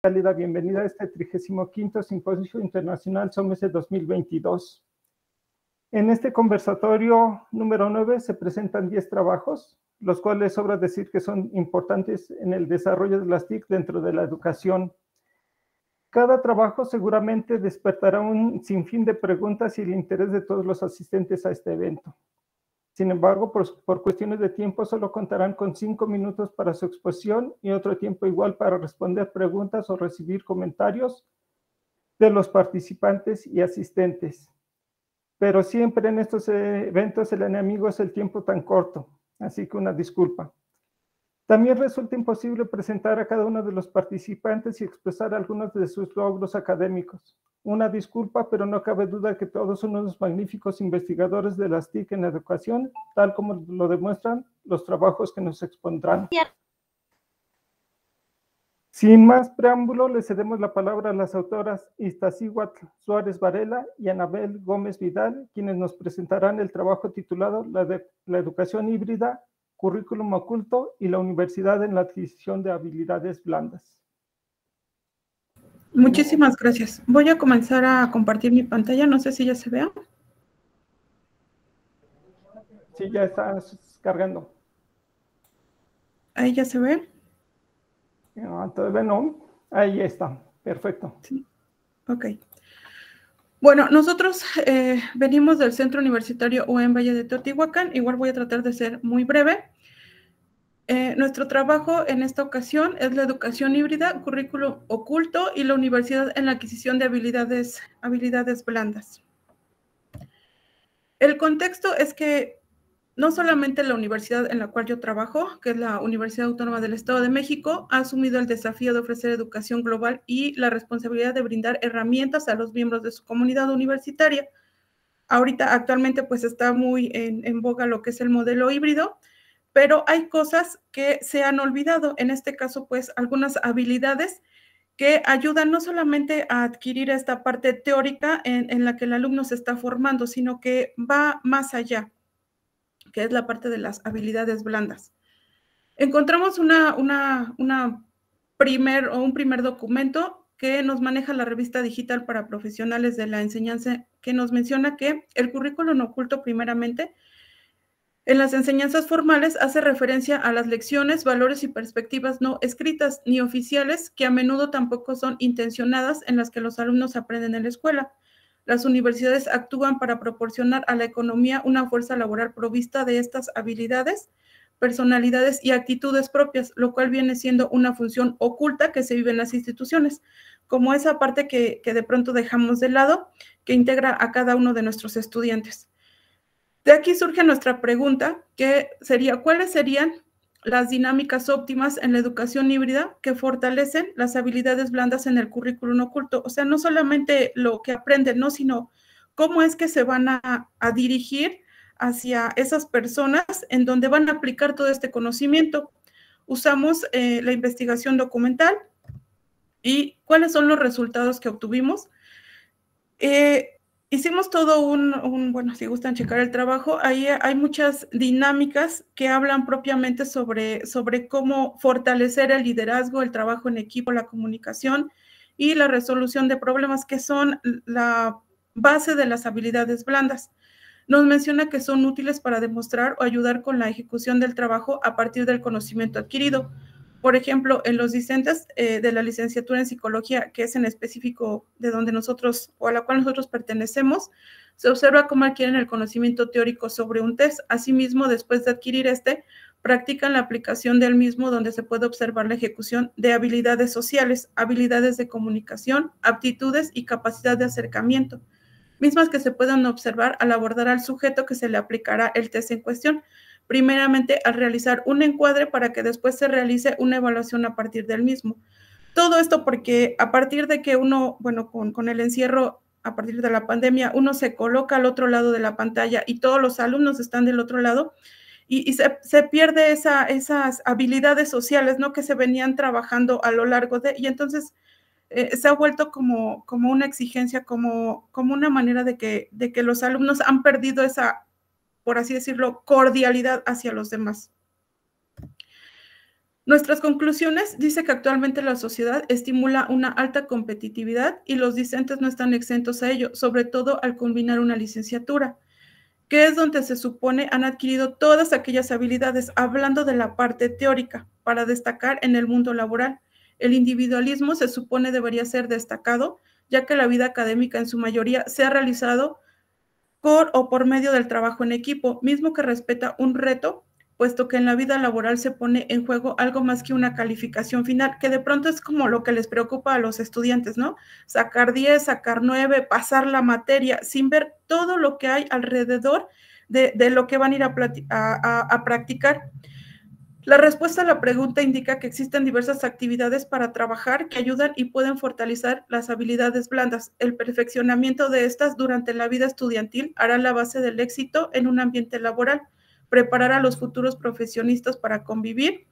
cálida bienvenida a este 35 Simposio Internacional SOMES 2022. En este conversatorio número 9 se presentan 10 trabajos, los cuales sobra decir que son importantes en el desarrollo de las TIC dentro de la educación. Cada trabajo seguramente despertará un sinfín de preguntas y el interés de todos los asistentes a este evento. Sin embargo, por, cuestiones de tiempo, solo contarán con cinco minutos para su exposición y otro tiempo igual para responder preguntas o recibir comentarios de los participantes y asistentes. Pero siempre en estos eventos el enemigo es el tiempo tan corto, así que una disculpa. También resulta imposible presentar a cada uno de los participantes y expresar algunos de sus logros académicos. Una disculpa, pero no cabe duda que todos son unos magníficos investigadores de las TIC en educación, tal como lo demuestran los trabajos que nos expondrán. Sin más preámbulo, le cedemos la palabra a las autoras Iztaccíhuatl Suárez Varela y Anabel Gómez Vidal, quienes nos presentarán el trabajo titulado La, la educación híbrida currículum oculto y la universidad en la adquisición de habilidades blandas. Muchísimas gracias. Voy a comenzar a compartir mi pantalla. No sé si ya se vea. Sí, ya está cargando. Ahí ya se ve. No, todavía no. Ahí está. Perfecto. Sí. Ok. Bueno, nosotros eh, venimos del Centro Universitario UEM Valle de Teotihuacán. Igual voy a tratar de ser muy breve. Eh, nuestro trabajo en esta ocasión es la educación híbrida, currículo oculto y la universidad en la adquisición de habilidades, blandas. El contexto es que no solamente la universidad en la cual yo trabajo, que es la Universidad Autónoma del Estado de México, ha asumido el desafío de ofrecer educación global y la responsabilidad de brindar herramientas a los miembros de su comunidad universitaria. Ahorita actualmente pues está muy en boga lo que es el modelo híbrido, pero hay cosas que se han olvidado. En este caso pues algunas habilidades que ayudan no solamente a adquirir esta parte teórica en, en la que el alumno se está formando, sino que va más allá que es la parte de las habilidades blandas. Encontramos una, una, primer o un primer documento que nos maneja la revista digital para profesionales de la enseñanza, que nos menciona que el currículum oculto primeramente en las enseñanzas formales hace referencia a las lecciones, valores y perspectivas no escritas ni oficiales que a menudo tampoco son intencionadas en las que los alumnos aprenden en la escuela las universidades actúan para proporcionar a la economía una fuerza laboral provista de estas habilidades, personalidades y actitudes propias, lo cual viene siendo una función oculta que se vive en las instituciones, como esa parte que, de pronto dejamos de lado, que integra a cada uno de nuestros estudiantes. De aquí surge nuestra pregunta, que sería, ¿cuáles serían las dinámicas óptimas en la educación híbrida que fortalecen las habilidades blandas en el currículum oculto. O sea, no solamente lo que aprenden, ¿no? Sino cómo es que se van a, dirigir hacia esas personas en donde van a aplicar todo este conocimiento. Usamos eh, la investigación documental y cuáles son los resultados que obtuvimos. Eh, hicimos todo un, bueno, si gustan checar el trabajo, ahí hay muchas dinámicas que hablan propiamente sobre, sobre cómo fortalecer el liderazgo, el trabajo en equipo, la comunicación y la resolución de problemas que son la base de las habilidades blandas. Nos menciona que son útiles para demostrar o ayudar con la ejecución del trabajo a partir del conocimiento adquirido por ejemplo, en los discentes eh, de la licenciatura en psicología, que es en específico de donde nosotros o a la cual nosotros pertenecemos, se observa cómo adquieren el conocimiento teórico sobre un test. Asimismo, después de adquirir este, practican la aplicación del mismo donde se puede observar la ejecución de habilidades sociales, habilidades de comunicación, aptitudes y capacidad de acercamiento, mismas que se pueden observar al abordar al sujeto que se le aplicará el test en cuestión primeramente al realizar un encuadre para que después se realice una evaluación a partir del mismo. Todo esto porque a partir de que uno, bueno, con, el encierro, a partir de la pandemia, uno se coloca al otro lado de la pantalla y todos los alumnos están del otro lado y, se, pierde esa, esas habilidades sociales, ¿no? Que se venían trabajando a lo largo de, y entonces eh, se ha vuelto como, como una exigencia, como, como una manera de que, de que los alumnos han perdido esa por así decirlo, cordialidad hacia los demás. Nuestras conclusiones dice que actualmente la sociedad estimula una alta competitividad y los discentes no están exentos a ello, sobre todo al combinar una licenciatura, que es donde se supone han adquirido todas aquellas habilidades, hablando de la parte teórica, para destacar en el mundo laboral. El individualismo se supone debería ser destacado, ya que la vida académica en su mayoría se ha realizado por o por medio del trabajo en equipo, mismo que respeta un reto puesto que en la vida laboral se pone en juego algo más que una calificación final, que de pronto es como lo que les preocupa a los estudiantes, ¿no? Sacar 10, sacar 9, pasar la materia, sin ver todo lo que hay alrededor de, lo que van a ir a, practicar. La respuesta a la pregunta indica que existen diversas actividades para trabajar que ayudan y pueden fortalecer las habilidades blandas. El perfeccionamiento de estas durante la vida estudiantil hará la base del éxito en un ambiente laboral preparar a los futuros profesionistas para convivir,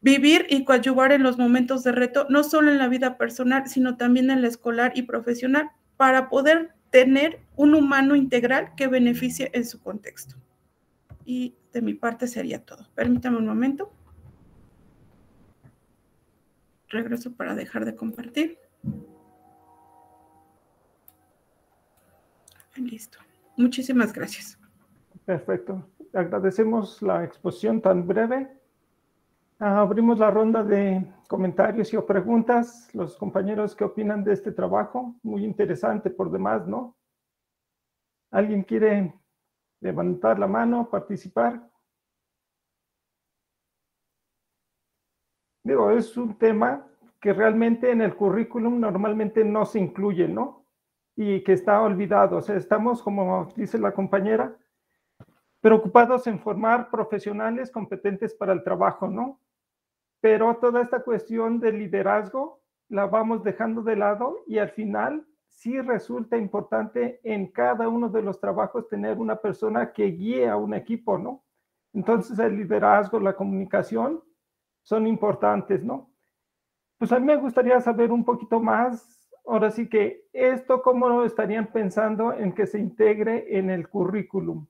vivir y coadyuvar en los momentos de reto, no solo en la vida personal, sino también en la escolar y profesional, para poder tener un humano integral que beneficie en su contexto. Y de mi parte sería todo. Permítame un momento. Regreso para dejar de compartir. Listo. Muchísimas gracias. Perfecto agradecemos la exposición tan breve. abrimos la ronda de comentarios y o preguntas. Los compañeros que opinan de este trabajo, muy interesante por demás, ¿no? ¿Alguien quiere levantar la mano, participar? Digo, es un tema que realmente en el currículum normalmente no se incluye, ¿no? Y que está olvidado. O sea, estamos, como dice la compañera, preocupados en formar profesionales competentes para el trabajo, ¿no? Pero toda esta cuestión de liderazgo la vamos dejando de lado y al final sí resulta importante en cada uno de los trabajos tener una persona que guíe a un equipo, ¿no? Entonces el liderazgo, la comunicación son importantes, ¿no? Pues a mí me gustaría saber un poquito más, ahora sí que esto, ¿cómo lo estarían pensando en que se integre en el currículum?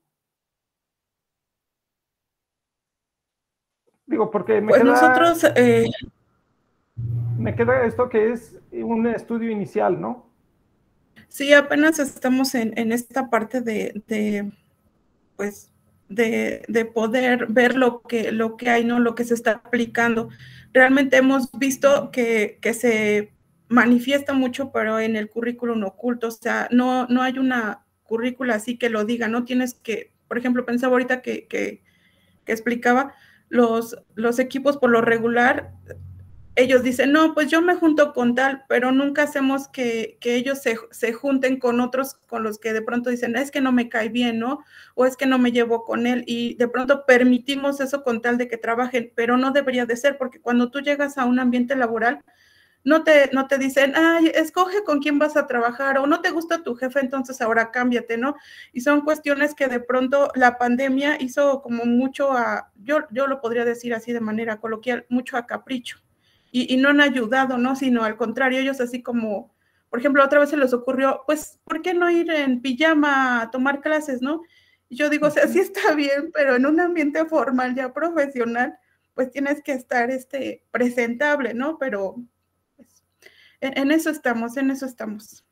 Digo, porque me pues queda, nosotros... Eh, me queda esto que es un estudio inicial, ¿no? Sí, apenas estamos en, esta parte de, pues, de, poder ver lo que, lo que hay, ¿no? Lo que se está aplicando. Realmente hemos visto que, se manifiesta mucho, pero en el currículum oculto, o sea, no, no hay una currícula así que lo diga, no tienes que, por ejemplo, pensaba ahorita que, que explicaba, los, los equipos por lo regular, ellos dicen, no, pues yo me junto con tal, pero nunca hacemos que, ellos se, se, junten con otros con los que de pronto dicen, es que no me cae bien, ¿no? O es que no me llevo con él y de pronto permitimos eso con tal de que trabajen, pero no debería de ser, porque cuando tú llegas a un ambiente laboral, no te, no te dicen, ay, escoge con quién vas a trabajar o no te gusta tu jefe, entonces ahora cámbiate, ¿no? Y son cuestiones que de pronto la pandemia hizo como mucho a, yo, yo lo podría decir así de manera coloquial, mucho a capricho. Y, y no han ayudado, ¿no? Sino al contrario, ellos así como, por ejemplo, otra vez se les ocurrió, pues, ¿por qué no ir en pijama a tomar clases, ¿no? Y yo digo, o sea, sí está bien, pero en un ambiente formal ya profesional, pues tienes que estar este, presentable, ¿no? Pero en, eso estamos, en eso estamos.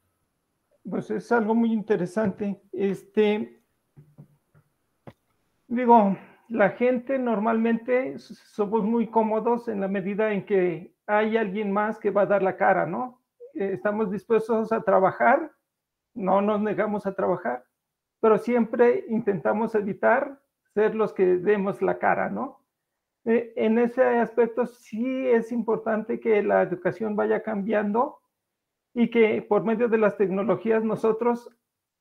Pues es algo muy interesante. Este, digo, la gente normalmente somos muy cómodos en la medida en que hay alguien más que va a dar la cara, ¿no? Eh, estamos dispuestos a trabajar, no nos negamos a trabajar, pero siempre intentamos evitar ser los que demos la cara, ¿no? Eh, en ese aspecto sí es importante que la educación vaya cambiando y que por medio de las tecnologías nosotros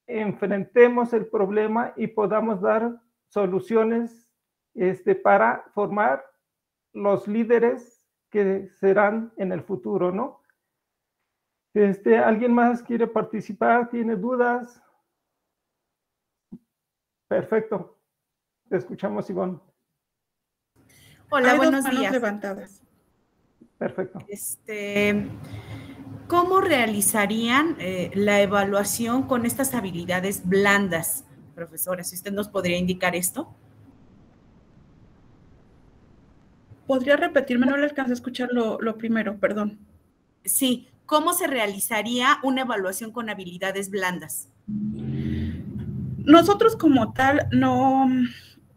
enfrentemos el problema y podamos dar soluciones este, para formar los líderes que serán en el futuro, ¿no? Este, ¿Alguien más quiere participar? ¿Tiene dudas? Perfecto. Te escuchamos, Ivonne. Hola, buenos días. levantadas. Perfecto. Este, ¿Cómo realizarían eh, la evaluación con estas habilidades blandas, profesora? Si usted nos podría indicar esto. ¿Podría repetirme? No le alcancé a escuchar lo, lo primero, perdón. Sí, ¿cómo se realizaría una evaluación con habilidades blandas? Nosotros como tal no,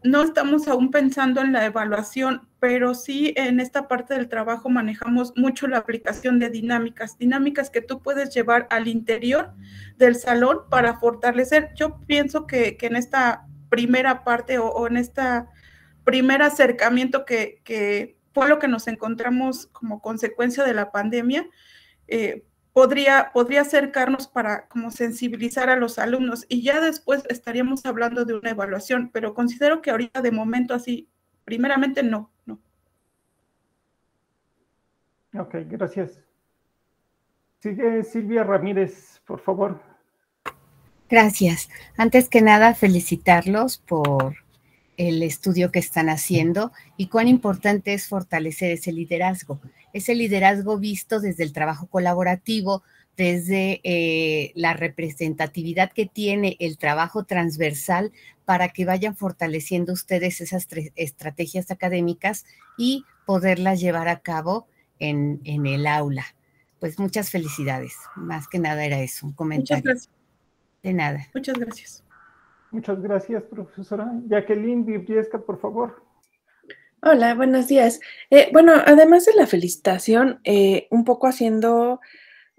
no estamos aún pensando en la evaluación, pero sí en esta parte del trabajo manejamos mucho la aplicación de dinámicas, dinámicas que tú puedes llevar al interior del salón para fortalecer. Yo pienso que, en esta primera parte o, en este primer acercamiento que, que, fue lo que nos encontramos como consecuencia de la pandemia, eh, podría, podría acercarnos para como sensibilizar a los alumnos y ya después estaríamos hablando de una evaluación, pero considero que ahorita de momento así, primeramente no, no. Ok, gracias. Sigue Silvia Ramírez, por favor. Gracias. Antes que nada, felicitarlos por el estudio que están haciendo y cuán importante es fortalecer ese liderazgo, ese liderazgo visto desde el trabajo colaborativo, desde eh, la representatividad que tiene el trabajo transversal para que vayan fortaleciendo ustedes esas estrategias académicas y poderlas llevar a cabo en, en, el aula. Pues muchas felicidades. Más que nada era eso, un comentario. Muchas gracias. De nada. Muchas gracias. Muchas gracias, profesora. Jacqueline Vibriesca, por favor. Hola, buenos días. Eh, bueno, además de la felicitación, eh, un poco haciendo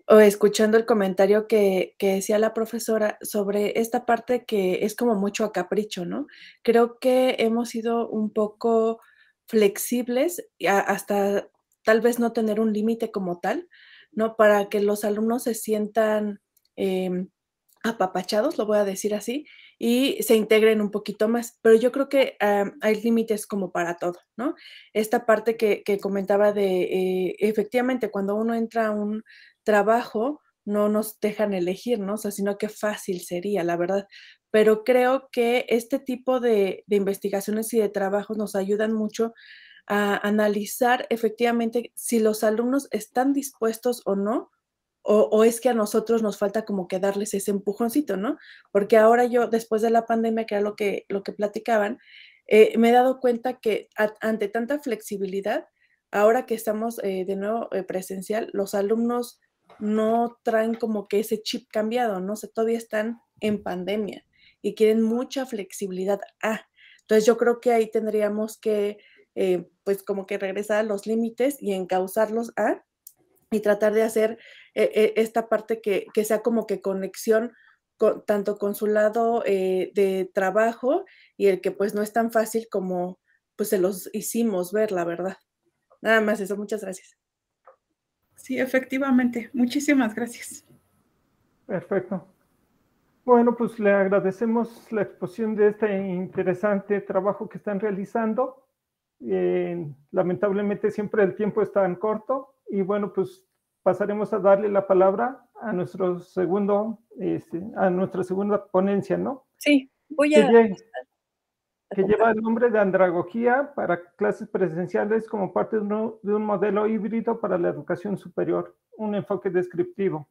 o escuchando el comentario que, decía la profesora sobre esta parte que es como mucho a capricho, ¿no? Creo que hemos sido un poco flexibles hasta tal vez no tener un límite como tal, ¿no? Para que los alumnos se sientan em, apapachados, lo voy a decir así, y se integren un poquito más. Pero yo creo que hay límites como para todo, ¿no? Esta parte que, comentaba de, eh, efectivamente, cuando uno entra a un trabajo, no nos dejan elegir, ¿no? O sea, sino que fácil sería, la verdad. Pero creo que este tipo de, de investigaciones y de trabajos nos ayudan mucho a analizar efectivamente si los alumnos están dispuestos o no o, es que a nosotros nos falta como que darles ese empujoncito, ¿no? Porque ahora yo, después de la pandemia, que era lo que, lo que platicaban, eh, me he dado cuenta que ante tanta flexibilidad, ahora que estamos eh, de nuevo eh, presencial, los alumnos no traen como que ese chip cambiado, ¿no? O todavía están en pandemia y quieren mucha flexibilidad. Ah, entonces yo creo que ahí tendríamos que, pues como que regresar a los límites y encauzarlos a y tratar de hacer eh, eh, esta parte que, sea como que conexión tanto con su lado eh, de trabajo y el que pues no es tan fácil como pues se los hicimos ver, la verdad. Nada más eso, muchas gracias. Sí, efectivamente, muchísimas gracias. Perfecto. Bueno, pues le agradecemos la exposición de este interesante trabajo que están realizando. lamentablemente siempre el tiempo es tan corto, y bueno, pues pasaremos a darle la palabra a nuestro segundo, este, a nuestra segunda ponencia, ¿no? Sí, voy a... Que, lleva el nombre de andragogía para clases presenciales como parte de, de un modelo híbrido para la educación superior, un enfoque descriptivo.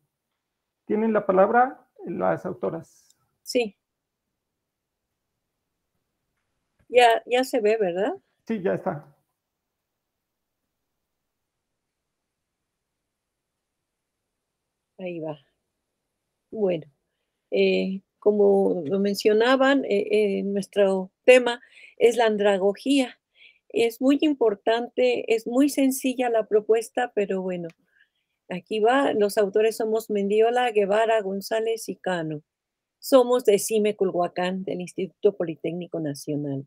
Tienen la palabra las autoras. Sí. Ya, ya se ve, ¿verdad? Sí, ya está. Ahí va. Bueno, eh, como lo mencionaban, eh, eh, nuestro tema es la andragogía. Es muy importante, es muy sencilla la propuesta, pero bueno, aquí va. Los autores somos Mendiola, Guevara, González y Cano. Somos de CIME Culhuacán, del Instituto Politécnico Nacional.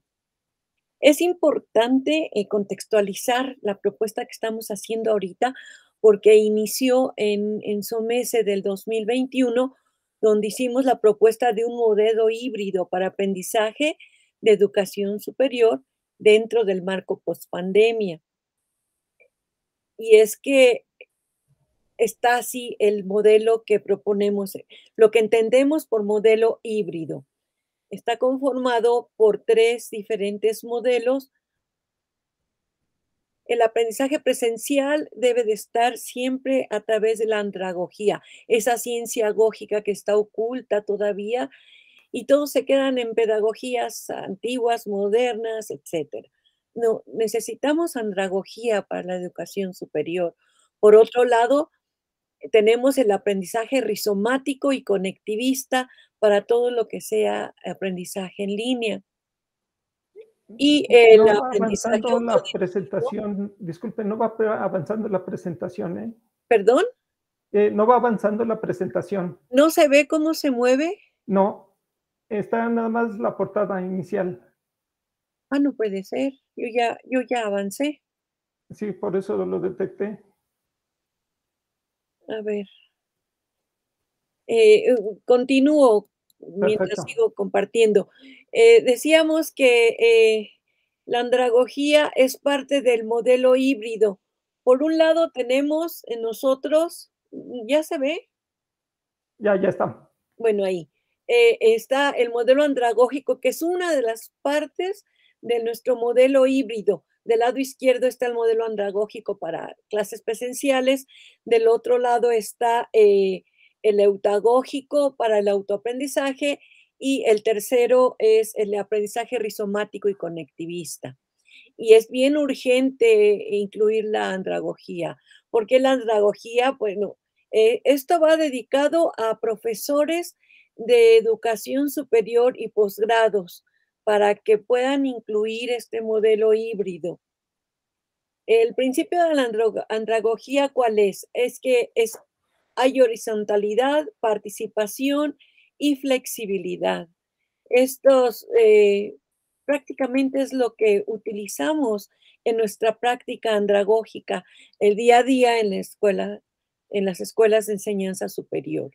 Es importante contextualizar la propuesta que estamos haciendo ahorita porque inició en, en SOMESE del 2021, donde hicimos la propuesta de un modelo híbrido para aprendizaje de educación superior dentro del marco post-pandemia. Y es que está así el modelo que proponemos, lo que entendemos por modelo híbrido. Está conformado por tres diferentes modelos el aprendizaje presencial debe de estar siempre a través de la andragogía, esa ciencia gógica que está oculta todavía, y todos se quedan en pedagogías antiguas, modernas, etc. No, necesitamos andragogía para la educación superior. Por otro lado, tenemos el aprendizaje rizomático y conectivista para todo lo que sea aprendizaje en línea. Y el no va aprendizaje avanzando la presentación, disculpe, no va avanzando la presentación, ¿eh? Perdón, Eh, no va avanzando la presentación. ¿no se ve cómo se mueve? No, está nada más la portada inicial. Ah, no puede ser. Yo ya, yo ya avancé. Sí, por eso lo detecté. A ver. Eh, continúo mientras Perfecto. sigo compartiendo. Eh, decíamos que eh, la andragogía es parte del modelo híbrido. Por un lado tenemos en nosotros, ¿ya se ve? Ya, ya está. Bueno, ahí eh, está el modelo andragógico, que es una de las partes de nuestro modelo híbrido. Del lado izquierdo está el modelo andragógico para clases presenciales, del otro lado está eh, el eutagógico para el autoaprendizaje y el tercero es el aprendizaje rizomático y conectivista. Y es bien urgente incluir la andragogía, porque la andragogía, bueno, eh, esto va dedicado a profesores de educación superior y posgrados para que puedan incluir este modelo híbrido. El principio de la andragogía, ¿cuál es? Es que es, hay horizontalidad, participación y flexibilidad. Estos eh, prácticamente es lo que utilizamos en nuestra práctica andragógica el día a día en la escuela, en las escuelas de enseñanza superior.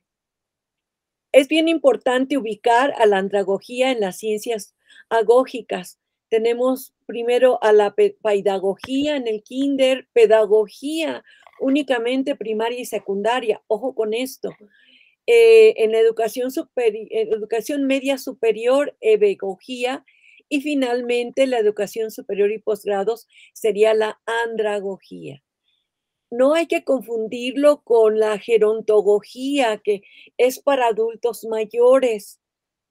Es bien importante ubicar a la andragogía en las ciencias agógicas. Tenemos primero a la pe- pedagogía en el kinder, pedagogía únicamente primaria y secundaria. Ojo con esto. Eh, en la educación, en educación media superior, pedagogía. Y finalmente la educación superior y posgrados sería la andragogía. No hay que confundirlo con la gerontología, que es para adultos mayores,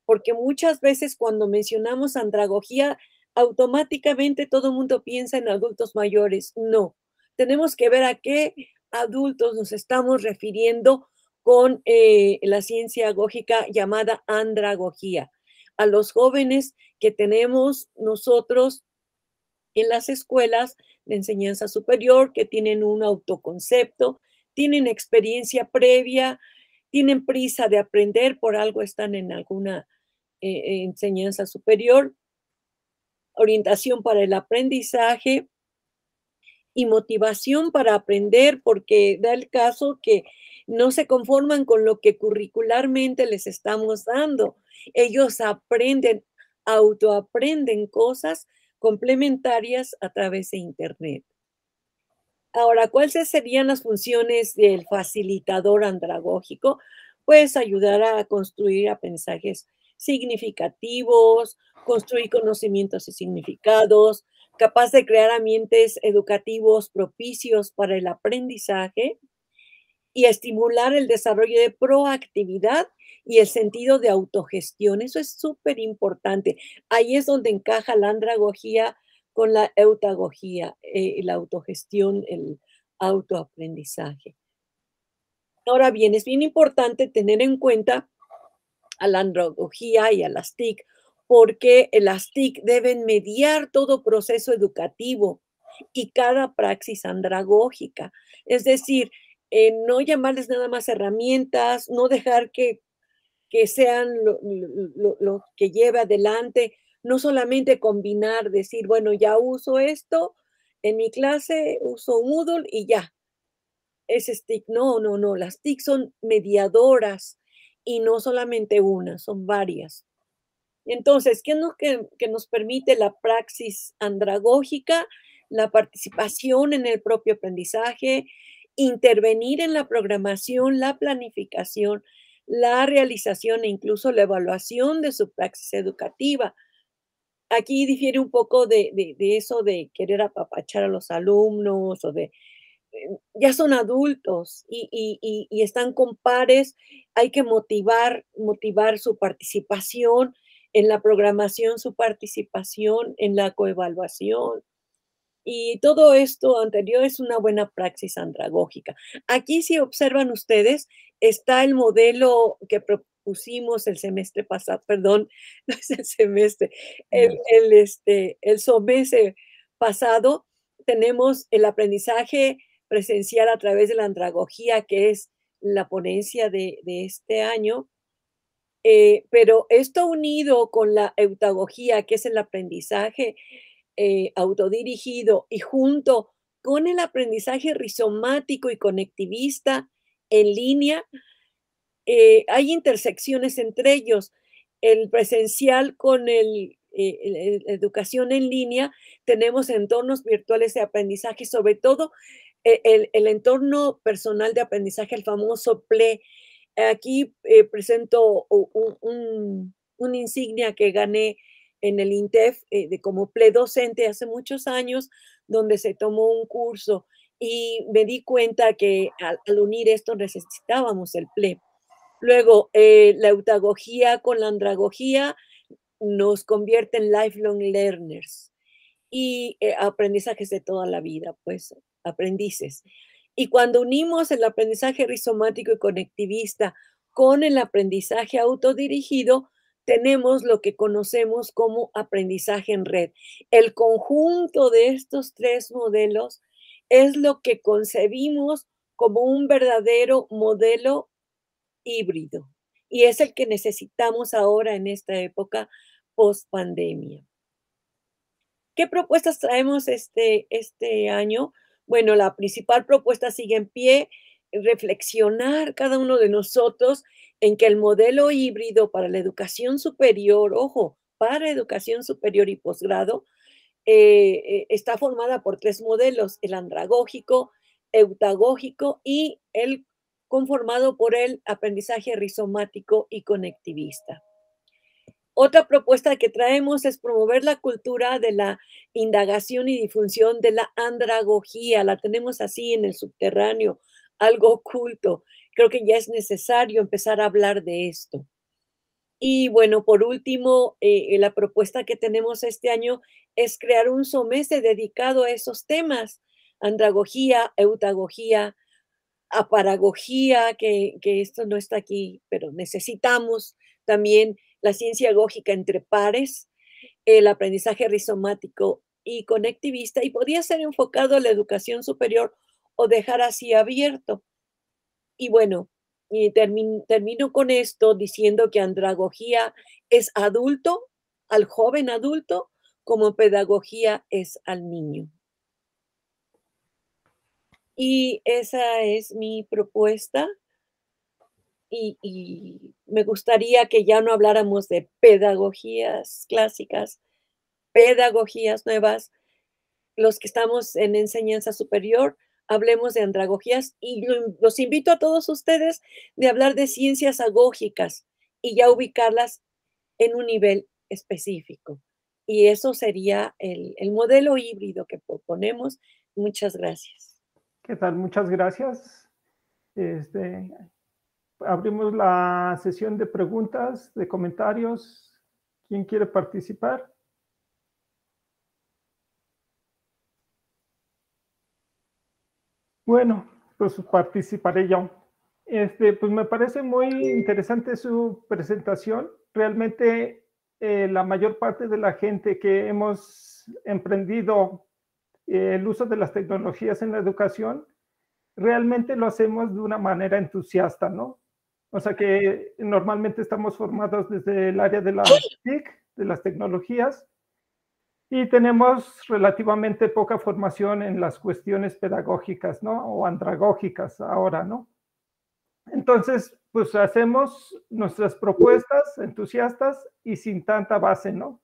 porque muchas veces cuando mencionamos andragogía, automáticamente todo el mundo piensa en adultos mayores. No, tenemos que ver a qué adultos nos estamos refiriendo con eh, la ciencia agógica llamada andragogía. A los jóvenes que tenemos nosotros en las escuelas de enseñanza superior, que tienen un autoconcepto, tienen experiencia previa, tienen prisa de aprender, por algo están en alguna eh, enseñanza superior, orientación para el aprendizaje y motivación para aprender, porque da el caso que no se conforman con lo que curricularmente les estamos dando. Ellos aprenden, autoaprenden cosas complementarias a través de Internet. Ahora, ¿cuáles serían las funciones del facilitador andragógico? Pues ayudar a construir aprendizajes significativos, construir conocimientos y significados, capaz de crear ambientes educativos propicios para el aprendizaje y estimular el desarrollo de proactividad y el sentido de autogestión. Eso es súper importante. Ahí es donde encaja la andragogía con la eutagogía, eh, la autogestión, el autoaprendizaje. Ahora bien, es bien importante tener en cuenta a la andragogía y a las TIC, porque las TIC deben mediar todo proceso educativo y cada praxis andragógica. Es decir, eh, no llamarles nada más herramientas, no dejar que, que sean lo, lo, lo, que lleve adelante, no solamente combinar, decir, bueno, ya uso esto, en mi clase uso Moodle y ya. Es stick, no, no, no, las TIC son mediadoras y no solamente una, son varias. Entonces, ¿qué es que, nos permite la praxis andragógica? La participación en el propio aprendizaje, intervenir en la programación, la planificación, la realización e incluso la evaluación de su praxis educativa. Aquí difiere un poco de, eso de querer apapachar a los alumnos o de, eh, ya son adultos y, y, están con pares, hay que motivar, motivar su participación en la programación, su participación en la coevaluación. Y todo esto anterior es una buena praxis andragógica. Aquí, si observan ustedes, está el modelo que propusimos el semestre pasado, perdón, no es el semestre, el, el, este, el somestre pasado. Tenemos el aprendizaje presencial a través de la andragogía, que es la ponencia de, de este año. Eh, pero esto unido con la eutagogía, que es el aprendizaje eh, autodirigido y junto con el aprendizaje rizomático y conectivista en línea, eh, hay intersecciones entre ellos. El presencial con el, eh, educación en línea, tenemos entornos virtuales de aprendizaje, sobre todo el, entorno personal de aprendizaje, el famoso PLE. Aquí presento un, insignia que gané en el INTEF eh, de como docente hace muchos años, donde se tomó un curso y me di cuenta que al, unir esto necesitábamos el PLE. Luego, eh, la eutagogía con la andragogía nos convierte en lifelong learners y eh, aprendizajes de toda la vida, pues aprendices. Y cuando unimos el aprendizaje rizomático y conectivista con el aprendizaje autodirigido, tenemos lo que conocemos como aprendizaje en red. El conjunto de estos tres modelos es lo que concebimos como un verdadero modelo híbrido y es el que necesitamos ahora en esta época post pandemia. ¿Qué propuestas traemos este, este año? Bueno, la principal propuesta sigue en pie, reflexionar cada uno de nosotros en que el modelo híbrido para la educación superior, ojo, para educación superior y posgrado, eh, eh, está formada por tres modelos, el andragógico, eutagógico y el conformado por el aprendizaje rizomático y conectivista. Otra propuesta que traemos es promover la cultura de la indagación y difusión de la andragogía. La tenemos así en el subterráneo, algo oculto creo que ya es necesario empezar a hablar de esto. Y bueno, por último, eh, la propuesta que tenemos este año es crear un somese dedicado a esos temas, andragogía, eutagogía, aparagogía, que, que esto no está aquí, pero necesitamos también la ciencia gógica entre pares, el aprendizaje rizomático y conectivista, y podría ser enfocado a la educación superior o dejar así abierto. Y bueno, y termino con esto diciendo que andragogía es adulto, al joven adulto, como pedagogía es al niño. Y esa es mi propuesta. Y, me gustaría que ya no habláramos de pedagogías clásicas, pedagogías nuevas. Los que estamos en enseñanza superior, hablemos de andragogías y los invito a todos ustedes de hablar de ciencias agógicas y ya ubicarlas en un nivel específico. Y eso sería el, modelo híbrido que proponemos. Muchas gracias. ¿Qué tal? Muchas gracias. Este, abrimos la sesión de preguntas, de comentarios. ¿Quién quiere participar? Bueno, pues participaré yo. Este, pues me parece muy interesante su presentación. Realmente eh, la mayor parte de la gente que hemos emprendido eh, el uso de las tecnologías en la educación, realmente lo hacemos de una manera entusiasta, ¿no? O sea que normalmente estamos formados desde el área de las TIC, de las tecnologías, y tenemos relativamente poca formación en las cuestiones pedagógicas, ¿no? O andragógicas ahora, ¿no? Entonces, pues hacemos nuestras propuestas entusiastas y sin tanta base, ¿no?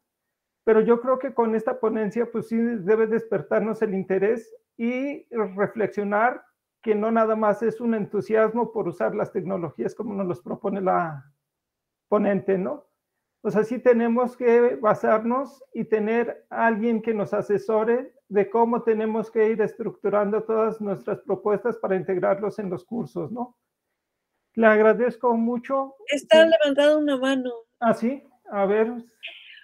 Pero yo creo que con esta ponencia, pues sí debe despertarnos el interés y reflexionar que no nada más es un entusiasmo por usar las tecnologías como nos los propone la ponente, ¿no? O sea, sí tenemos que basarnos y tener alguien que nos asesore de cómo tenemos que ir estructurando todas nuestras propuestas para integrarlos en los cursos, ¿no? Le agradezco mucho. Está levantado una mano. Ah, sí. A ver,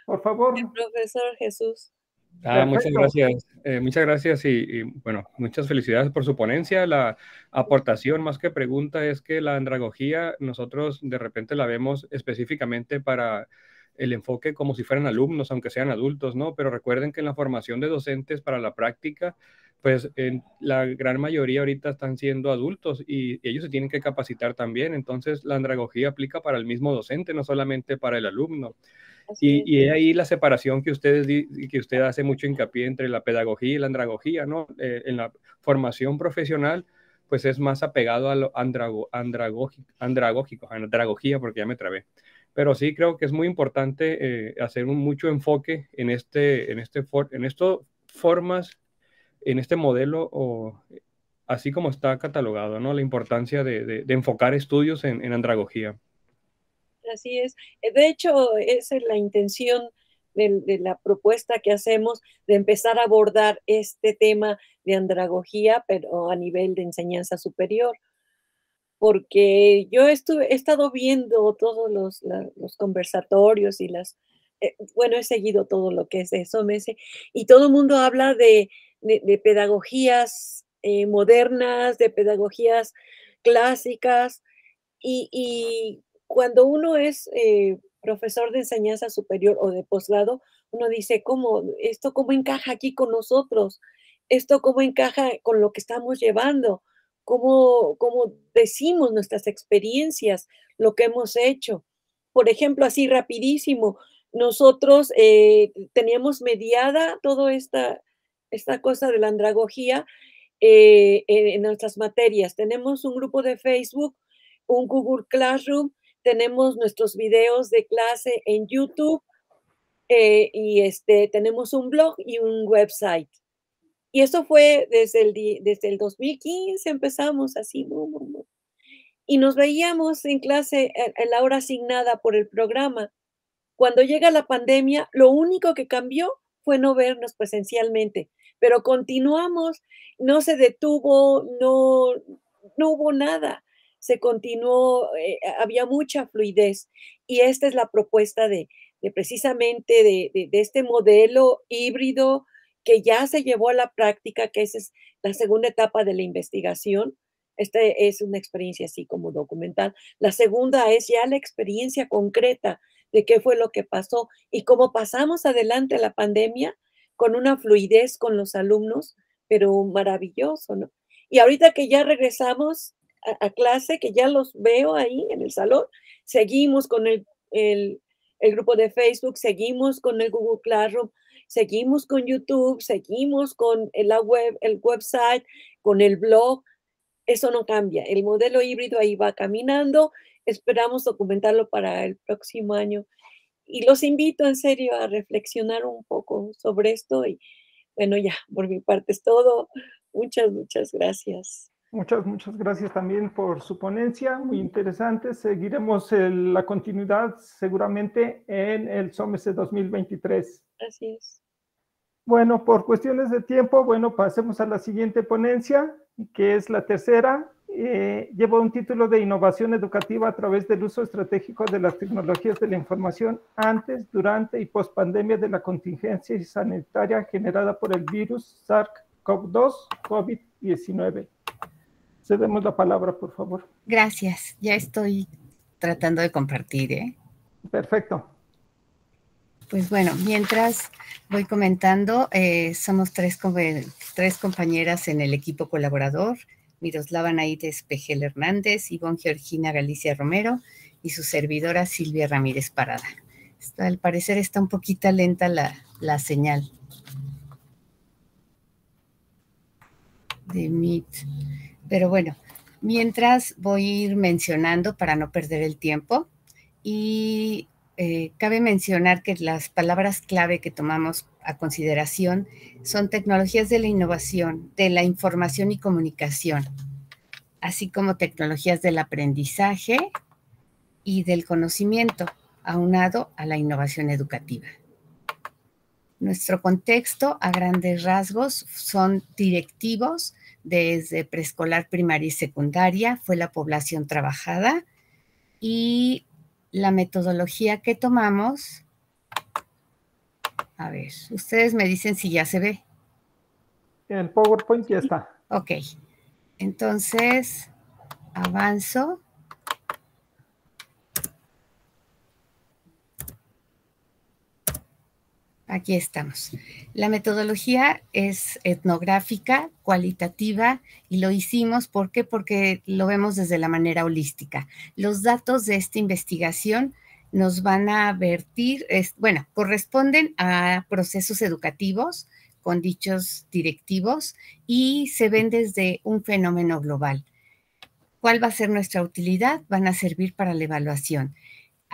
por favor. El profesor Jesús. Ah, muchas gracias. Eh, muchas gracias y, bueno, muchas felicidades por su ponencia. La aportación más que pregunta es que la andragogía nosotros de repente la vemos específicamente para el enfoque como si fueran alumnos, aunque sean adultos, ¿no? Pero recuerden que en la formación de docentes para la práctica, pues en la gran mayoría ahorita están siendo adultos y, ellos se tienen que capacitar también. Entonces la andragogía aplica para el mismo docente, no solamente para el alumno. Y, y ahí la separación que, ustedes, que usted hace mucho hincapié entre la pedagogía y la andragogía, ¿no? Eh, en la formación profesional, pues es más apegado a lo andrago, andragógico, andragógico, andragogía, porque ya me trabé. Pero sí creo que es muy importante eh, hacer un mucho enfoque en este, en este, en esto formas, en este modelo, o, así como está catalogado, ¿no? La importancia de, de, enfocar estudios en, en andragogía. Así es. Eh, de hecho, es la intención de, la propuesta que hacemos de empezar a abordar este tema de andragogía, pero a nivel de enseñanza superior. Porque yo he estado viendo todos los, conversatorios y las, eh, bueno, he seguido todo lo que es eso, y todo el mundo habla de, pedagogías eh, modernas, de pedagogías clásicas, y cuando uno es eh, profesor de enseñanza superior o de posgrado, uno dice, ¿cómo? ¿Esto cómo encaja aquí con nosotros? ¿Esto cómo encaja con lo que estamos llevando? ¿Cómo, cómo decimos nuestras experiencias, lo que hemos hecho? Por ejemplo, así rapidísimo, nosotros eh, teníamos mediada toda esta, esta cosa de la andragogía eh, en nuestras materias. Tenemos un grupo de Facebook, un Google Classroom, tenemos nuestros videos de clase en YouTube eh, y este, tenemos un blog y un website. Y eso fue desde el, desde el 2015, empezamos así. Y nos veíamos en clase en la hora asignada por el programa. Cuando llega la pandemia, lo único que cambió fue no vernos presencialmente, pero continuamos, no se detuvo, no, no hubo nada se continuó, eh, había mucha fluidez y esta es la propuesta de, precisamente de, este modelo híbrido que ya se llevó a la práctica, que esa es la segunda etapa de la investigación. Esta es una experiencia así como documental. La segunda es ya la experiencia concreta de qué fue lo que pasó y cómo pasamos adelante la pandemia con una fluidez con los alumnos, pero maravilloso, ¿no? Y ahorita que ya regresamos, a, clase, que ya los veo ahí en el salón. Seguimos con el, el, grupo de Facebook, seguimos con el Google Classroom, seguimos con YouTube, seguimos con la web, el website, con el blog. Eso no cambia. El modelo híbrido ahí va caminando. Esperamos documentarlo para el próximo año. Y los invito en serio a reflexionar un poco sobre esto. Y bueno, ya, por mi parte es todo. Muchas, muchas gracias. Muchas, muchas gracias también por su ponencia, muy interesante. Seguiremos la continuidad seguramente en el SOMES 2023. Así es. Bueno, por cuestiones de tiempo, bueno, pasemos a la siguiente ponencia, que es la tercera. Eh, lleva un título de innovación educativa a través del uso estratégico de las tecnologías de la información antes, durante y post pandemia de la contingencia sanitaria generada por el virus SARS-CoV-2 COVID-19. Cedemos la palabra, por favor. Gracias. Ya estoy tratando de compartir. ¿eh? Perfecto. Pues bueno, mientras voy comentando, eh, somos tres, tres compañeras en el equipo colaborador, Miroslava Naides Pejel Hernández, Ivonne Georgina Galicia Romero y su servidora Silvia Ramírez Parada. al parecer está un poquito lenta la, la señal de Meet. Pero bueno, mientras voy a ir mencionando para no perder el tiempo y eh, cabe mencionar que las palabras clave que tomamos a consideración son tecnologías de la innovación, de la información y comunicación, así como tecnologías del aprendizaje y del conocimiento, aunado a la innovación educativa. Nuestro contexto a grandes rasgos son directivos desde preescolar, primaria y secundaria, fue la población trabajada y la metodología que tomamos A ver, ustedes me dicen si ya se ve. El PowerPoint ya está. Ok. Entonces, avanzo. Aquí estamos. La metodología es etnográfica, cualitativa, y lo hicimos ¿por porque lo vemos desde la manera holística. Los datos de esta investigación nos van a vertir, bueno, corresponden a procesos educativos con dichos directivos y se ven desde un fenómeno global. ¿Cuál va a ser nuestra utilidad? Van a servir para la evaluación.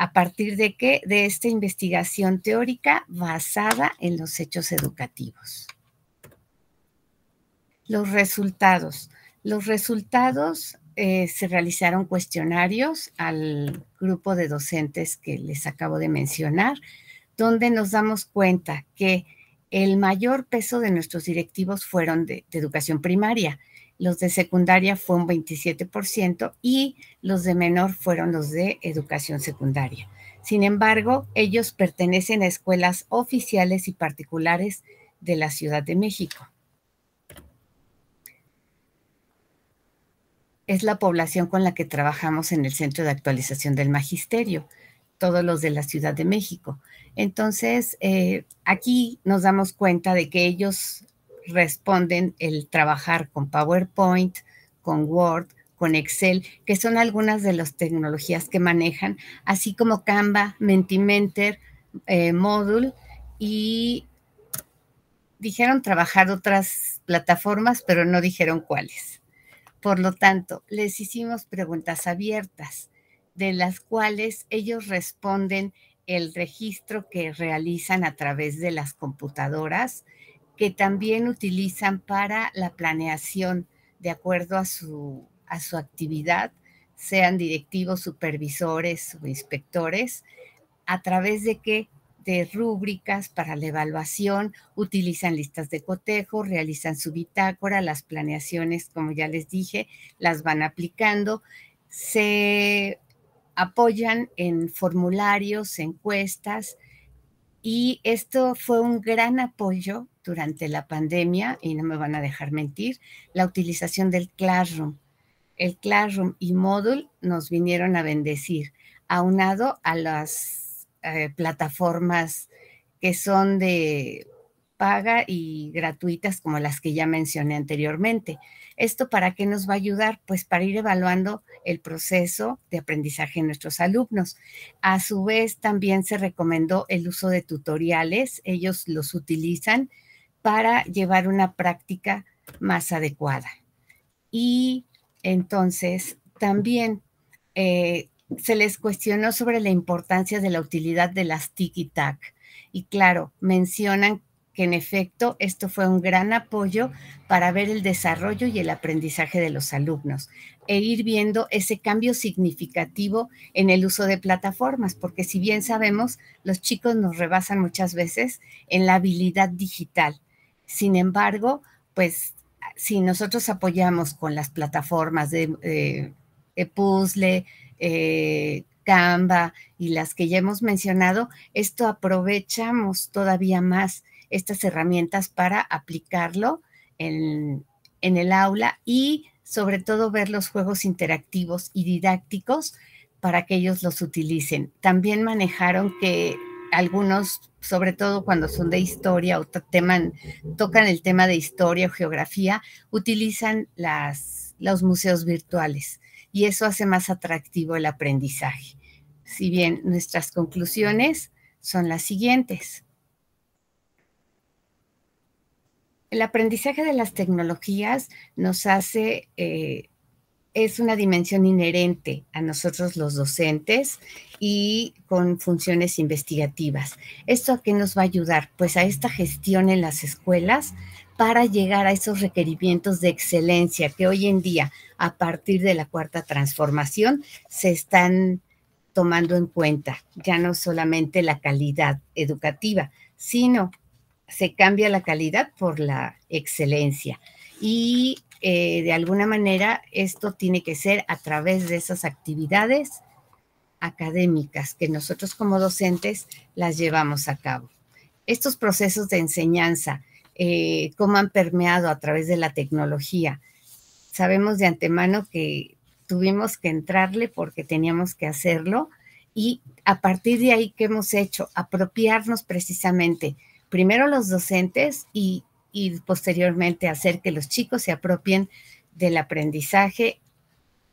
¿A partir de qué? De esta investigación teórica basada en los hechos educativos. Los resultados. Los resultados eh, se realizaron cuestionarios al grupo de docentes que les acabo de mencionar, donde nos damos cuenta que el mayor peso de nuestros directivos fueron de educación primaria, los de secundaria fue un 27% y los de menor fueron los de educación secundaria. Sin embargo, ellos pertenecen a escuelas oficiales y particulares de la Ciudad de México. Es la población con la que trabajamos en el Centro de Actualización del Magisterio, todos los de la Ciudad de México. Entonces, eh, aquí nos damos cuenta de que ellos responden el trabajar con PowerPoint, con Word, con Excel, que son algunas de las tecnologías que manejan, así como Canva, Mentimeter, eh, Module y dijeron trabajar otras plataformas, pero no dijeron cuáles. Por lo tanto, les hicimos preguntas abiertas, de las cuales ellos responden el registro que realizan a través de las computadoras, que también utilizan para la planeación de acuerdo a su, a su actividad, sean directivos, supervisores o inspectores, a través de que de rúbricas para la evaluación, utilizan listas de cotejo, realizan su bitácora, las planeaciones, como ya les dije, las van aplicando, se apoyan en formularios, encuestas, y esto fue un gran apoyo durante la pandemia, y no me van a dejar mentir, la utilización del Classroom. El Classroom y Moodle nos vinieron a bendecir, aunado a las eh, plataformas que son de paga y gratuitas como las que ya mencioné anteriormente. ¿Esto para qué nos va a ayudar? Pues para ir evaluando el proceso de aprendizaje de nuestros alumnos. A su vez, también se recomendó el uso de tutoriales. Ellos los utilizan para llevar una práctica más adecuada. Y entonces también eh, se les cuestionó sobre la importancia de la utilidad de las tiki-tac. Y claro, mencionan que en efecto esto fue un gran apoyo para ver el desarrollo y el aprendizaje de los alumnos e ir viendo ese cambio significativo en el uso de plataformas, porque si bien sabemos, los chicos nos rebasan muchas veces en la habilidad digital. Sin embargo, pues si nosotros apoyamos con las plataformas de, puzzle, eh, Canva y las que ya hemos mencionado, esto aprovechamos todavía más estas herramientas para aplicarlo en, en el aula y sobre todo ver los juegos interactivos y didácticos para que ellos los utilicen. También manejaron que algunos, sobre todo cuando son de historia o tocan el tema de historia o geografía, utilizan las, los museos virtuales y eso hace más atractivo el aprendizaje. Si bien nuestras conclusiones son las siguientes. El aprendizaje de las tecnologías nos hace eh, es una dimensión inherente a nosotros los docentes y con funciones investigativas. ¿Esto a qué nos va a ayudar? Pues a esta gestión en las escuelas para llegar a esos requerimientos de excelencia que hoy en día, a partir de la cuarta transformación, se están tomando en cuenta, ya no solamente la calidad educativa, sino se cambia la calidad por la excelencia. Y eh, de alguna manera esto tiene que ser a través de esas actividades académicas que nosotros como docentes las llevamos a cabo. estos procesos de enseñanza, eh, cómo han permeado a través de la tecnología. Sabemos de antemano que tuvimos que entrarle porque teníamos que hacerlo y a partir de ahí, ¿qué hemos hecho? Apropiarnos precisamente, primero los docentes y, y posteriormente hacer que los chicos se apropien del aprendizaje,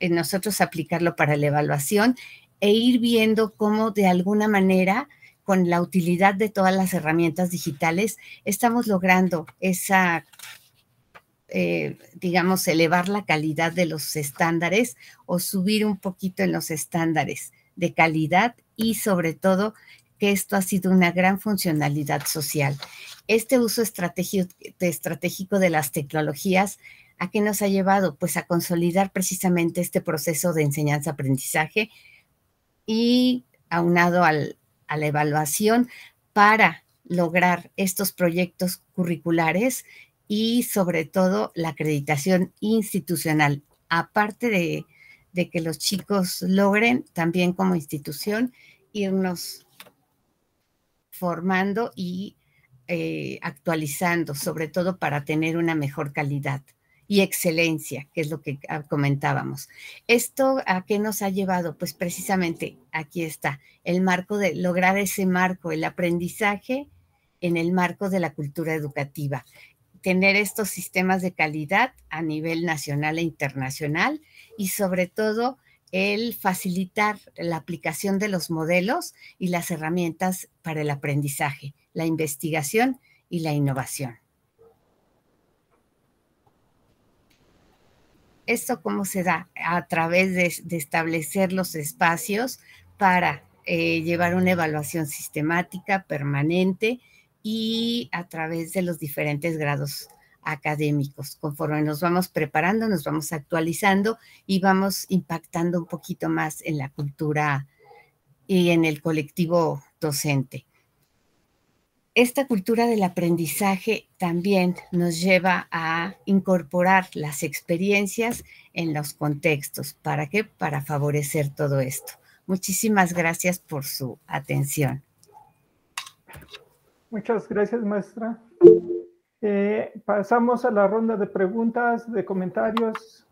en nosotros aplicarlo para la evaluación e ir viendo cómo de alguna manera con la utilidad de todas las herramientas digitales, estamos logrando esa, eh, digamos, elevar la calidad de los estándares o subir un poquito en los estándares de calidad y sobre todo que esto ha sido una gran funcionalidad social. Este uso estratégico de las tecnologías, ¿a qué nos ha llevado? Pues a consolidar precisamente este proceso de enseñanza-aprendizaje y aunado al, a la evaluación para lograr estos proyectos curriculares y sobre todo la acreditación institucional, aparte de, que los chicos logren también como institución irnos formando y eh, actualizando, sobre todo para tener una mejor calidad y excelencia, que es lo que ah, comentábamos. ¿Esto a qué nos ha llevado? Pues precisamente aquí está, el marco de lograr ese marco, el aprendizaje en el marco de la cultura educativa, tener estos sistemas de calidad a nivel nacional e internacional y sobre todo el facilitar la aplicación de los modelos y las herramientas para el aprendizaje, la investigación y la innovación. ¿Esto cómo se da? A través de, establecer los espacios para eh, llevar una evaluación sistemática, permanente y a través de los diferentes grados académicos. Conforme nos vamos preparando, nos vamos actualizando y vamos impactando un poquito más en la cultura y en el colectivo docente esta cultura del aprendizaje también nos lleva a incorporar las experiencias en los contextos. ¿Para qué? Para favorecer todo esto. Muchísimas gracias por su atención. Muchas gracias, maestra. Eh, pasamos a la ronda de preguntas, de comentarios.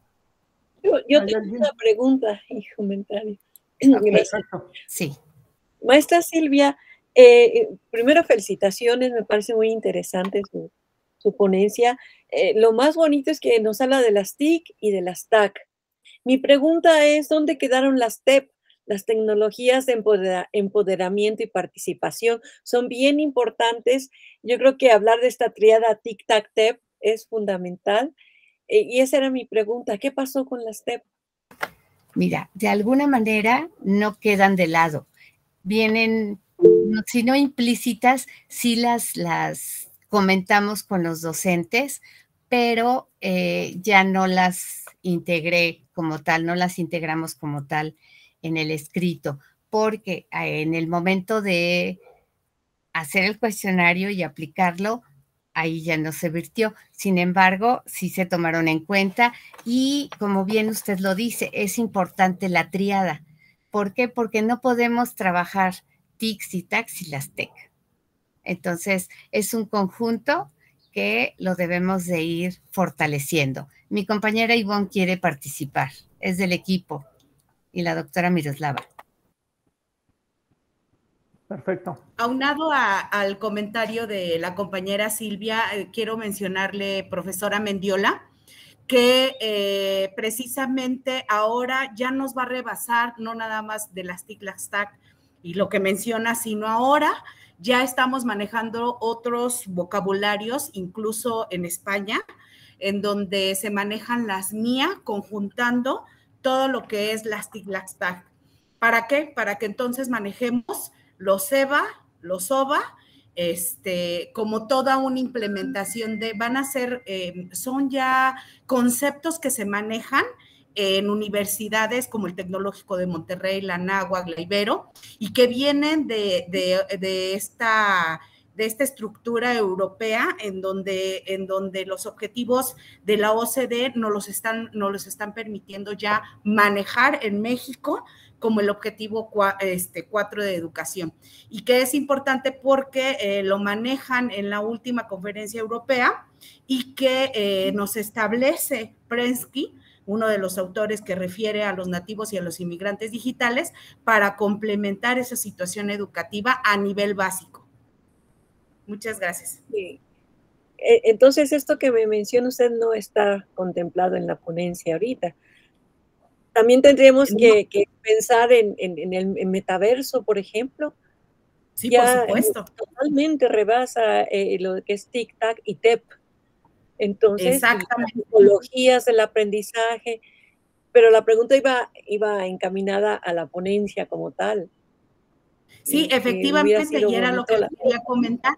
Yo, tengo una pregunta y comentario. Sí. Maestra Silvia, eh, primero, felicitaciones, me parece muy interesante su, ponencia. Eh, lo más bonito es que nos habla de las TIC y de las TAC. Mi pregunta es, ¿dónde quedaron las TEP? Las tecnologías de empoderamiento y participación son bien importantes. Yo creo que hablar de esta triada TIC-TAC-TEP es fundamental. Eh, y esa era mi pregunta, ¿qué pasó con las TEP? Mira, de alguna manera no quedan de lado. Vienen si no implícitas, sí las, las comentamos con los docentes, pero eh, ya no las integré como tal, no las integramos como tal en el escrito, porque eh, en el momento de hacer el cuestionario y aplicarlo, ahí ya no se virtió. Sin embargo, sí se tomaron en cuenta y como bien usted lo dice, es importante la triada. ¿Por qué? Porque no podemos trabajar TICS y TACS y las TEC. Entonces, es un conjunto que lo debemos de ir fortaleciendo. Mi compañera Ivonne quiere participar, es del equipo, y la doctora Miroslava. Perfecto. Aunado al comentario de la compañera Silvia, eh, quiero mencionarle, profesora Mendiola, que eh, precisamente ahora ya nos va a rebasar no nada más de las TIC, las TAC, y lo que menciona, sino ahora ya estamos manejando otros vocabularios, incluso en España, en donde se manejan las MIA conjuntando todo lo que es las. ¿Para qué? Para que entonces manejemos los EVA, los OVA, este, como toda una implementación de, van a ser, eh, son ya conceptos que se manejan en universidades como el Tecnológico de Monterrey, la Ibero, y que vienen de, esta de esta estructura europea en donde, en donde los objetivos de la OCDE no los están, no los están permitiendo ya manejar en México como el objetivo 4 este, de educación. Y que es importante porque eh, lo manejan en la última conferencia europea y que eh, nos establece Prensky, uno de los autores que refiere a los nativos y a los inmigrantes digitales, para complementar esa situación educativa a nivel básico. Muchas gracias. E, entonces, esto que me menciona usted no está contemplado en la ponencia ahorita. También tendríamos que, pensar en, el metaverso, por ejemplo. Sí, por supuesto. Totalmente rebasa eh, lo que es TikTok y TEP. Entonces, Exactamente. tecnologías del aprendizaje, pero la pregunta iba, iba encaminada a la ponencia como tal. Sí, efectivamente, y era lo que quería comentar,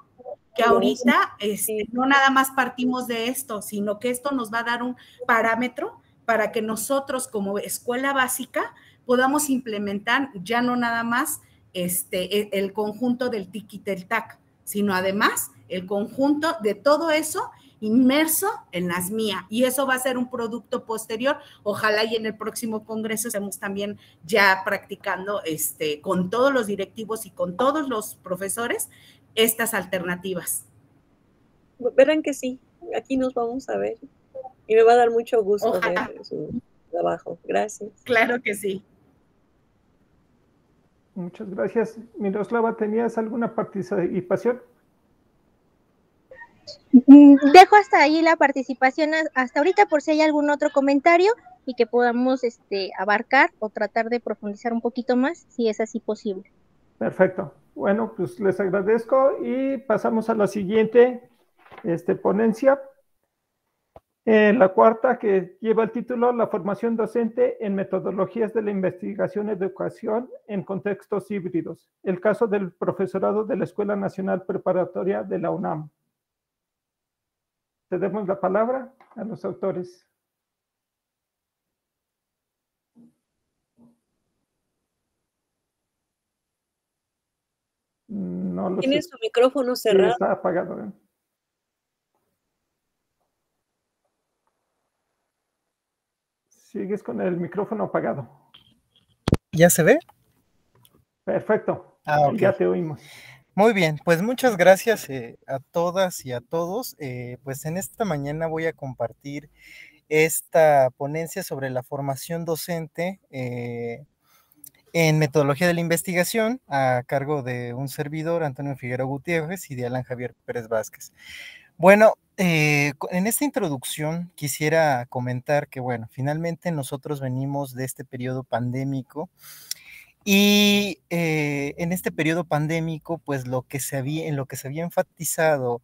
que ahorita este, no nada más partimos de esto, sino que esto nos va a dar un parámetro para que nosotros como escuela básica podamos implementar ya no nada más este, e, el conjunto del del TAC, sino además el conjunto de todo eso inmerso en las mías. Y eso va a ser un producto posterior. Ojalá y en el próximo congreso estemos también ya practicando este, con todos los directivos y con todos los profesores estas alternativas. Verán que sí, aquí nos vamos a ver y me va a dar mucho gusto ver su trabajo. Gracias. Claro que sí. Muchas gracias. Miroslava, ¿tenías alguna participación? Mm, dejo hasta ahí la participación hasta ahorita por si hay algún otro comentario y que podamos este, abarcar o tratar de profundizar un poquito más, si es así posible. Perfecto. Bueno, pues les agradezco y pasamos a la siguiente este, ponencia. Eh, la cuarta, que lleva el título La formación docente en metodologías de la investigación educación en contextos híbridos. El caso del profesorado de la Escuela Nacional Preparatoria de la UNAM. Cedemos la palabra a los autores. No Tiene su micrófono cerrado. está apagado. ¿eh? Sigues con el micrófono apagado. ¿Ya se ve? Perfecto. Ah, Ya te oímos. Muy bien, pues muchas gracias eh, a todas y a todos. Eh, pues en esta mañana voy a compartir esta ponencia sobre la formación docente eh, en metodología de la investigación a cargo de un servidor, Antonio Figueroa Gutiérrez y de Alan Javier Pérez Vázquez. Bueno, eh, en esta introducción quisiera comentar que, bueno, finalmente nosotros venimos de este periodo pandémico y eh, en este periodo pandémico, pues lo que se había, en lo que se había enfatizado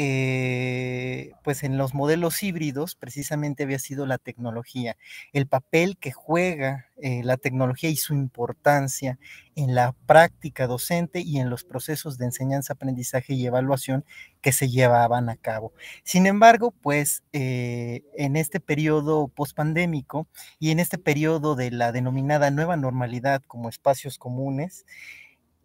eh, pues en los modelos híbridos precisamente había sido la tecnología, el papel que juega eh, la tecnología y su importancia en la práctica docente y en los procesos de enseñanza, aprendizaje y evaluación que se llevaban a cabo. Sin embargo, pues eh, en este periodo pospandémico y en este periodo de la denominada nueva normalidad como espacios comunes,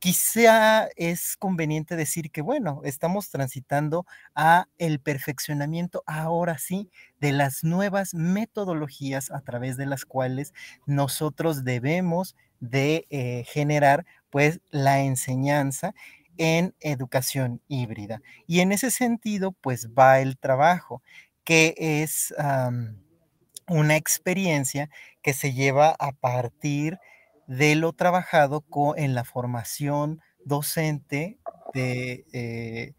Quizá es conveniente decir que, bueno, estamos transitando a el perfeccionamiento ahora sí de las nuevas metodologías a través de las cuales nosotros debemos de eh, generar pues la enseñanza en educación híbrida. Y en ese sentido, pues va el trabajo, que es una experiencia que se lleva a partir de lo trabajado en la formación docente de, eh,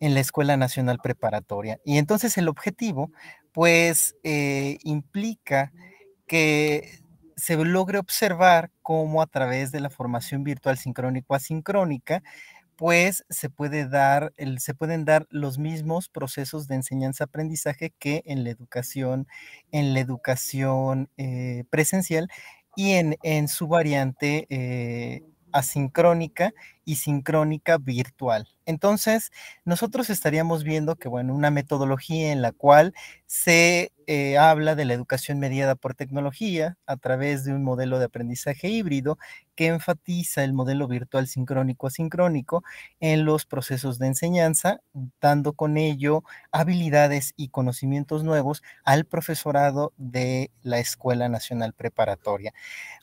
en la Escuela Nacional Preparatoria. Y entonces el objetivo, pues, eh, implica que se logre observar cómo a través de la formación virtual sincrónico-asincrónica, pues se, puede dar, se pueden dar los mismos procesos de enseñanza-aprendizaje que en la educación, en la educación eh, presencial y en, su variante eh, asincrónica y sincrónica virtual. Entonces, nosotros estaríamos viendo que, bueno, una metodología en la cual se eh, habla de la educación mediada por tecnología a través de un modelo de aprendizaje híbrido que enfatiza el modelo virtual sincrónico asincrónico en los procesos de enseñanza, dando con ello habilidades y conocimientos nuevos al profesorado de la Escuela Nacional Preparatoria.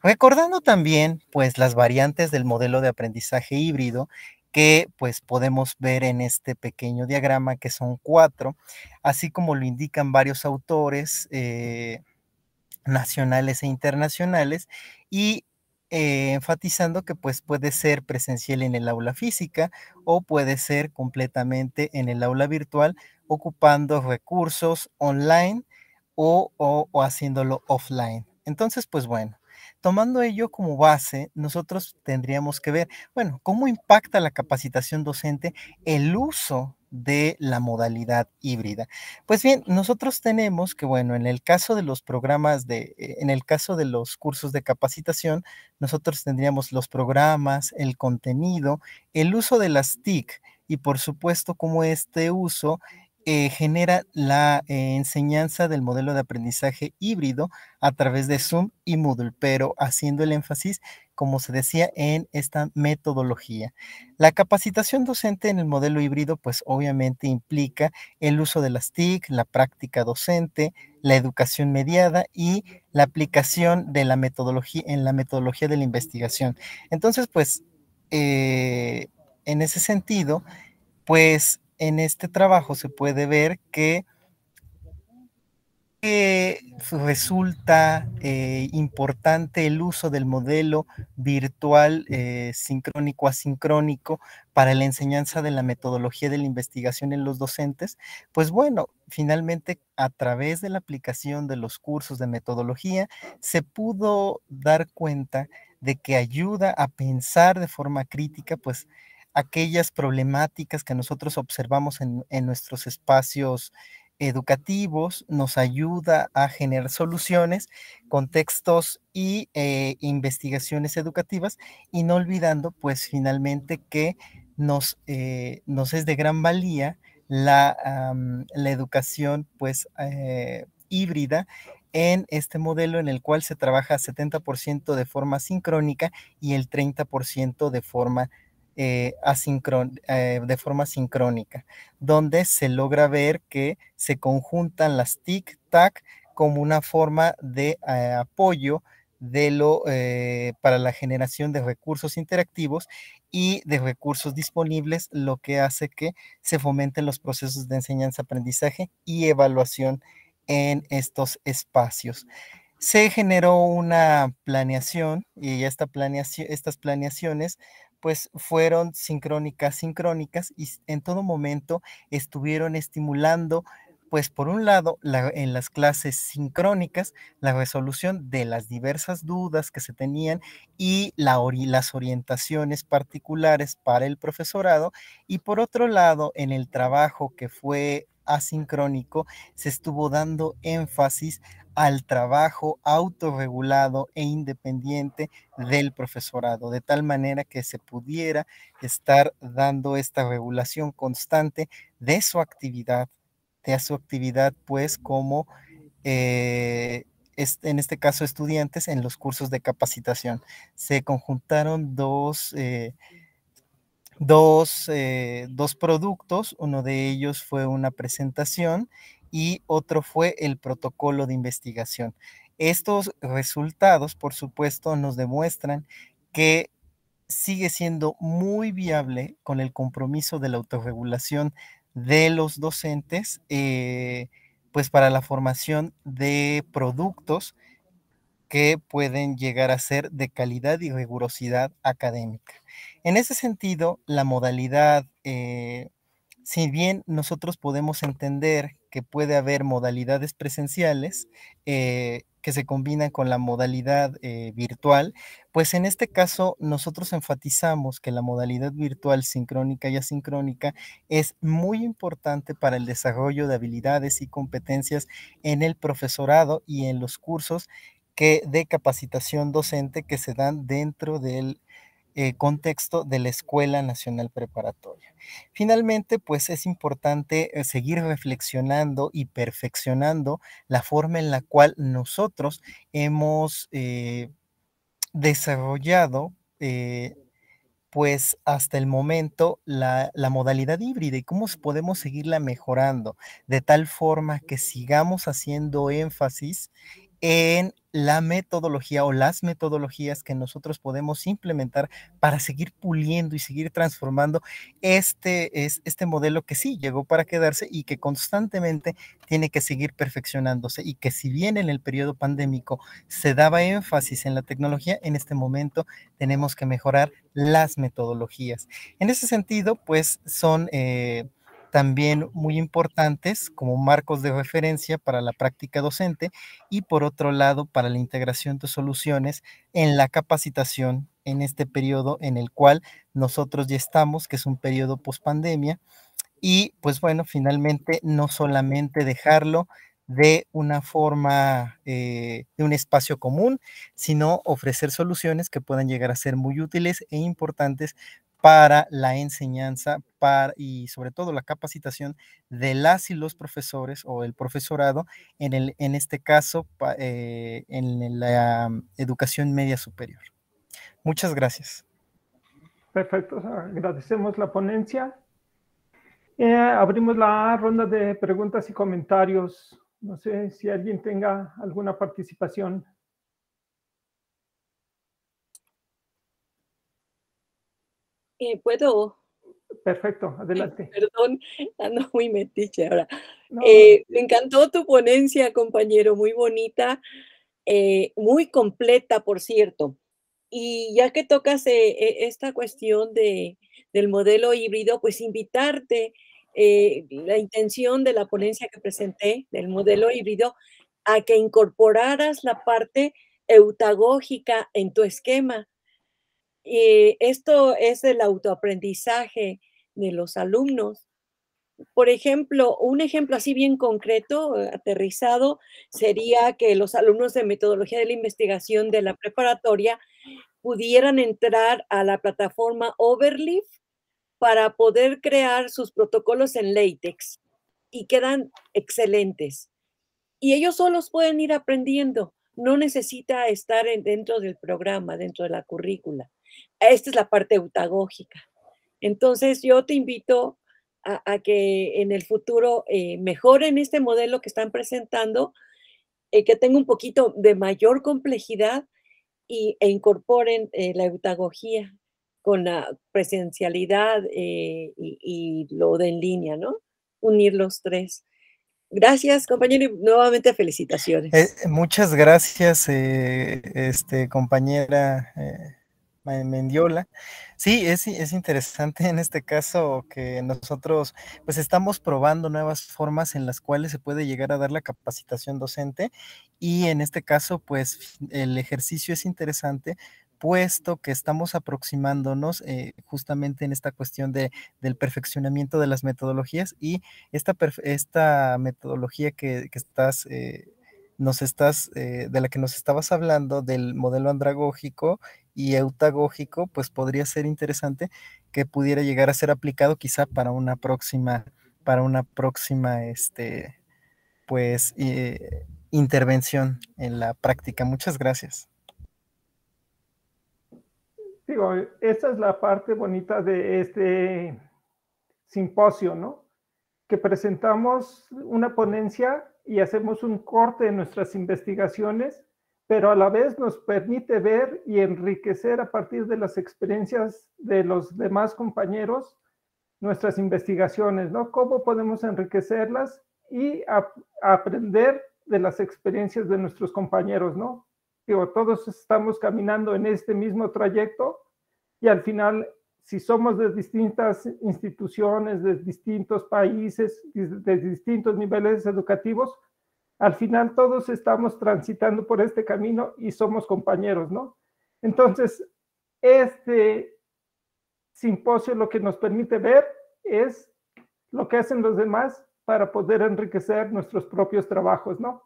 Recordando también, pues, las variantes del modelo de aprendizaje híbrido que pues podemos ver en este pequeño diagrama que son cuatro, así como lo indican varios autores eh, nacionales e internacionales y eh, enfatizando que pues puede ser presencial en el aula física o puede ser completamente en el aula virtual ocupando recursos online o, o haciéndolo offline. Entonces, pues bueno, Tomando ello como base, nosotros tendríamos que ver, bueno, cómo impacta la capacitación docente el uso de la modalidad híbrida. Pues bien, nosotros tenemos que, bueno, en el caso de los programas de, eh, en el caso de los cursos de capacitación, nosotros tendríamos los programas, el contenido, el uso de las TIC y por supuesto cómo este uso eh, genera la eh, enseñanza del modelo de aprendizaje híbrido a través de Zoom y Moodle, pero haciendo el énfasis, como se decía, en esta metodología. La capacitación docente en el modelo híbrido, pues obviamente implica el uso de las TIC, la práctica docente, la educación mediada y la aplicación de la metodología en la metodología de la investigación. Entonces, pues, eh, en ese sentido, pues en este trabajo se puede ver que resulta eh, importante el uso del modelo virtual eh, sincrónico asincrónico para la enseñanza de la metodología de la investigación en los docentes, pues bueno, finalmente a través de la aplicación de los cursos de metodología se pudo dar cuenta de que ayuda a pensar de forma crítica, pues aquellas problemáticas que nosotros observamos en, nuestros espacios educativos, nos ayuda a generar soluciones, contextos y eh, investigaciones educativas y no olvidando pues finalmente que nos, eh, es de gran valía la, la educación pues eh, híbrida en este modelo en el cual se trabaja 70% de forma sincrónica y el 30% de forma eh, eh, de forma sincrónica, donde se logra ver que se conjuntan las TIC-TAC como una forma de eh, apoyo de lo, para la generación de recursos interactivos y de recursos disponibles, lo que hace que se fomenten los procesos de enseñanza-aprendizaje y evaluación en estos espacios. Se generó una planeación y esta planeación, estas planeaciones pues fueron sincrónicas, sincrónicas y en todo momento estuvieron estimulando, pues por un lado, en las clases sincrónicas, la resolución de las diversas dudas que se tenían y las orientaciones particulares para el profesorado y por otro lado, en el trabajo que fue asincrónico, se estuvo dando énfasis al trabajo autorregulado e independiente del profesorado, de tal manera que se pudiera estar dando esta regulación constante de su actividad, de su actividad pues como eh, en este caso estudiantes en los cursos de capacitación. Se conjuntaron dos... Eh, dos, eh, dos, productos, uno de ellos fue una presentación y otro fue el protocolo de investigación. Estos resultados, por supuesto, nos demuestran que sigue siendo muy viable con el compromiso de la autorregulación de los docentes, eh, pues para la formación de productos que pueden llegar a ser de calidad y rigurosidad académica. En ese sentido, la modalidad, eh, si bien nosotros podemos entender que puede haber modalidades presenciales eh, que se combinan con la modalidad eh, virtual, pues en este caso nosotros enfatizamos que la modalidad virtual sincrónica y asincrónica es muy importante para el desarrollo de habilidades y competencias en el profesorado y en los cursos que, de capacitación docente que se dan dentro del eh, contexto de la Escuela Nacional Preparatoria. Finalmente, pues es importante eh, seguir reflexionando y perfeccionando la forma en la cual nosotros hemos eh, desarrollado pues hasta el momento la, la, modalidad híbrida y cómo podemos seguirla mejorando de tal forma que sigamos haciendo énfasis en la metodología o las metodologías que nosotros podemos implementar para seguir puliendo y seguir transformando este, es, este modelo que sí llegó para quedarse y que constantemente tiene que seguir perfeccionándose y que si bien en el periodo pandémico se daba énfasis en la tecnología, en este momento tenemos que mejorar las metodologías. En ese sentido, pues son... Eh, también muy importantes como marcos de referencia para la práctica docente y por otro lado para la integración de soluciones en la capacitación en este periodo en el cual nosotros ya estamos, que es un periodo post pandemia. Y pues bueno, finalmente no solamente dejarlo de una forma, eh, de un espacio común, sino ofrecer soluciones que puedan llegar a ser muy útiles e importantes para la enseñanza para, y sobre todo la capacitación de las y los profesores o el profesorado, en, el, en este caso eh, en la educación media superior. Muchas gracias. Perfecto, agradecemos la ponencia. Eh, abrimos la ronda de preguntas y comentarios. No sé si alguien tenga alguna participación. Eh, ¿Puedo? Perfecto, adelante. Perdón, ando muy metiche ahora. Eh, me encantó tu ponencia, compañero, muy bonita, eh, muy completa, por cierto. Y ya que tocas e, esta cuestión de, del modelo híbrido, pues invitarte, la intención de la ponencia que presenté del modelo híbrido, a que incorporaras la parte eutagógica en tu esquema eh, esto es el autoaprendizaje de los alumnos. Por ejemplo, un ejemplo así bien concreto, eh, aterrizado, sería que los alumnos de metodología de la investigación de la preparatoria pudieran entrar a la plataforma Overleaf para poder crear sus protocolos en LaTeX y quedan excelentes. Y ellos solos pueden ir aprendiendo, no necesita estar dentro del programa, dentro de la currícula. Esta es la parte eutagógica. Entonces, yo te invito a, que en el futuro eh, mejoren este modelo que están presentando, eh, que tenga un poquito de mayor complejidad y, e incorporen eh, la eutagogía con la presencialidad y, y, lo de en línea, ¿no? Unir los tres. Gracias, compañero, y nuevamente felicitaciones. muchas gracias, este, compañera Mendiola. Sí, es, es, interesante en este caso que nosotros pues estamos probando nuevas formas en las cuales se puede llegar a dar la capacitación docente y en este caso pues el ejercicio es interesante puesto que estamos aproximándonos eh, justamente en esta cuestión de, del perfeccionamiento de las metodologías y esta, esta metodología que, que estás... Eh, nos estás, eh, de la que nos estabas hablando, del modelo andragógico y eutagógico, pues podría ser interesante que pudiera llegar a ser aplicado quizá para una próxima, para una próxima, este, pues, intervención en la práctica. Muchas gracias. Digo, esta es la parte bonita de este simposio, ¿no? Que presentamos una ponencia y hacemos un corte en nuestras investigaciones pero a la vez nos permite ver y enriquecer a partir de las experiencias de los demás compañeros nuestras investigaciones, ¿no? ¿Cómo podemos enriquecerlas y aprender de las experiencias de nuestros compañeros, ¿no? Digo, todos estamos caminando en este mismo trayecto y al final, si somos de distintas instituciones, de distintos países, de distintos niveles educativos, al final todos estamos transitando por este camino y somos compañeros, ¿no? Entonces, este simposio lo que nos permite ver es lo que hacen los demás para poder enriquecer nuestros propios trabajos, ¿no?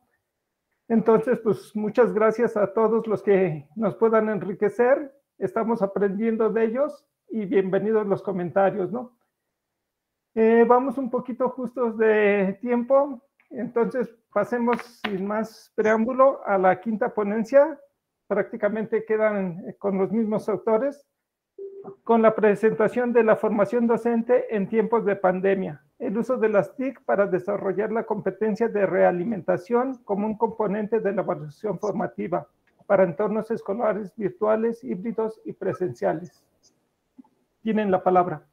Entonces, pues muchas gracias a todos los que nos puedan enriquecer estamos aprendiendo de ellos y bienvenidos los comentarios, ¿no? Eh, vamos un poquito justos de tiempo, entonces pasemos sin más preámbulo a la quinta ponencia. Prácticamente quedan eh, con los mismos autores, con la presentación de la formación docente en tiempos de pandemia, el uso de las TIC para desarrollar la competencia de realimentación como un componente de la evaluación formativa para entornos escolares virtuales, híbridos y presenciales. Tienen la palabra.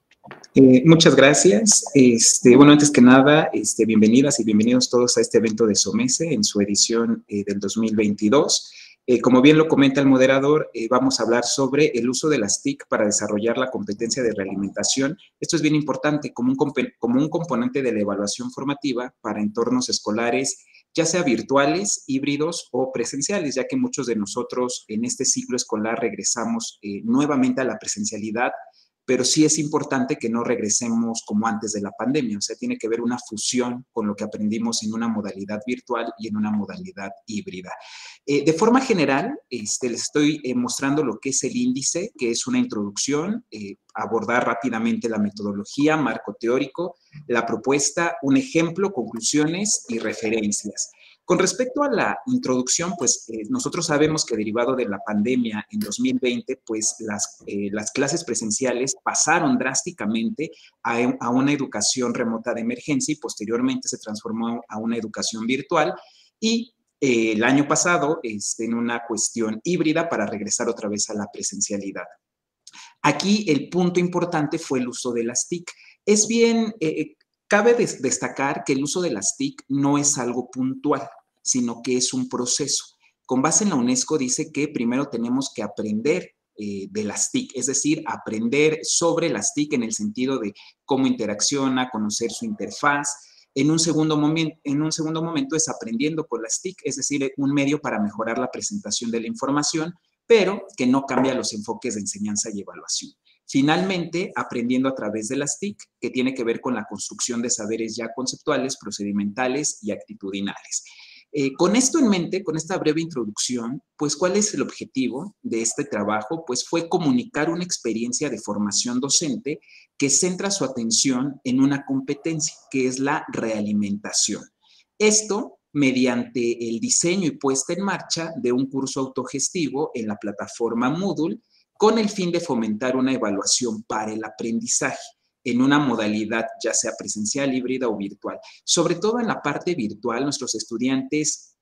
Eh, muchas gracias. Este, bueno, antes que nada, este, bienvenidas y bienvenidos todos a este evento de SOMESE en su edición eh, del 2022. Eh, como bien lo comenta el moderador, vamos a hablar sobre el uso de las TIC para desarrollar la competencia de realimentación. Esto es bien importante como un, como un componente de la evaluación formativa para entornos escolares, ya sea virtuales, híbridos o presenciales, ya que muchos de nosotros en este ciclo escolar regresamos nuevamente a la presencialidad pero sí es importante que no regresemos como antes de la pandemia, o sea, tiene que haber una fusión con lo que aprendimos en una modalidad virtual y en una modalidad híbrida. Eh, de forma general, este, les estoy eh, mostrando lo que es el índice, que es una introducción, eh, abordar rápidamente la metodología, marco teórico, la propuesta, un ejemplo, conclusiones y referencias. Con respecto a la introducción, pues eh, nosotros sabemos que derivado de la pandemia en 2020, pues las, eh, las clases presenciales pasaron drásticamente a, una educación remota de emergencia y posteriormente se transformó a una educación virtual y eh, el año pasado este, en una cuestión híbrida para regresar otra vez a la presencialidad. Aquí el punto importante fue el uso de las TIC. Es bien, Cabe destacar que el uso de las TIC no es algo puntual, sino que es un proceso. Con base en la UNESCO dice que primero tenemos que aprender eh, de las TIC, es decir, aprender sobre las TIC en el sentido de cómo interacciona, conocer su interfaz. En un, segundo momento, en un segundo momento es aprendiendo con las TIC, es decir, un medio para mejorar la presentación de la información, pero que no cambia los enfoques de enseñanza y evaluación. Finalmente, aprendiendo a través de las TIC, que tiene que ver con la construcción de saberes ya conceptuales, procedimentales y actitudinales. Eh, con esto en mente, con esta breve introducción, pues cuál es el objetivo de este trabajo, pues fue comunicar una experiencia de formación docente que centra su atención en una competencia, que es la realimentación. Esto mediante el diseño y puesta en marcha de un curso autogestivo en la plataforma Moodle con el fin de fomentar una evaluación para el aprendizaje en una modalidad ya sea presencial, híbrida o virtual. Sobre todo en la parte virtual, nuestros estudiantes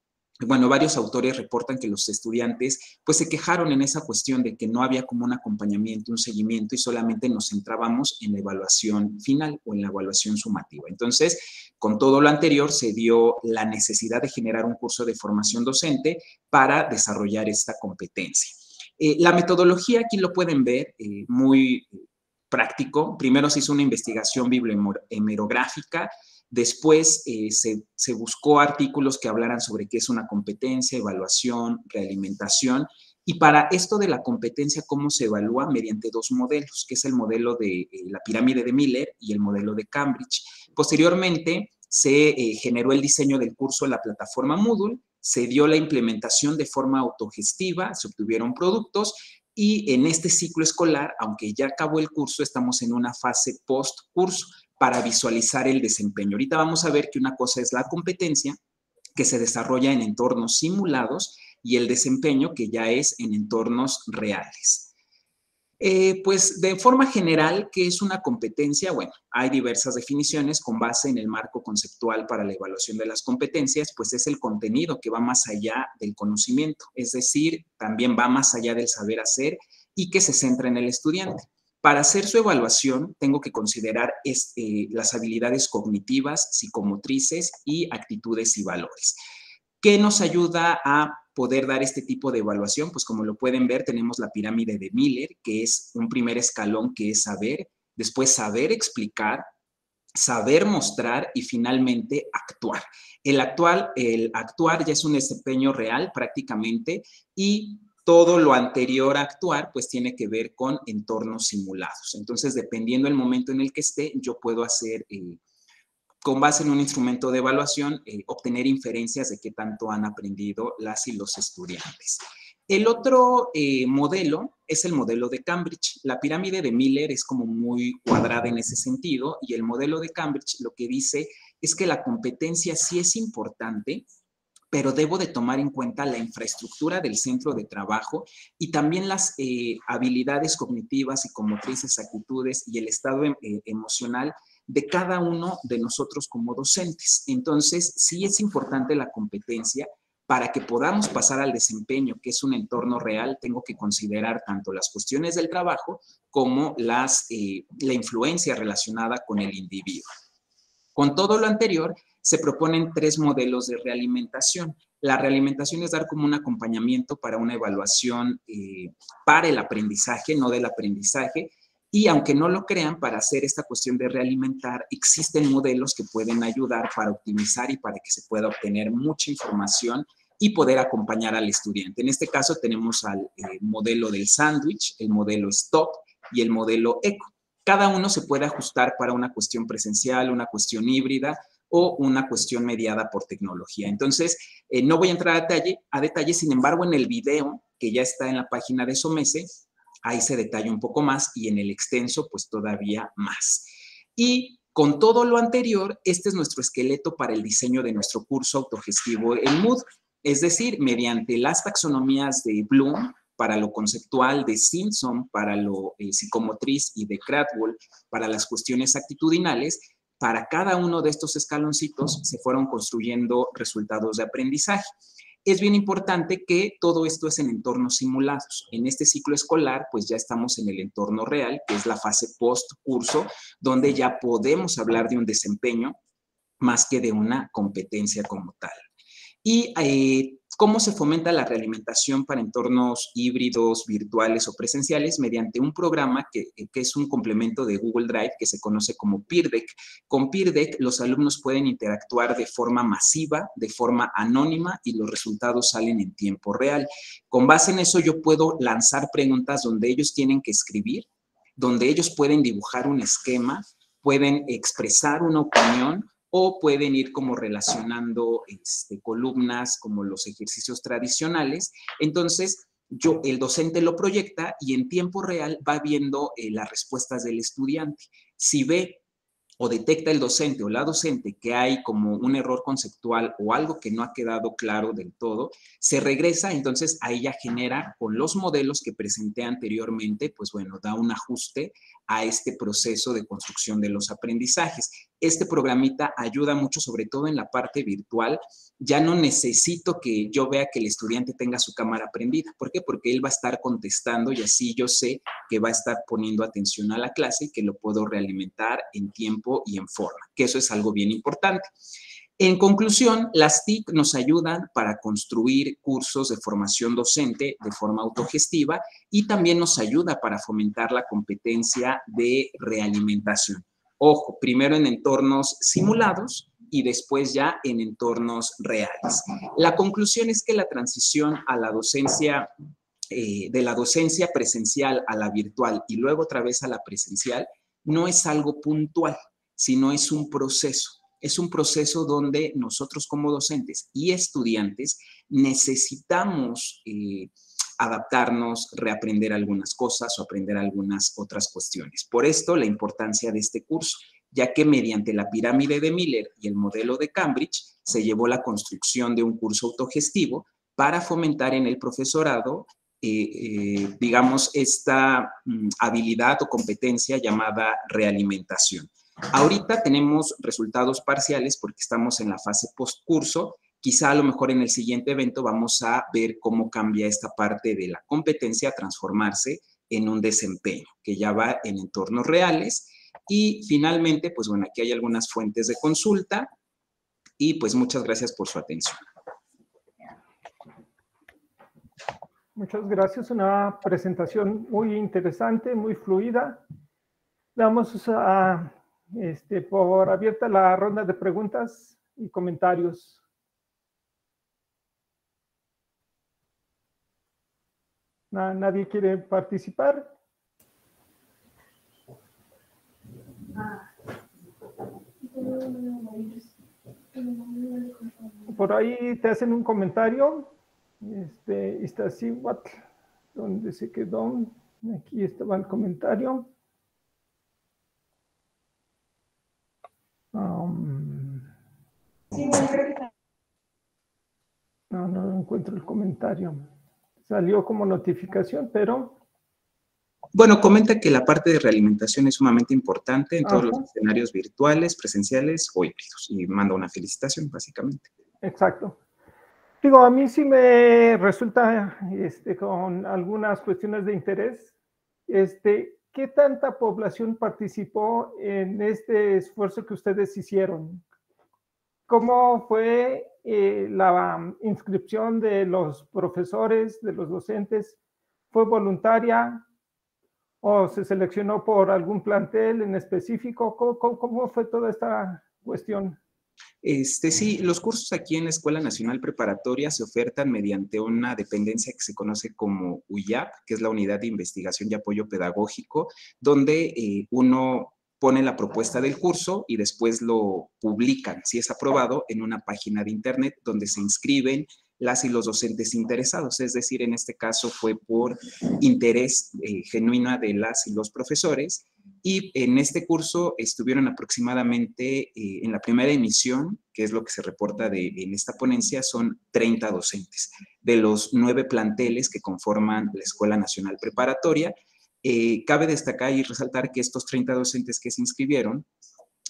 bueno, varios autores reportan que los estudiantes pues se quejaron en esa cuestión de que no había como un acompañamiento, un seguimiento y solamente nos centrábamos en la evaluación final o en la evaluación sumativa. Entonces, con todo lo anterior se dio la necesidad de generar un curso de formación docente para desarrollar esta competencia. Eh, la metodología aquí lo pueden ver eh, muy práctico. Primero se hizo una investigación bibliohemerográfica, después eh, se, se, buscó artículos que hablaran sobre qué es una competencia, evaluación, realimentación. Y para esto de la competencia, ¿cómo se evalúa? Mediante dos modelos, que es el modelo de la pirámide de Miller y el modelo de Cambridge. Posteriormente, se generó el diseño del curso en la plataforma Moodle se dio la implementación de forma autogestiva, se obtuvieron productos y en este ciclo escolar, aunque ya acabó el curso, estamos en una fase post-curso para visualizar el desempeño. Ahorita vamos a ver que una cosa es la competencia que se desarrolla en entornos simulados y el desempeño que ya es en entornos reales. Eh, pues de forma general, ¿qué es una competencia? Bueno, hay diversas definiciones con base en el marco conceptual para la evaluación de las competencias, pues es el contenido que va más allá del conocimiento, es decir, también va más allá del saber hacer y que se centra en el estudiante. Para hacer su evaluación, tengo que considerar este, las habilidades cognitivas, psicomotrices y actitudes y valores. ¿Qué nos ayuda a poder dar este tipo de evaluación? Pues como lo pueden ver, tenemos la pirámide de Miller, que es un primer escalón que es saber, después saber explicar, saber mostrar y finalmente actuar. El, actual, el actuar ya es un desempeño real prácticamente y todo lo anterior a actuar pues tiene que ver con entornos simulados. Entonces, dependiendo del momento en el que esté, yo puedo hacer... Eh, con base en un instrumento de evaluación, eh, obtener inferencias de qué tanto han aprendido las y los estudiantes. El otro eh, modelo es el modelo de Cambridge. La pirámide de Miller es como muy cuadrada en ese sentido y el modelo de Cambridge lo que dice es que la competencia sí es importante, pero debo de tomar en cuenta la infraestructura del centro de trabajo y también las eh, habilidades cognitivas, psicomotrices, actitudes y el estado emocional de cada uno de nosotros como docentes. Entonces, sí es importante la competencia. Para que podamos pasar al desempeño, que es un entorno real, tengo que considerar tanto las cuestiones del trabajo como las, eh, la influencia relacionada con el individuo. Con todo lo anterior, se proponen tres modelos de realimentación. La realimentación es dar como un acompañamiento para una evaluación eh, para el aprendizaje, no del aprendizaje. Y aunque no lo crean, para hacer esta cuestión de realimentar, existen modelos que pueden ayudar para optimizar y para que se pueda obtener mucha información y poder acompañar al estudiante. En este caso tenemos al eh, modelo del sándwich, el modelo STOP y el modelo ECO. Cada uno se puede ajustar para una cuestión presencial, una cuestión híbrida o una cuestión mediada por tecnología. Entonces, eh, no voy a entrar a detalle, a detalle, sin embargo, en el video que ya está en la página de Somese, ahí se detalla un poco más y en el extenso, pues todavía más. Y con todo lo anterior, este es nuestro esqueleto para el diseño de nuestro curso autogestivo en Mood, es decir, mediante las taxonomías de Bloom, para lo conceptual, de Simpson para lo eh, psicomotriz y de Cradwell para las cuestiones actitudinales, para cada uno de estos escaloncitos se fueron construyendo resultados de aprendizaje. Es bien importante que todo esto es en entornos simulados. En este ciclo escolar, pues ya estamos en el entorno real, que es la fase post-curso, donde ya podemos hablar de un desempeño más que de una competencia como tal. Y eh, cómo se fomenta la realimentación para entornos híbridos, virtuales o presenciales mediante un programa que, eh, que, es un complemento de Google Drive que se conoce como PeerDeck. Con PeerDeck los alumnos pueden interactuar de forma masiva, de forma anónima y los resultados salen en tiempo real. Con base en eso yo puedo lanzar preguntas donde ellos tienen que escribir, donde ellos pueden dibujar un esquema, pueden expresar una opinión o pueden ir como relacionando este, columnas como los ejercicios tradicionales. Entonces, yo, el docente lo proyecta y en tiempo real va viendo eh, las respuestas del estudiante. Si ve o detecta el docente o la docente que hay como un error conceptual o algo que no ha quedado claro del todo, se regresa, entonces ahí ya genera con los modelos que presenté anteriormente, pues bueno, da un ajuste a este proceso de construcción de los aprendizajes. Este programita ayuda mucho, sobre todo en la parte virtual. Ya no necesito que yo vea que el estudiante tenga su cámara prendida. ¿Por qué? Porque él va a estar contestando y así yo sé que va a estar poniendo atención a la clase y que lo puedo realimentar en tiempo y en forma, que eso es algo bien importante. En conclusión, las TIC nos ayudan para construir cursos de formación docente de forma autogestiva y también nos ayuda para fomentar la competencia de realimentación. Ojo, primero en entornos simulados y después ya en entornos reales. La conclusión es que la transición a la docencia, eh, de la docencia presencial a la virtual y luego otra vez a la presencial, no es algo puntual, sino es un proceso. Es un proceso donde nosotros como docentes y estudiantes necesitamos... Eh, adaptarnos, reaprender algunas cosas o aprender algunas otras cuestiones. Por esto, la importancia de este curso, ya que mediante la pirámide de Miller y el modelo de Cambridge se llevó la construcción de un curso autogestivo para fomentar en el profesorado, eh, eh, digamos, esta mm, habilidad o competencia llamada realimentación. Ahorita tenemos resultados parciales porque estamos en la fase postcurso Quizá a lo mejor en el siguiente evento vamos a ver cómo cambia esta parte de la competencia transformarse en un desempeño que ya va en entornos reales. Y finalmente, pues bueno, aquí hay algunas fuentes de consulta y pues muchas gracias por su atención. Muchas gracias, una presentación muy interesante, muy fluida. Damos a, este, por abierta la ronda de preguntas y comentarios. ¿Nadie quiere participar? Por ahí te hacen un comentario. Este, está así, what, ¿dónde se quedó? Aquí estaba el comentario. No, no encuentro el comentario. Salió como notificación, pero... Bueno, comenta que la parte de realimentación es sumamente importante en todos los escenarios virtuales, presenciales o híbridos. Y manda una felicitación, básicamente. Exacto. Digo, a mí sí me resulta este, con algunas cuestiones de interés. Este, ¿Qué tanta población participó en este esfuerzo que ustedes hicieron? ¿Cómo fue eh, la inscripción de los profesores, de los docentes? ¿Fue voluntaria o se seleccionó por algún plantel en específico? cómo fue toda esta cuestión? Este, sí, los cursos aquí en la Escuela Nacional Preparatoria se ofertan mediante una dependencia que se conoce como UYAP, que es la Unidad de Investigación y Apoyo Pedagógico, donde eh, uno pone la propuesta del curso y después lo publican, si es aprobado, en una página de internet donde se inscriben las y los docentes interesados. Es decir, en este caso fue por interés eh, genuino de las y los profesores y en este curso estuvieron aproximadamente, eh, en la primera emisión, que es lo que se reporta en esta ponencia, son 30 docentes de los nueve planteles que conforman la Escuela Nacional Preparatoria. Eh, cabe destacar y resaltar que estos 30 docentes que se inscribieron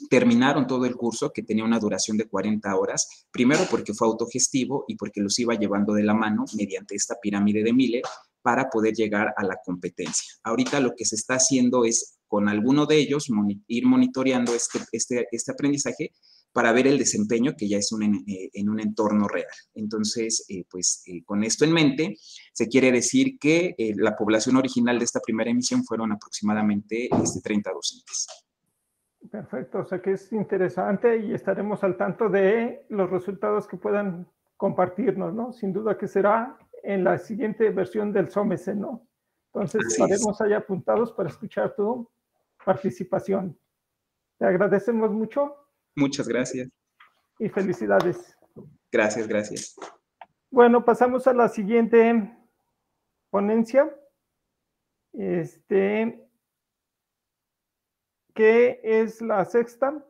terminaron todo el curso que tenía una duración de 40 horas, primero porque fue autogestivo y porque los iba llevando de la mano mediante esta pirámide de Miller para poder llegar a la competencia. Ahorita lo que se está haciendo es con alguno de ellos ir monitoreando este, este, este, aprendizaje para ver el desempeño que ya es un, eh, en, un entorno real. Entonces, eh, pues eh, con esto en mente, se quiere decir que la población original de esta primera emisión fueron aproximadamente este, 30 docentes. Perfecto, o sea que es interesante y estaremos al tanto de los resultados que puedan compartirnos, ¿no? Sin duda que será en la siguiente versión del SOMESE, ¿no? Entonces estaremos ahí apuntados para escuchar tu participación. Te agradecemos mucho. Muchas gracias. Y felicidades. Gracias, gracias. Bueno, pasamos a la siguiente ponencia. Este, que es la sexta.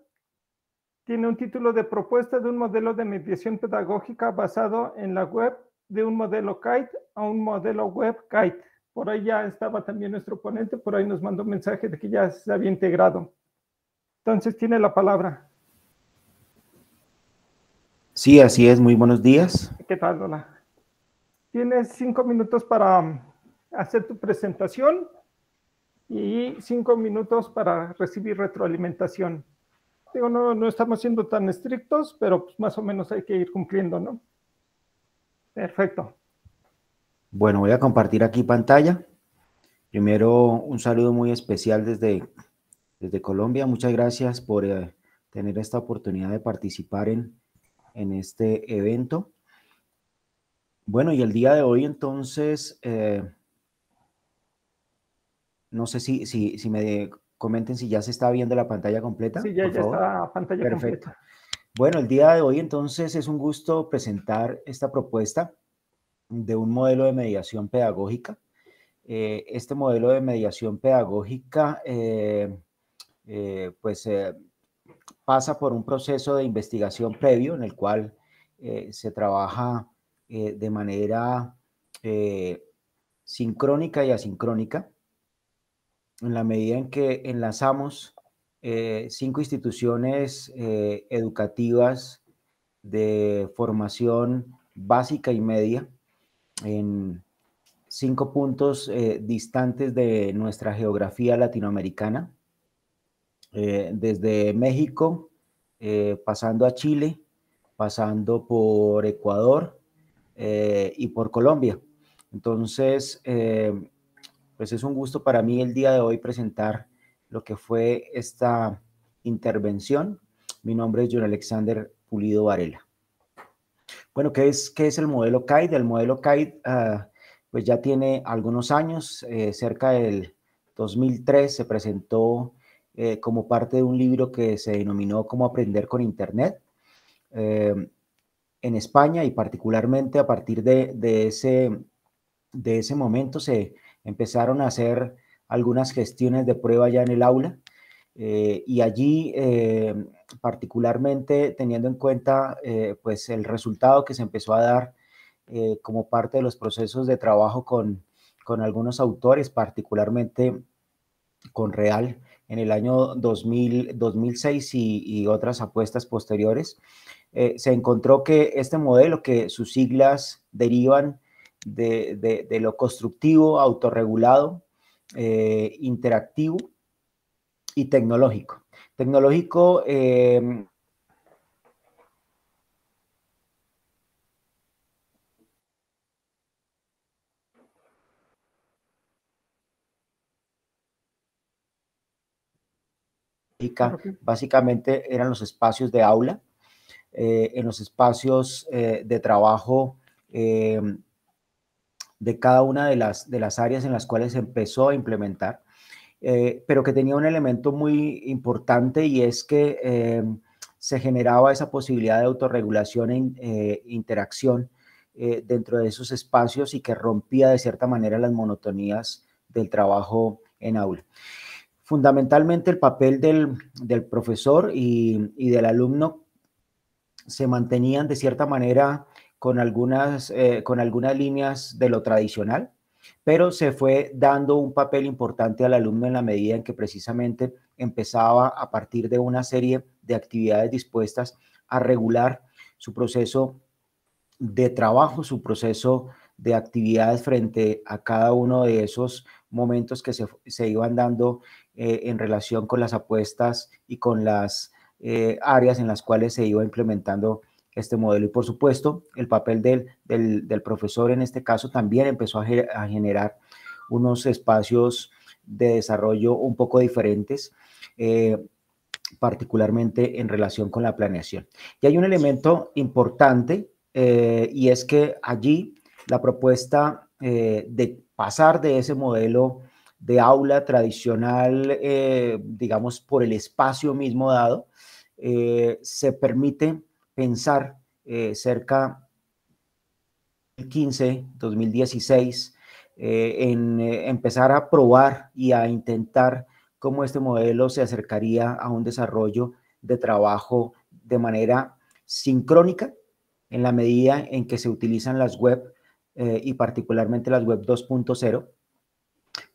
Tiene un título de propuesta de un modelo de mediación pedagógica basado en la web de un modelo Kite a un modelo web Kite. Por ahí ya estaba también nuestro ponente, por ahí nos mandó un mensaje de que ya se había integrado. Entonces tiene la palabra. Sí, así es. Muy buenos días. ¿Qué tal, Lola? Tienes cinco minutos para hacer tu presentación y cinco minutos para recibir retroalimentación. Digo, no, no estamos siendo tan estrictos, pero pues más o menos hay que ir cumpliendo, ¿no? Perfecto. Bueno, voy a compartir aquí pantalla. Primero, un saludo muy especial desde, desde Colombia. Muchas gracias por eh, tener esta oportunidad de participar en, en, este evento. Bueno, y el día de hoy entonces, eh, no sé si, si, si, me comenten si ya se está viendo la pantalla completa. Sí, ya, ya está pantalla Perfecto. Bueno, el día de hoy entonces es un gusto presentar esta propuesta de un modelo de mediación pedagógica. Eh, este modelo de mediación pedagógica eh, eh, pues pasa por un proceso de investigación previo en el cual se trabaja de manera sincrónica y asincrónica. En la medida en que enlazamos cinco instituciones educativas de formación básica y media en cinco puntos eh, distantes de nuestra geografía latinoamericana, eh, desde México, eh, pasando a Chile, pasando por Ecuador y por Colombia. Entonces, pues es un gusto para mí el día de hoy presentar lo que fue esta intervención. Mi nombre es John Alexander Pulido Varela. Bueno, ¿qué es, qué es el modelo KIDE? El modelo KIDE ah, pues ya tiene algunos años, eh, cerca del 2003 se presentó eh, como parte de un libro que se denominó Cómo aprender con Internet eh, en España y particularmente a partir de, ese, de ese momento se empezaron a hacer algunas gestiones de prueba ya en el aula eh, y allí, particularmente teniendo en cuenta pues el resultado que se empezó a dar como parte de los procesos de trabajo con, con algunos autores, particularmente con Real en el año 2000, 2006 y, y otras apuestas posteriores, se encontró que este modelo, que sus siglas derivan de, lo constructivo, autorregulado, interactivo, y tecnológico. Tecnológico, eh, básicamente eran los espacios de aula, eh, en los espacios eh, de trabajo de cada una de las, de las áreas en las cuales se empezó a implementar. Eh, pero que tenía un elemento muy importante y es que eh, se generaba esa posibilidad de autorregulación e interacción dentro de esos espacios y que rompía de cierta manera las monotonías del trabajo en aula. Fundamentalmente el papel del, profesor y, y, del alumno se mantenían de cierta manera con algunas, con algunas líneas de lo tradicional, pero se fue dando un papel importante al alumno en la medida en que precisamente empezaba a partir de una serie de actividades dispuestas a regular su proceso de trabajo, su proceso de actividades frente a cada uno de esos momentos que se, iban dando eh, en relación con las apuestas y con las eh, áreas en las cuales se iba implementando este modelo. Y por supuesto, el papel del, del, profesor en este caso también empezó a, generar unos espacios de desarrollo un poco diferentes, eh, particularmente en relación con la planeación. Y hay un elemento importante y es que allí la propuesta de pasar de ese modelo de aula tradicional, digamos, por el espacio mismo dado, se permite pensar eh, cerca del 15, 2016, en eh, empezar a probar y a intentar cómo este modelo se acercaría a un desarrollo de trabajo de manera sincrónica en la medida en que se utilizan las web eh, y particularmente las web 2.0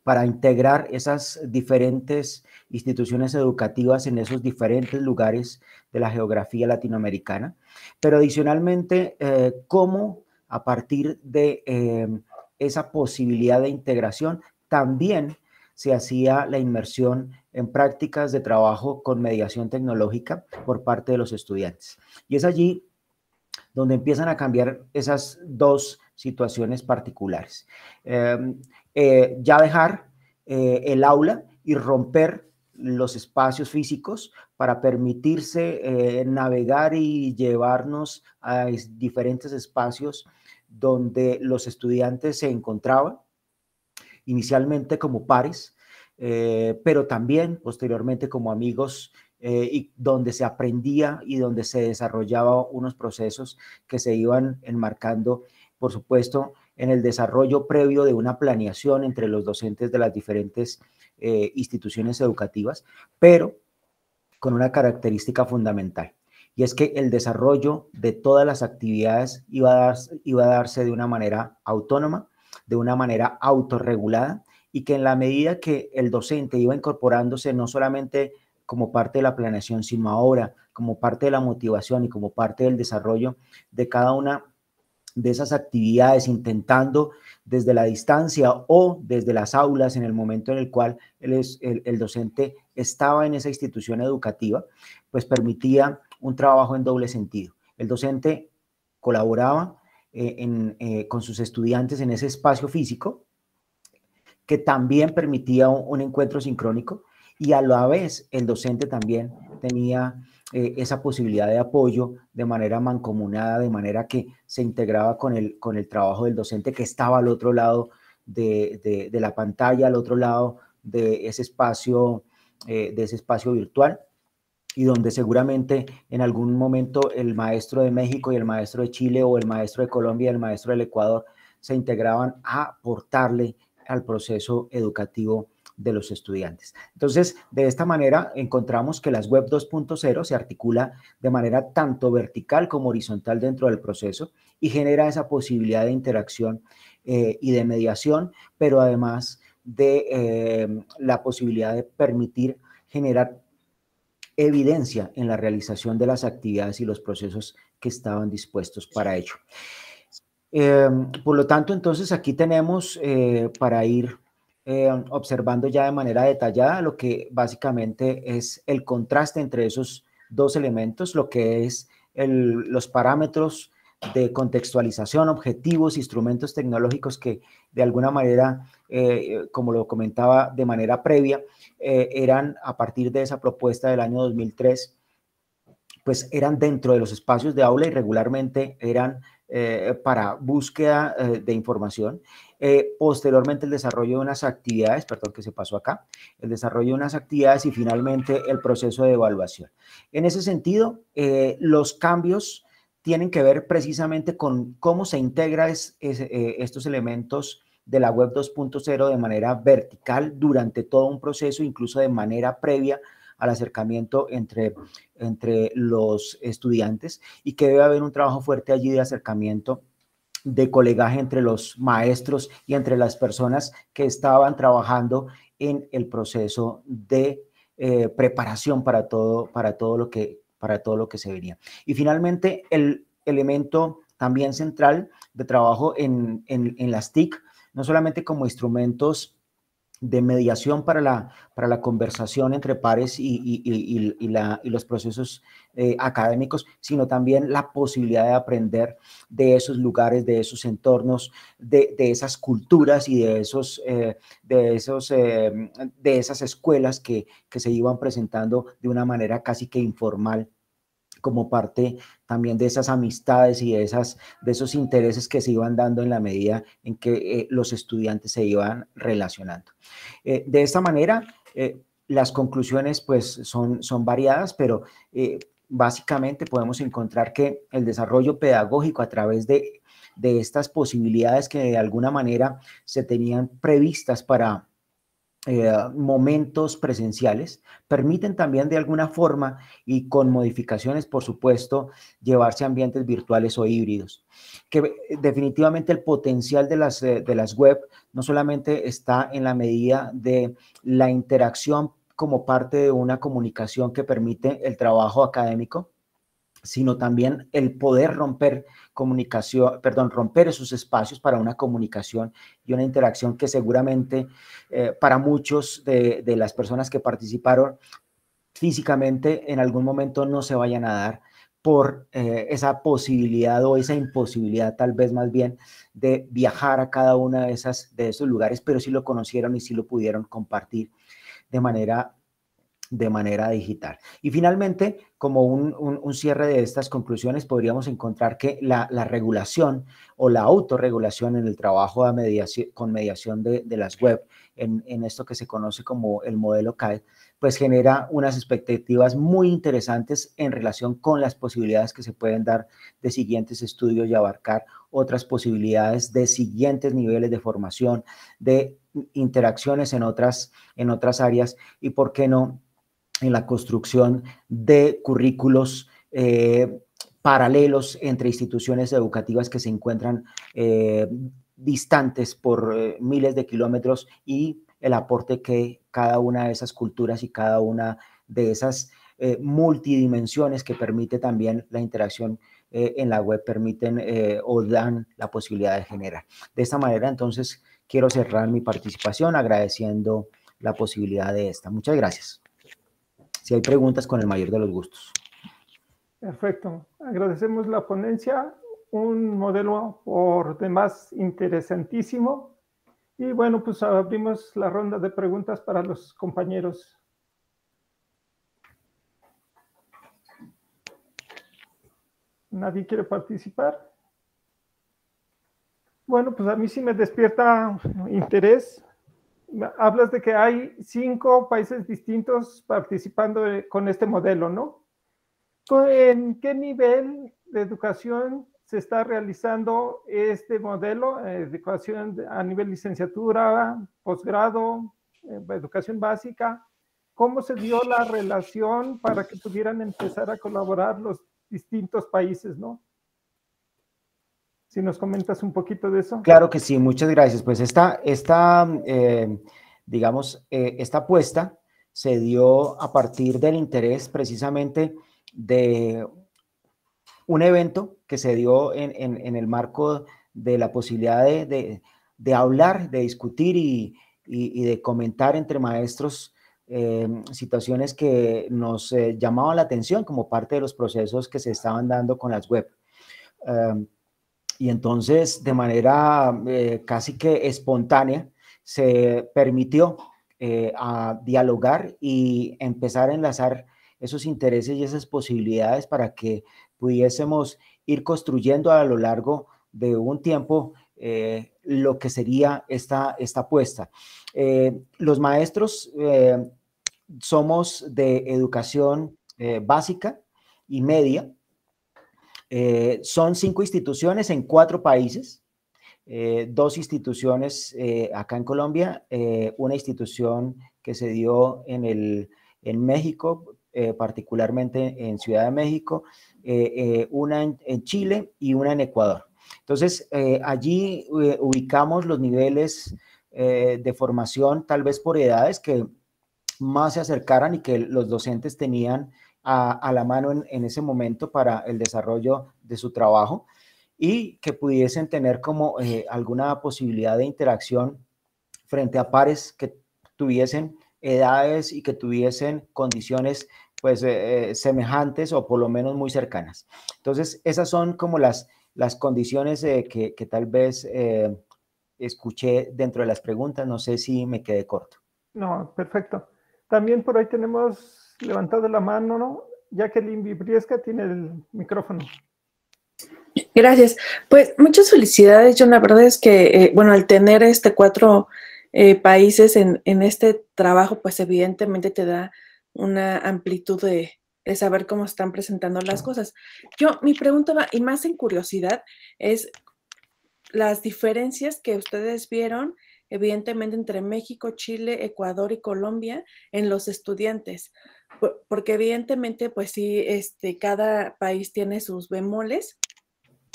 para integrar esas diferentes instituciones educativas en esos diferentes lugares de la geografía latinoamericana, pero adicionalmente, eh, cómo a partir de em, esa posibilidad de integración también se hacía la inmersión en prácticas de trabajo con mediación tecnológica por parte de los estudiantes. Y es allí donde empiezan a cambiar esas dos situaciones particulares. Em, eh, ya dejar eh, el aula y romper los espacios físicos para permitirse eh, navegar y llevarnos a diferentes espacios donde los estudiantes se encontraban, inicialmente como pares, pero también posteriormente como amigos y donde se aprendía y donde se desarrollaba unos procesos que se iban enmarcando, por supuesto, en el desarrollo previo de una planeación entre los docentes de las diferentes eh, instituciones educativas, pero con una característica fundamental, y es que el desarrollo de todas las actividades iba a, darse, iba a darse de una manera autónoma, de una manera autorregulada, y que en la medida que el docente iba incorporándose no solamente como parte de la planeación, sino ahora como parte de la motivación y como parte del desarrollo de cada una de esas actividades, intentando desde la distancia o desde las aulas en el momento en el cual el, el, docente estaba en esa institución educativa, pues permitía un trabajo en doble sentido. El docente colaboraba eh, eh, con sus estudiantes en ese espacio físico, que también permitía un encuentro sincrónico, y a la vez el docente también tenía eh, esa posibilidad de apoyo de manera mancomunada, de manera que se integraba con el, con el trabajo del docente que estaba al otro lado de, la pantalla, al otro lado de ese espacio, eh, de ese espacio virtual y donde seguramente en algún momento el maestro de México y el maestro de Chile o el maestro de Colombia y el maestro del Ecuador se integraban a aportarle al proceso educativo de los estudiantes. Entonces, de esta manera encontramos que las web 2.0 se articula de manera tanto vertical como horizontal dentro del proceso y genera esa posibilidad de interacción eh, y de mediación, pero además de eh, la posibilidad de permitir generar evidencia en la realización de las actividades y los procesos que estaban dispuestos para ello. Eh, por lo tanto, entonces aquí tenemos para ir eh, observando ya de manera detallada lo que básicamente es el contraste entre esos dos elementos, lo que es los parámetros de contextualización, objetivos, instrumentos tecnológicos que de alguna manera, eh, como lo comentaba de manera previa, eh, eran a partir de esa propuesta del año 2003, pues eran dentro de los espacios de aula y regularmente eran para búsqueda de información eh, posteriormente el desarrollo de unas actividades, perdón que se pasó acá, el desarrollo de unas actividades y finalmente el proceso de evaluación. En ese sentido, eh, los cambios tienen que ver precisamente con cómo se integra eh, estos elementos de la web 2.0 de manera vertical durante todo un proceso, incluso de manera previa al acercamiento entre, entre los estudiantes y que debe haber un trabajo fuerte allí de acercamiento de colegaje entre los maestros y entre las personas que estaban trabajando en el proceso de eh, preparación para todo, para, todo lo que, para todo lo que se venía. Y finalmente, el elemento también central de trabajo en, en, en las TIC, no solamente como instrumentos de mediación para la, para la conversación entre pares y, los procesos eh, académicos, sino también la posibilidad de aprender de esos lugares, de esos entornos, de, esas culturas y de, esos, eh, de, esos, eh, de esas escuelas que, que se iban presentando de una manera casi que informal como parte también de esas amistades y de, esas, de esos intereses que se iban dando en la medida en que eh, los estudiantes se iban relacionando. Eh, de esta manera, eh, las conclusiones pues son, son variadas, pero básicamente podemos encontrar que el desarrollo pedagógico a través de, de estas posibilidades que de alguna manera se tenían previstas para eh, momentos presenciales, permiten también de alguna forma y con modificaciones, por supuesto, llevarse a ambientes virtuales o híbridos. Que eh, definitivamente el potencial de las, eh, de las web no solamente está en la medida de la interacción como parte de una comunicación que permite el trabajo académico, sino también el poder romper comunicación, perdón, romper esos espacios para una comunicación y una interacción que seguramente eh, para muchos de, las personas que participaron físicamente en algún momento no se vayan a dar por eh, esa posibilidad o esa imposibilidad tal vez más bien de viajar a cada uno de, esas, de esos lugares, pero sí lo conocieron y sí lo pudieron compartir de manera de manera digital. Y finalmente, como un, cierre de estas conclusiones, podríamos encontrar que la, regulación o la autorregulación en el trabajo de mediación, con mediación de, las web, en, esto que se conoce como el modelo CAE, pues genera unas expectativas muy interesantes en relación con las posibilidades que se pueden dar de siguientes estudios y abarcar otras posibilidades de siguientes niveles de formación, de interacciones en otras, en otras áreas y, ¿por qué no?, en la construcción de currículos eh, paralelos entre instituciones educativas que se encuentran eh, distantes por eh, miles de kilómetros y el aporte que cada una de esas culturas y cada una de esas multidimensiones que permite también la interacción en la web permiten o dan la posibilidad de generar. De esta manera, entonces, quiero cerrar mi participación agradeciendo la posibilidad de esta. Muchas gracias. Si hay preguntas, con el mayor de los gustos. Perfecto. Agradecemos la ponencia. Un modelo por demás interesantísimo. Y bueno, pues abrimos la ronda de preguntas para los compañeros. ¿Nadie quiere participar? Bueno, pues a mí sí me despierta interés hablas de que hay cinco países distintos participando con este modelo, ¿no? ¿En qué nivel de educación se está realizando este modelo de educación a nivel licenciatura, posgrado, educación básica. ¿Cómo se dio la relación para que pudieran empezar a colaborar los distintos países, no? Si nos comentas un poquito de eso. Claro que sí, muchas gracias. Pues esta, esta eh, digamos, eh, esta apuesta se dio a partir del interés precisamente de un evento que se dio en, en, el marco de la posibilidad de, de, hablar, de discutir y, y, de comentar entre maestros eh, situaciones que nos llamaban la atención como parte de los procesos que se estaban dando con las web. Y entonces, de manera eh, casi que espontánea, se permitió eh, a dialogar y empezar a enlazar esos intereses y esas posibilidades para que pudiésemos ir construyendo a lo largo de un tiempo eh, lo que sería esta, esta apuesta. los maestros somos de educación básica y media, eh, son cinco instituciones en cuatro países, eh, dos instituciones eh, acá en Colombia, una institución que se dio en, el, en México, particularmente en Ciudad de México, una en, en, Chile y una en Ecuador. Entonces, allí ubicamos los niveles de formación, tal vez por edades que más se acercaran y que los docentes tenían a, la mano en, ese momento para el desarrollo de su trabajo y que pudiesen tener como eh, alguna posibilidad de interacción frente a pares que tuviesen edades y que tuviesen condiciones pues eh, eh, semejantes o por lo menos muy cercanas. Entonces, esas son como las, las condiciones que, que, tal vez escuché dentro de las preguntas. No sé si me quedé corto. No, perfecto. También por ahí tenemos levantado la mano, ¿no? Jacqueline Vibriesca tiene el micrófono. Gracias. Pues muchas felicidades, John. La verdad es que, eh, bueno, al tener este cuatro eh, países en, este trabajo, pues evidentemente te da una amplitud de, de, saber cómo están presentando las cosas. Yo, mi pregunta va, y más en curiosidad, es las diferencias que ustedes vieron, evidentemente, entre México, Chile, Ecuador y Colombia en los estudiantes porque evidentemente, pues sí, este, cada país tiene sus bemoles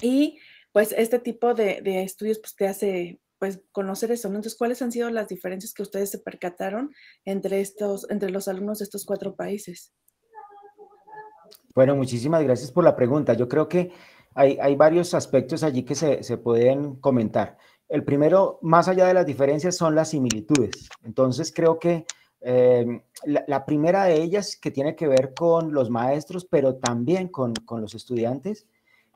y pues este tipo de, estudios pues te hace pues conocer eso, Entonces, ¿cuáles han sido las diferencias que ustedes se percataron entre estos, entre los alumnos de estos cuatro países? Bueno, muchísimas gracias por la pregunta. Yo creo que hay, hay varios aspectos allí que se, se, pueden comentar. El primero, más allá de las diferencias, son las similitudes. Entonces, creo que eh, la, primera de ellas que tiene que ver con los maestros, pero también con, los estudiantes,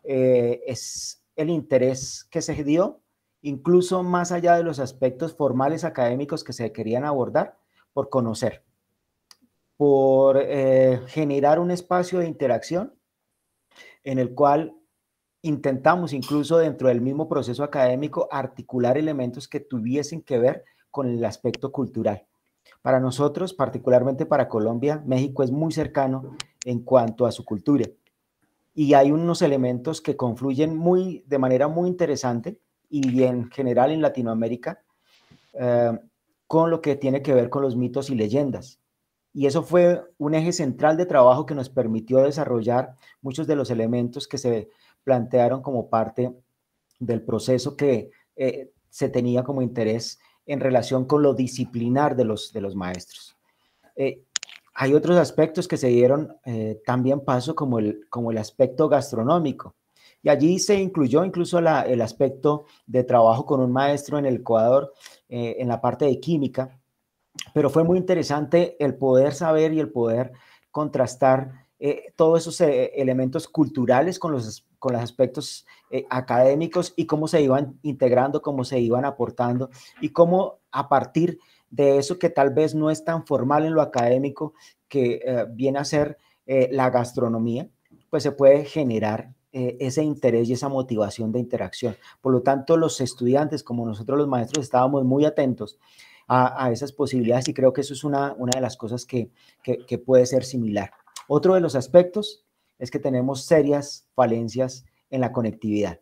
eh, es el interés que se dio, incluso más allá de los aspectos formales académicos que se querían abordar, por conocer, por eh, generar un espacio de interacción en el cual intentamos incluso dentro del mismo proceso académico articular elementos que tuviesen que ver con el aspecto cultural. Para nosotros, particularmente para Colombia, México es muy cercano en cuanto a su cultura. Y hay unos elementos que confluyen muy, de manera muy interesante y en general en Latinoamérica eh, con lo que tiene que ver con los mitos y leyendas. Y eso fue un eje central de trabajo que nos permitió desarrollar muchos de los elementos que se plantearon como parte del proceso que eh, se tenía como interés en relación con lo disciplinar de los, de los maestros. Eh, hay otros aspectos que se dieron eh, también paso, como el, como el aspecto gastronómico. Y allí se incluyó incluso el aspecto de trabajo con un maestro en el Ecuador, eh, en la parte de química, pero fue muy interesante el poder saber y el poder contrastar todos esos elementos culturales con los, con los aspectos eh, académicos y cómo se iban integrando, cómo se iban aportando y cómo a partir de eso que tal vez no es tan formal en lo académico, que eh, viene a ser eh, la gastronomía, pues se puede generar ese interés y esa motivación de interacción. Por lo tanto, los estudiantes, como nosotros los maestros, estábamos muy atentos a, esas posibilidades y creo que eso es una, una de las cosas que, que puede ser similar. Otro de los aspectos es que tenemos serias falencias en la conectividad.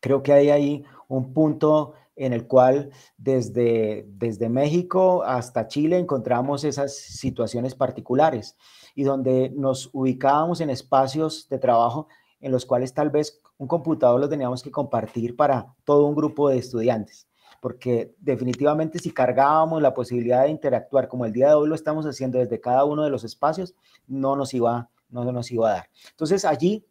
Creo que hay ahí un punto en el cual desde, desde México hasta Chile encontramos esas situaciones particulares y donde nos ubicábamos en espacios de trabajo en los cuales tal vez un computador lo teníamos que compartir para todo un grupo de estudiantes, porque definitivamente si cargábamos la posibilidad de interactuar como el día de hoy lo estamos haciendo desde cada uno de los espacios, no nos iba, no nos iba a dar. Entonces allí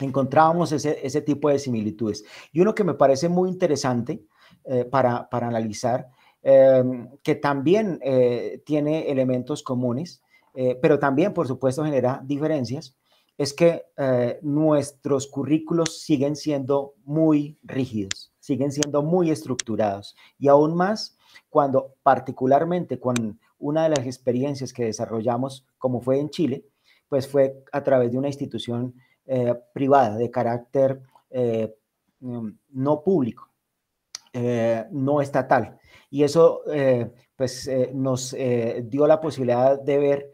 encontrábamos ese, ese tipo de similitudes. Y uno que me parece muy interesante eh, para, para, analizar, em, que también eh, tiene elementos comunes, eh, pero también, por supuesto, genera diferencias, es que nuestros currículos siguen siendo muy rígidos, siguen siendo muy estructurados y aún más cuando particularmente con una de las experiencias que desarrollamos, como fue en Chile, pues fue a través de una institución eh, privada de carácter eh, mm, no público, eh, no estatal. Y eso pues nos dio la posibilidad de ver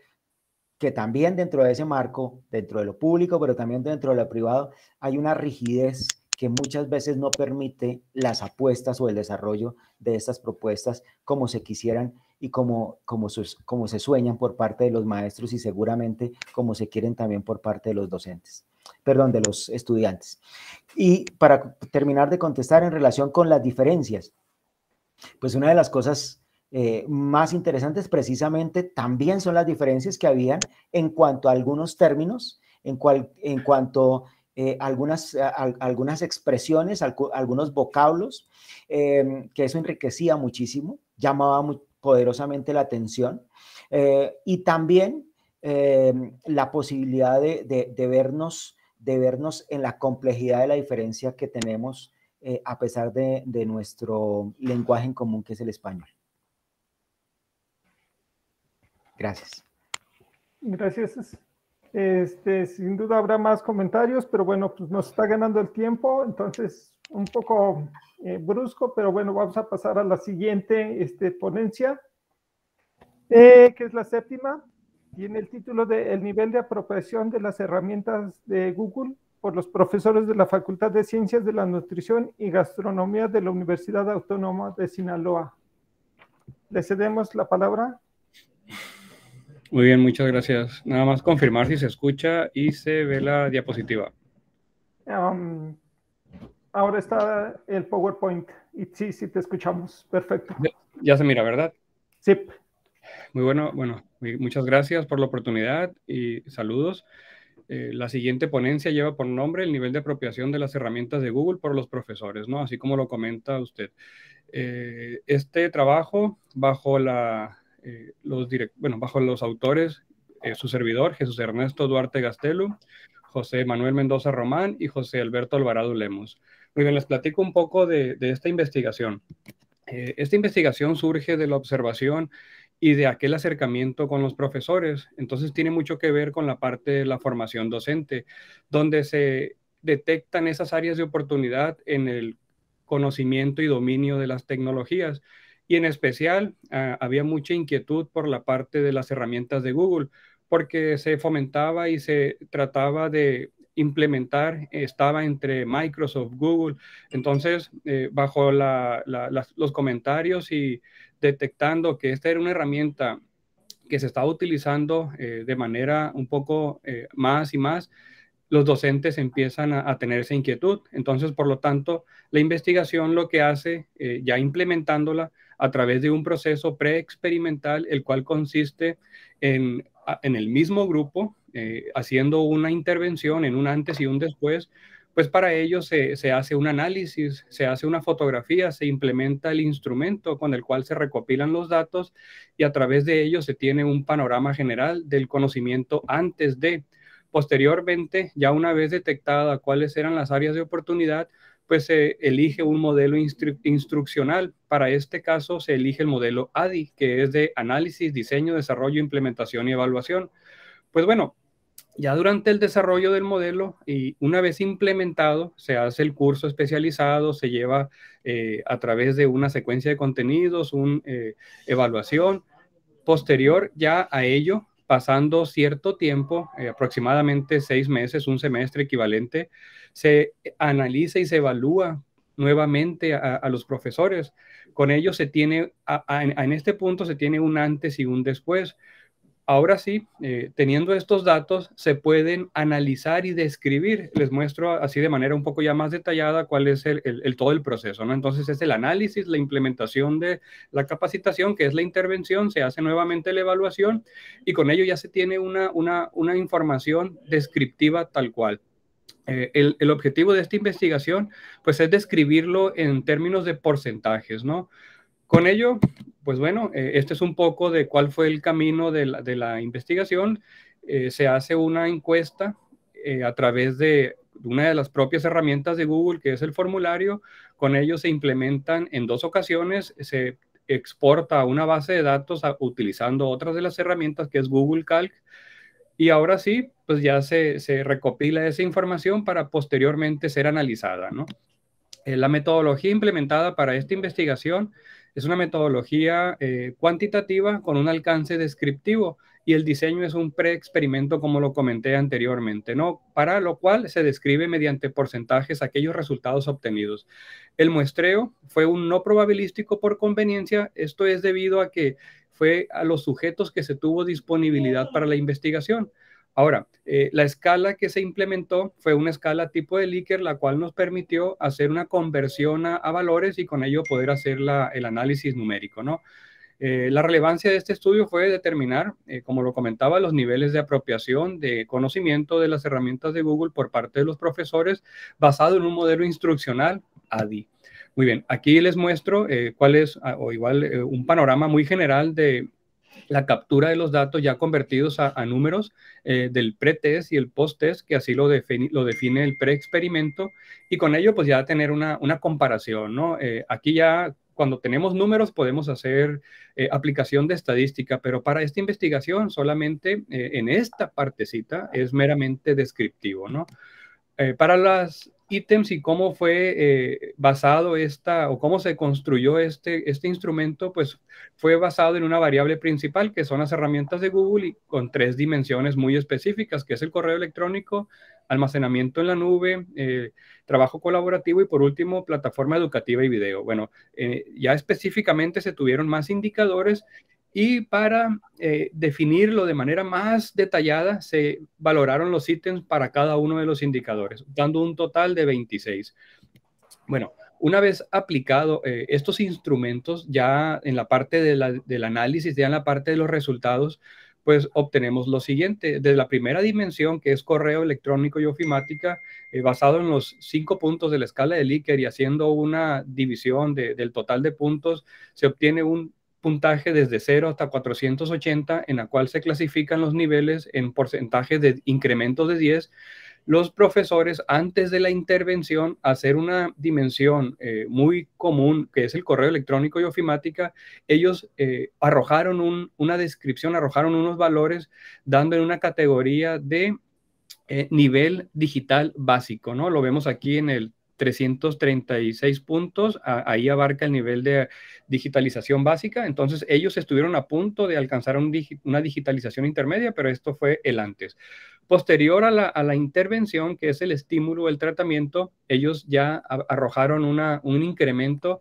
que también dentro de ese marco, dentro de lo público, pero también dentro de lo privado, hay una rigidez que muchas veces no permite las apuestas o el desarrollo de estas propuestas como se quisieran y como, como, como se sueñan por parte de los maestros y seguramente como se quieren también por parte de los docentes perdón, de los estudiantes. Y para terminar de contestar en relación con las diferencias, pues una de las cosas eh, más interesantes precisamente también son las diferencias que habían en cuanto a algunos términos, en, cual, en cuanto eh, algunas, algunas expresiones, algunos vocablos, em, que eso enriquecía muchísimo, llamaba poderosamente la atención. Eh, y también em, la posibilidad de, de, vernos, de vernos en la complejidad de la diferencia que tenemos eh, a pesar de, de nuestro lenguaje en común que es el español. Gracias. Gracias. Este, sin duda habrá más comentarios, pero bueno, pues nos está ganando el tiempo, entonces un poco eh, brusco, pero bueno, vamos a pasar a la siguiente este, ponencia, eh, que es la séptima. Tiene el título de El nivel de apropiación de las herramientas de Google por los profesores de la Facultad de Ciencias de la Nutrición y Gastronomía de la Universidad Autónoma de Sinaloa. Le cedemos la palabra. Muy bien, muchas gracias. Nada más confirmar si se escucha y se ve la diapositiva. Um, ahora está el PowerPoint y sí, sí te escuchamos. Perfecto. Ya, se mira, ¿verdad? Sí. Muy bueno, bueno, muchas gracias por la oportunidad y saludos. Eh, la siguiente ponencia lleva por nombre el nivel de apropiación de las herramientas de Google por los profesores, ¿no? Así como lo comenta usted. Eh, este trabajo, bajo la eh, los bueno, bajo los autores, eh, su servidor, Jesús Ernesto Duarte Gastelu, José Manuel Mendoza Román y José Alberto Alvarado Lemos. Muy bien, les platico un poco de, esta investigación. Eh, esta investigación surge de la observación y de aquel acercamiento con los profesores. Entonces tiene mucho que ver con la parte de la formación docente, donde se detectan esas áreas de oportunidad en el conocimiento y dominio de las tecnologías y en especial ah, había mucha inquietud por la parte de las herramientas de Google, porque se fomentaba y se trataba de implementar, estaba entre Microsoft, Google. Entonces, eh, bajo los comentarios y detectando que esta era una herramienta que se estaba utilizando eh, de manera un poco eh, más y más, los docentes empiezan a, tener esa inquietud. Entonces, por lo tanto, la investigación lo que hace, ya implementándola, a través de un proceso preexperimental, el cual consiste en, en el mismo grupo, eh, haciendo una intervención en un antes y un después, pues para ello se, se, hace un análisis, se hace una fotografía, se implementa el instrumento con el cual se recopilan los datos y a través de ello se tiene un panorama general del conocimiento antes de. Posteriormente, ya una vez detectada cuáles eran las áreas de oportunidad, pues se elige un modelo instruccional. Para este caso se elige el modelo ADI, que es de análisis, diseño, desarrollo, implementación y evaluación. Pues bueno, ya durante el desarrollo del modelo y una vez implementado, se hace el curso especializado, se lleva eh, a través de una secuencia de contenidos, una eh, evaluación. Posterior ya a ello, pasando cierto tiempo, eh, aproximadamente seis meses, un semestre equivalente, se analiza y se evalúa nuevamente a, los profesores. Con ello se tiene, en este punto se tiene un antes y un después. Ahora sí, eh, teniendo estos datos, se pueden analizar y describir. Les muestro así de manera un poco ya más detallada cuál es el, todo el proceso. ¿no? Entonces es el análisis, la implementación de la capacitación, que es la intervención, se hace nuevamente la evaluación y con ello ya se tiene una, una, información descriptiva tal cual. Eh, el, el, objetivo de esta investigación, pues es describirlo en términos de porcentajes, ¿no? Con ello, pues bueno, eh, este es un poco de cuál fue el camino de la, investigación. Eh, se hace una encuesta eh, a través de una de las propias herramientas de Google, que es el formulario. Con ello se implementan en dos ocasiones, se exporta a una base de datos utilizando otras de las herramientas, que es Google Calc. Y ahora sí, pues ya se, se recopila esa información para posteriormente ser analizada, ¿no? la metodología implementada para esta investigación es una metodología eh, cuantitativa con un alcance descriptivo y el diseño es un pre-experimento como lo comenté anteriormente, ¿no? Para lo cual se describe mediante porcentajes aquellos resultados obtenidos. El muestreo fue un no probabilístico por conveniencia, esto es debido a que fue a los sujetos que se tuvo disponibilidad para la investigación. Ahora, eh, la escala que se implementó fue una escala tipo de Likert, la cual nos permitió hacer una conversión a, valores y con ello poder hacer el análisis numérico. Eh, la relevancia de este estudio fue determinar, eh, como lo comentaba, los niveles de apropiación de conocimiento de las herramientas de Google por parte de los profesores basado en un modelo instruccional ADI. Muy bien, aquí les muestro cuál es, ah, o igual, un panorama muy general de, la captura de los datos ya convertidos a, números eh, del pre-test y el post-test, que así lo, define, lo define el pre-experimento, y con ello pues ya tener una, comparación, ¿no? Eh, aquí ya cuando tenemos números podemos hacer eh, aplicación de estadística, pero para esta investigación solamente en esta partecita es meramente descriptivo, ¿no? para las ítems y cómo fue eh, basado esta o cómo se construyó este, este instrumento, pues fue basado en una variable principal que son las herramientas de Google y con tres dimensiones muy específicas, que es el correo electrónico, almacenamiento en la nube, eh, trabajo colaborativo y por último plataforma educativa y video. Bueno, eh, ya específicamente se tuvieron más indicadores y para eh, definirlo de manera más detallada, se valoraron los ítems para cada uno de los indicadores, dando un total de 26. Bueno, una vez aplicado eh, estos instrumentos, ya en la parte del análisis, ya en la parte de los resultados, pues obtenemos lo siguiente. Desde la primera dimensión, que es correo electrónico y ofimática, eh, basado en los cinco puntos de la escala de Likert y haciendo una división del total de puntos, se obtiene un puntaje desde 0 hasta 480, en la cual se clasifican los niveles en porcentaje de incremento de 10, los profesores antes de la intervención hacer una dimensión eh, muy común que es el correo electrónico y ofimática, ellos eh, arrojaron una descripción, arrojaron unos valores dando en una categoría de eh, nivel digital básico, ¿no? Lo vemos aquí en el 336 puntos, ahí abarca el nivel de digitalización básica, entonces ellos estuvieron a punto de alcanzar una digitalización intermedia, pero esto fue el antes. Posterior a la, intervención, que es el estímulo, el tratamiento, ellos ya arrojaron un incremento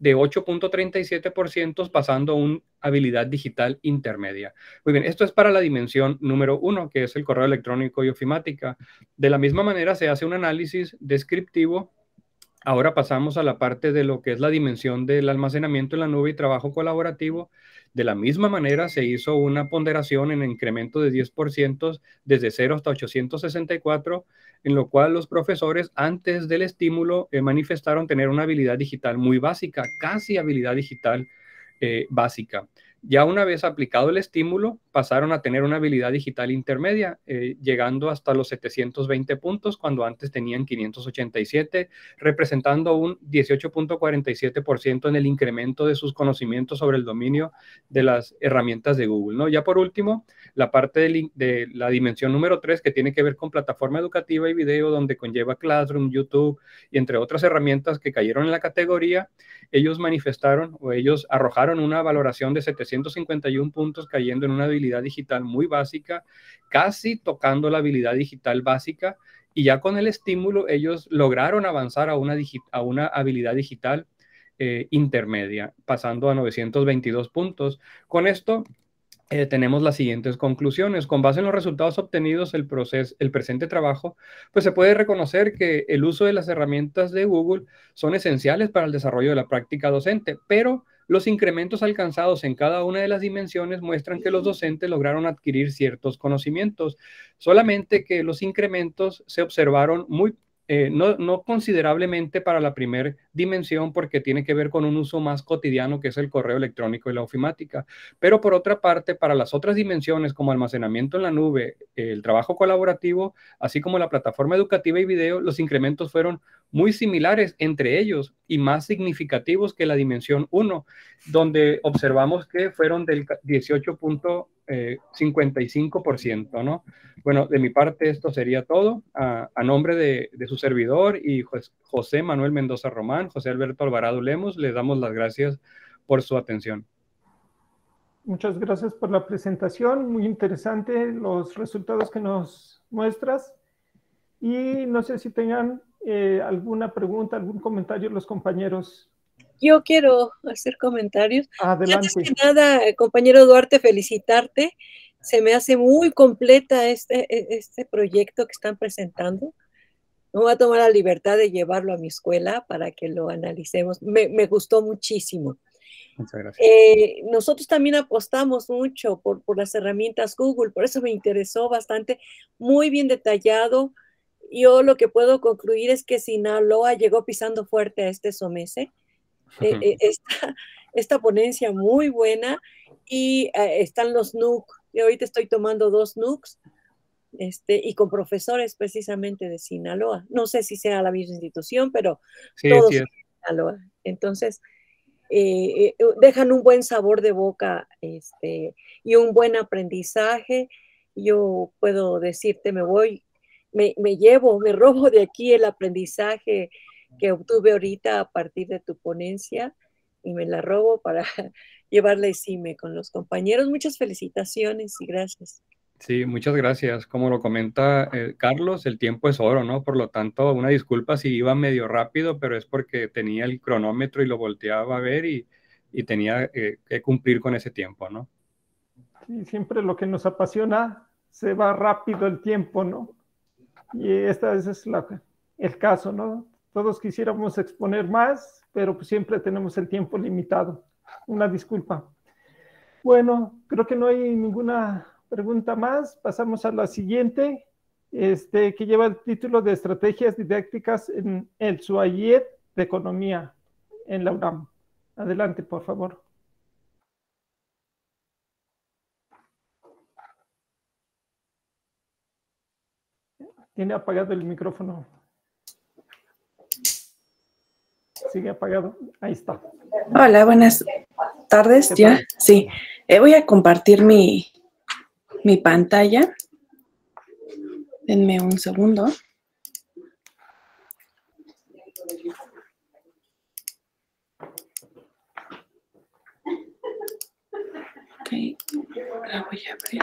de 8.37%, pasando a una habilidad digital intermedia. Muy bien, esto es para la dimensión número uno, que es el correo electrónico y ofimática. De la misma manera, se hace un análisis descriptivo. Ahora pasamos a la parte de lo que es la dimensión del almacenamiento en la nube y trabajo colaborativo. De la misma manera, se hizo una ponderación en incremento de 10% desde 0 hasta 864 en lo cual los profesores antes del estímulo eh, manifestaron tener una habilidad digital muy básica, casi habilidad digital eh, básica. Ya una vez aplicado el estímulo, pasaron a tener una habilidad digital intermedia, eh, llegando hasta los 720 puntos cuando antes tenían 587, representando un 18.47% en el incremento de sus conocimientos sobre el dominio de las herramientas de Google. ¿no? Ya por último, la parte de, la dimensión número 3 que tiene que ver con plataforma educativa y video, donde conlleva Classroom, YouTube y entre otras herramientas que cayeron en la categoría, ellos manifestaron o ellos arrojaron una valoración de 700 951 puntos cayendo en una habilidad digital muy básica, casi tocando la habilidad digital básica y ya con el estímulo ellos lograron avanzar a una, a una habilidad digital eh, intermedia, pasando a 922 puntos. Con esto eh, tenemos las siguientes conclusiones. Con base en los resultados obtenidos, el, proceso, el presente trabajo, pues se puede reconocer que el uso de las herramientas de Google son esenciales para el desarrollo de la práctica docente, pero los incrementos alcanzados en cada una de las dimensiones muestran que los docentes lograron adquirir ciertos conocimientos, solamente que los incrementos se observaron muy eh, no, considerablemente para la primera dimensión porque tiene que ver con un uso más cotidiano que es el correo electrónico y la ofimática. Pero por otra parte, para las otras dimensiones como almacenamiento en la nube, el trabajo colaborativo, así como la plataforma educativa y video, los incrementos fueron muy similares entre ellos y más significativos que la dimensión 1, donde observamos que fueron del 18.55%, eh, ¿no? Bueno, de mi parte esto sería todo. A, nombre de, su servidor y José Manuel Mendoza Román, José Alberto Alvarado Lemos, les damos las gracias por su atención. Muchas gracias por la presentación, muy interesante los resultados que nos muestras. Y no sé si tengan eh, alguna pregunta, algún comentario los compañeros. Yo quiero hacer comentarios. Adelante. Antes que nada, compañero Duarte, felicitarte se me hace muy completa este, e, este proyecto que están presentando. Me voy a tomar la libertad de llevarlo a mi escuela para que lo analicemos. Me, gustó muchísimo. Muchas gracias. Eh, nosotros también apostamos mucho por, por, las herramientas Google, por eso me interesó bastante, muy bien detallado. Yo lo que puedo concluir es que Sinaloa llegó pisando fuerte a este SOMESE. Eh, eh, esta, esta, ponencia muy buena y están los NUC y ahorita estoy tomando dos NUCs este, y con profesores precisamente de Sinaloa. No sé si sea la misma institución, pero todos de Sinaloa. Entonces, eh, eh, dejan un buen sabor de boca este, y un buen aprendizaje. Yo puedo decirte, me voy, me, me llevo, me robo de aquí el aprendizaje que obtuve ahorita a partir de tu ponencia y me la robo para llevarle CIME con los compañeros. Muchas felicitaciones y gracias. Sí, muchas gracias. Como lo comenta eh, Carlos, el tiempo es oro, ¿no? Por lo tanto, una disculpa si iba medio rápido, pero es porque tenía el cronómetro y lo volteaba a ver y, tenía eh, que cumplir con ese tiempo, ¿no? Sí, siempre lo que nos apasiona se va rápido el tiempo, ¿no? Y esta es la, el caso, ¿no? Todos quisiéramos exponer más, pero pues siempre tenemos el tiempo limitado. Una disculpa. Bueno, creo que no hay ninguna pregunta más. Pasamos a la siguiente, este, que lleva el título de Estrategias Didácticas en el SUAYET de Economía en la UNAM. Adelante, por favor. Tiene apagado el micrófono. Sigue apagado. Ahí está. Hola, buenas tardes. ¿Ya? Sí. Eh, voy a compartir mi, mi pantalla. Denme un segundo. Ok, la voy a abrir.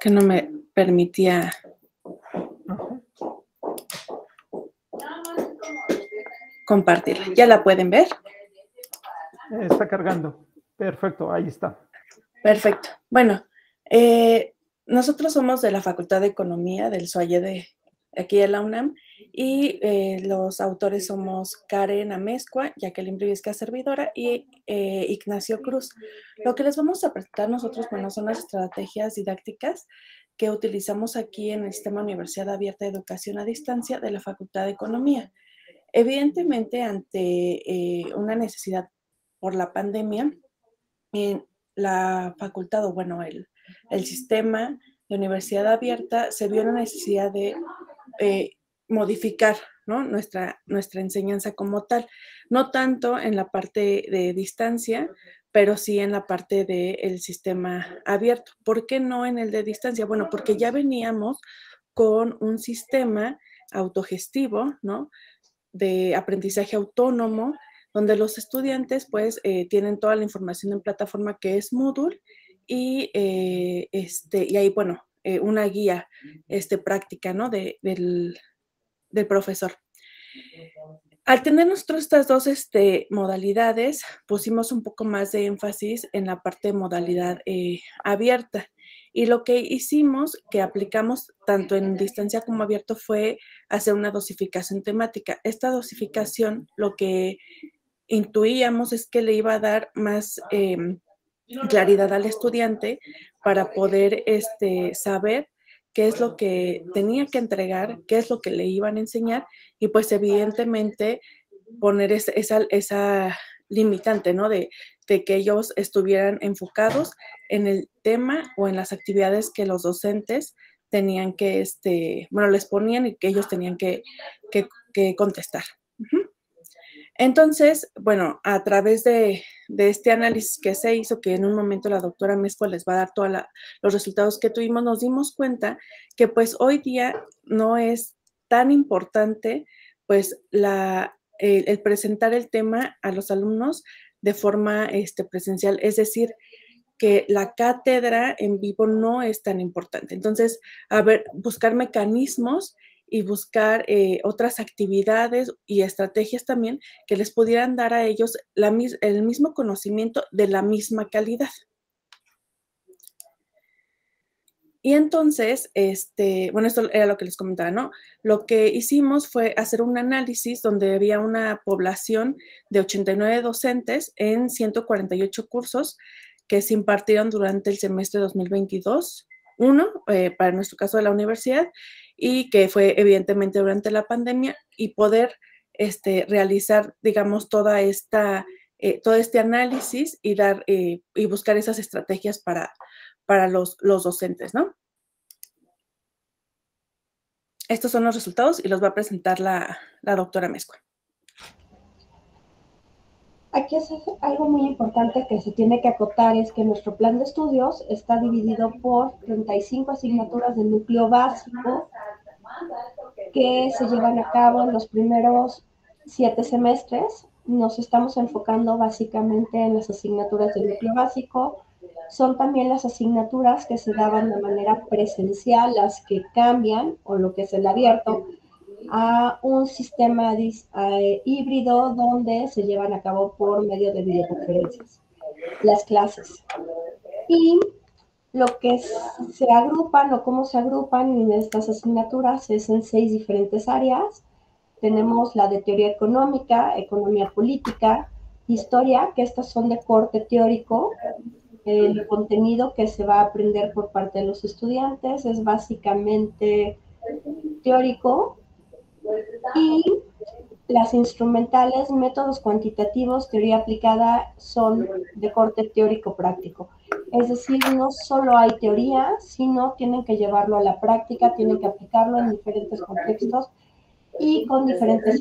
Que no me permitía compartirla. ¿Ya la pueden ver? Está cargando. Perfecto, ahí está. Perfecto. Bueno, eh, nosotros somos de la Facultad de Economía del SOAYE de aquí en la UNAM y eh, los autores somos Karen Amezcua, Jacqueline Brivisca Servidora y eh, Ignacio Cruz. Lo que les vamos a presentar nosotros, bueno, son las estrategias didácticas que utilizamos aquí en el Sistema Universidad Abierta de Educación a Distancia de la Facultad de Economía. Evidentemente, ante eh, una necesidad por la pandemia, en la facultad, o bueno, el, el sistema de universidad abierta se vio la necesidad de modificar nuestra, nuestra enseñanza como tal. No tanto en la parte de distancia, pero sí en la parte del sistema abierto. ¿Por qué no en el de distancia? Bueno, porque ya veníamos con un sistema autogestivo, ¿no? De aprendizaje autónomo, donde los estudiantes pues eh, tienen toda la información en plataforma que es Moodle y, eh, este, y ahí, bueno, eh, una guía este, práctica, ¿no? De, del, del, profesor. Al tener nosotros estas dos este, modalidades, pusimos un poco más de énfasis en la parte de modalidad abierta. Y lo que hicimos, que aplicamos tanto en distancia como abierto, fue hacer una dosificación temática. Esta dosificación lo que intuíamos es que le iba a dar más em, claridad al estudiante para poder este, saber qué es lo que tenía que entregar, qué es lo que le iban a enseñar y pues evidentemente poner esa, esa, limitante, ¿no? De, de, que ellos estuvieran enfocados en el tema o en las actividades que los docentes tenían que, este, bueno, les ponían y que ellos tenían que, que, que contestar. Entonces, bueno, a través de, este análisis que se hizo, que en un momento la doctora Mesco les va a dar todos los resultados que tuvimos, nos dimos cuenta que pues hoy día no es tan importante pues el, presentar el tema a los alumnos de forma este, presencial, es decir, que la cátedra en vivo no es tan importante. Entonces, a ver, buscar mecanismos y buscar eh, otras actividades y estrategias también que les pudieran dar a ellos el mismo conocimiento de la misma calidad. Y entonces, este, bueno, esto era lo que les comentaba, ¿no? Lo que hicimos fue hacer un análisis donde había una población de 89 docentes en 148 cursos que se impartieron durante el semestre 2022, uno, eh, para nuestro caso de la universidad, y que fue evidentemente durante la pandemia y poder este, realizar, digamos, toda esta, eh, todo este análisis y, dar, eh, y buscar esas estrategias para, para los, los docentes, ¿no? Estos son los resultados y los va a presentar la, la doctora Mezcua. Aquí es algo muy importante que se tiene que acotar, es que nuestro plan de estudios está dividido por 35 asignaturas del núcleo básico que se llevan a cabo en los primeros siete semestres. Nos estamos enfocando básicamente en las asignaturas del núcleo básico. Son también las asignaturas que se daban de manera presencial, las que cambian, o lo que es el abierto, a un sistema eh, híbrido donde se llevan a cabo por medio de videoconferencias las clases. Y lo que se agrupan o cómo se agrupan en estas asignaturas es en seis diferentes áreas. Tenemos la de teoría económica, economía política, historia, que estas son de corte teórico. El contenido que se va a aprender por parte de los estudiantes es básicamente teórico y las instrumentales, métodos cuantitativos, teoría aplicada, son de corte teórico práctico. Es decir, no solo hay teoría, sino tienen que llevarlo a la práctica, tienen que aplicarlo en diferentes contextos y con diferentes.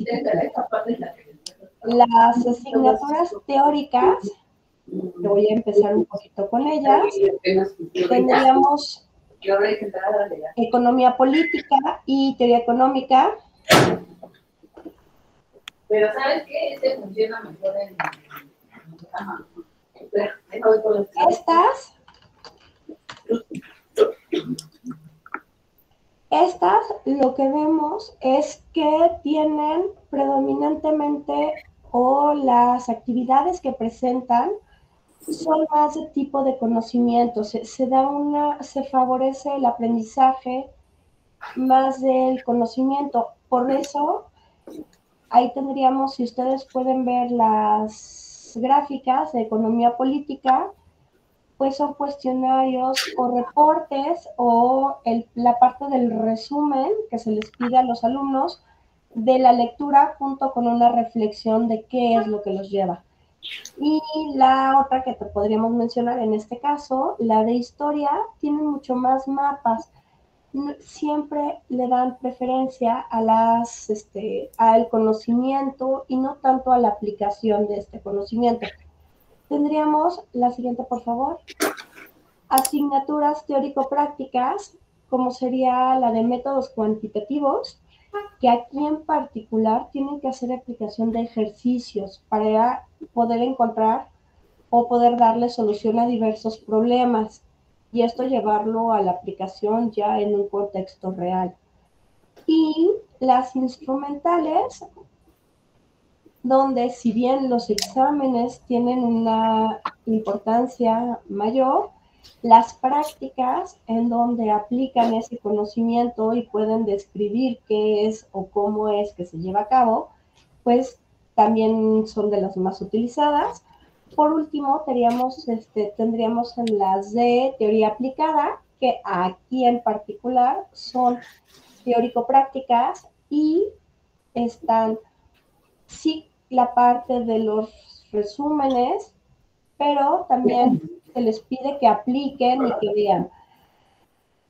Las asignaturas teóricas, voy a empezar un poquito con ellas, tendríamos economía política y teoría económica, pero ¿sabes qué? Este funciona mejor en... Estas... Estas lo que vemos es que tienen predominantemente o las actividades que presentan son más de tipo de conocimiento, se, da una, se favorece el aprendizaje más del conocimiento. Por eso Ahí tendríamos, si ustedes pueden ver las gráficas de economía política, pues son cuestionarios o reportes o la parte del resumen que se les pide a los alumnos de la lectura junto con una reflexión de qué es lo que los lleva. Y la otra que te podríamos mencionar en este caso, la de historia, tiene mucho más mapas siempre le dan preferencia a las, este, al conocimiento y no tanto a la aplicación de este conocimiento. Tendríamos la siguiente, por favor. Asignaturas teórico-prácticas, como sería la de métodos cuantitativos. que aquí en particular tienen que hacer aplicación de ejercicios para poder encontrar o poder darle solución a diversos problemas y esto llevarlo a la aplicación ya en un contexto real. Y las instrumentales, donde si bien los exámenes tienen una importancia mayor, las prácticas en donde aplican ese conocimiento y pueden describir qué es o cómo es que se lleva a cabo, pues también son de las más utilizadas. Por último, tendríamos, este, tendríamos en las de teoría aplicada, que aquí en particular son teórico-prácticas y están, sí, la parte de los resúmenes, pero también se les pide que apliquen y que vean.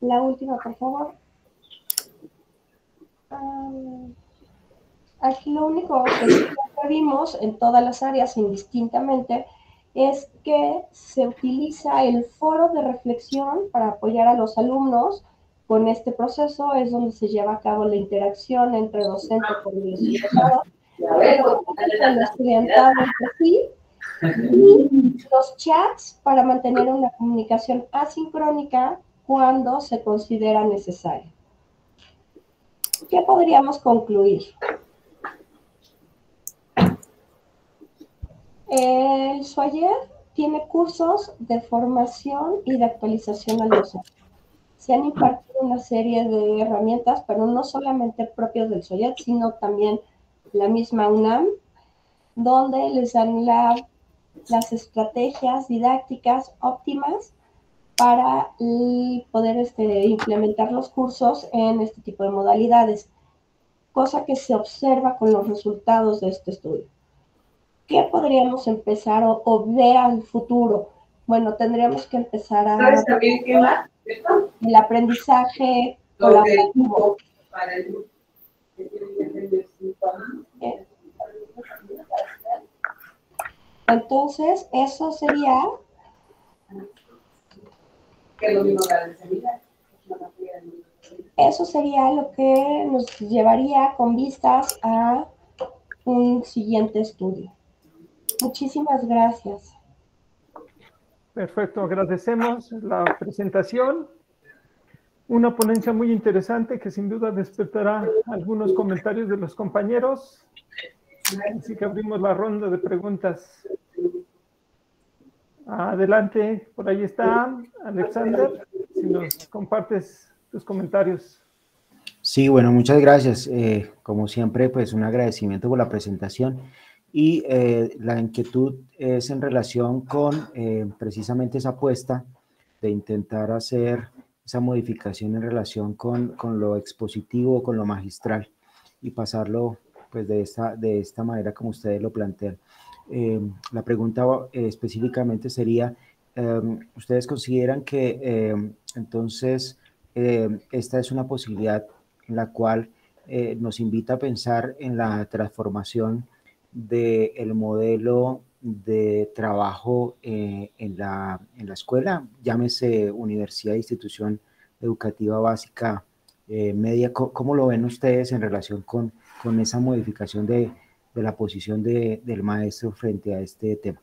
La última, por favor. aquí lo único que vimos en todas las áreas indistintamente es que se utiliza el foro de reflexión para apoyar a los alumnos con este proceso, es donde se lleva a cabo la interacción entre docente y estudiantado, sí, y los chats para mantener una comunicación asincrónica cuando se considera necesario. ¿Qué podríamos concluir? El SUAYER tiene cursos de formación y de actualización al docente. Se han impartido una serie de herramientas, pero no solamente propios del SUAYER, sino también la misma UNAM, donde les dan la las estrategias didácticas óptimas para poder este, implementar los cursos en este tipo de modalidades, cosa que se observa con los resultados de este estudio. ¿Qué podríamos empezar o, ver al futuro? Bueno, tendríamos que empezar a... ¿Sabes también qué va? El aprendizaje colaborativo. Para el... Entonces, eso sería... Eso sería lo que nos llevaría con vistas a un siguiente estudio. Muchísimas gracias. Perfecto, agradecemos la presentación. Una ponencia muy interesante que sin duda despertará algunos comentarios de los compañeros. Así que abrimos la ronda de preguntas. Adelante, por ahí está Alexander, si nos compartes tus comentarios. Sí, bueno, muchas gracias. Eh, como siempre, pues un agradecimiento por la presentación y eh, la inquietud es en relación con eh, precisamente esa apuesta de intentar hacer esa modificación en relación con, con lo expositivo, con lo magistral y pasarlo pues de esta, de esta manera como ustedes lo plantean. Eh, la pregunta eh, específicamente sería, em, ¿ustedes consideran que em, entonces em, esta es una posibilidad en la cual eh, nos invita a pensar en la transformación del modelo de trabajo en, la, en la escuela, llámese universidad, institución educativa básica, media, ¿cómo lo ven ustedes en relación con con esa modificación de, de la posición de, del maestro frente a este tema?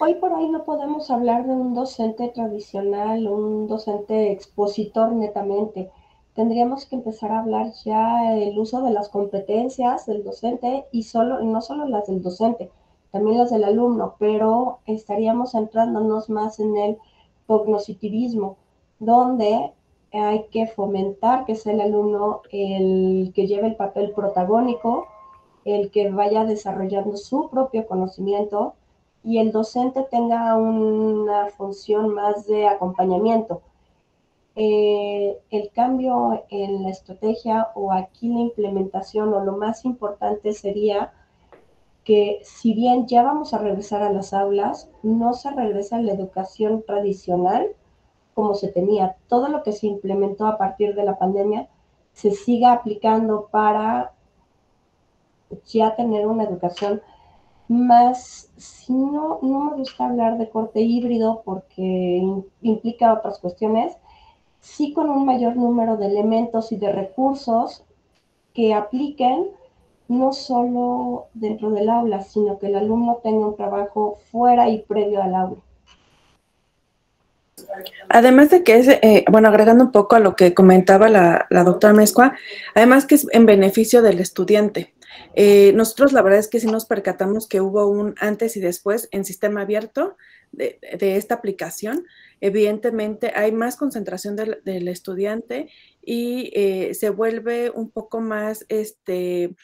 Hoy por hoy no podemos hablar de un docente tradicional, un docente expositor netamente. Tendríamos que empezar a hablar ya del uso de las competencias del docente y solo, no solo las del docente, también las del alumno, pero estaríamos centrándonos más en el cognoscitivismo, donde hay que fomentar que sea el alumno el que lleve el papel protagónico, el que vaya desarrollando su propio conocimiento y el docente tenga una función más de acompañamiento. Eh, el cambio en la estrategia o aquí la implementación o lo más importante sería que si bien ya vamos a regresar a las aulas, no se regresa a la educación tradicional, como se tenía. Todo lo que se implementó a partir de la pandemia se siga aplicando para ya tener una educación más, si no, no me gusta hablar de corte híbrido porque implica otras cuestiones, sí con un mayor número de elementos y de recursos que apliquen no solo dentro del aula, sino que el alumno tenga un trabajo fuera y previo al aula. Además de que es, eh, bueno, agregando un poco a lo que comentaba la, doctora Mezcua, además que es en beneficio del estudiante. Eh, nosotros la verdad es que sí nos percatamos que hubo un antes y después en sistema abierto de, esta aplicación. Evidentemente hay más concentración del, estudiante y eh, se vuelve un poco más, este,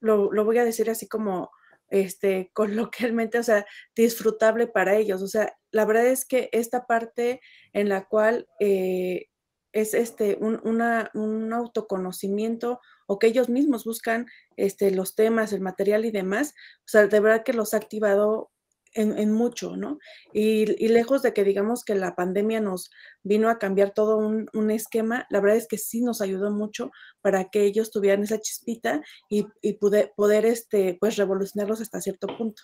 lo, lo voy a decir así como este, coloquialmente, o sea, disfrutable para ellos. O sea, la verdad es que esta parte en la cual eh, es este, un, un, autoconocimiento o que ellos mismos buscan este, los temas, el material y demás, o sea, de verdad que los ha activado en, mucho, ¿no? Y, lejos de que digamos que la pandemia nos vino a cambiar todo un, esquema, la verdad es que sí nos ayudó mucho para que ellos tuvieran esa chispita y, poder, este, pues, revolucionarlos hasta cierto punto.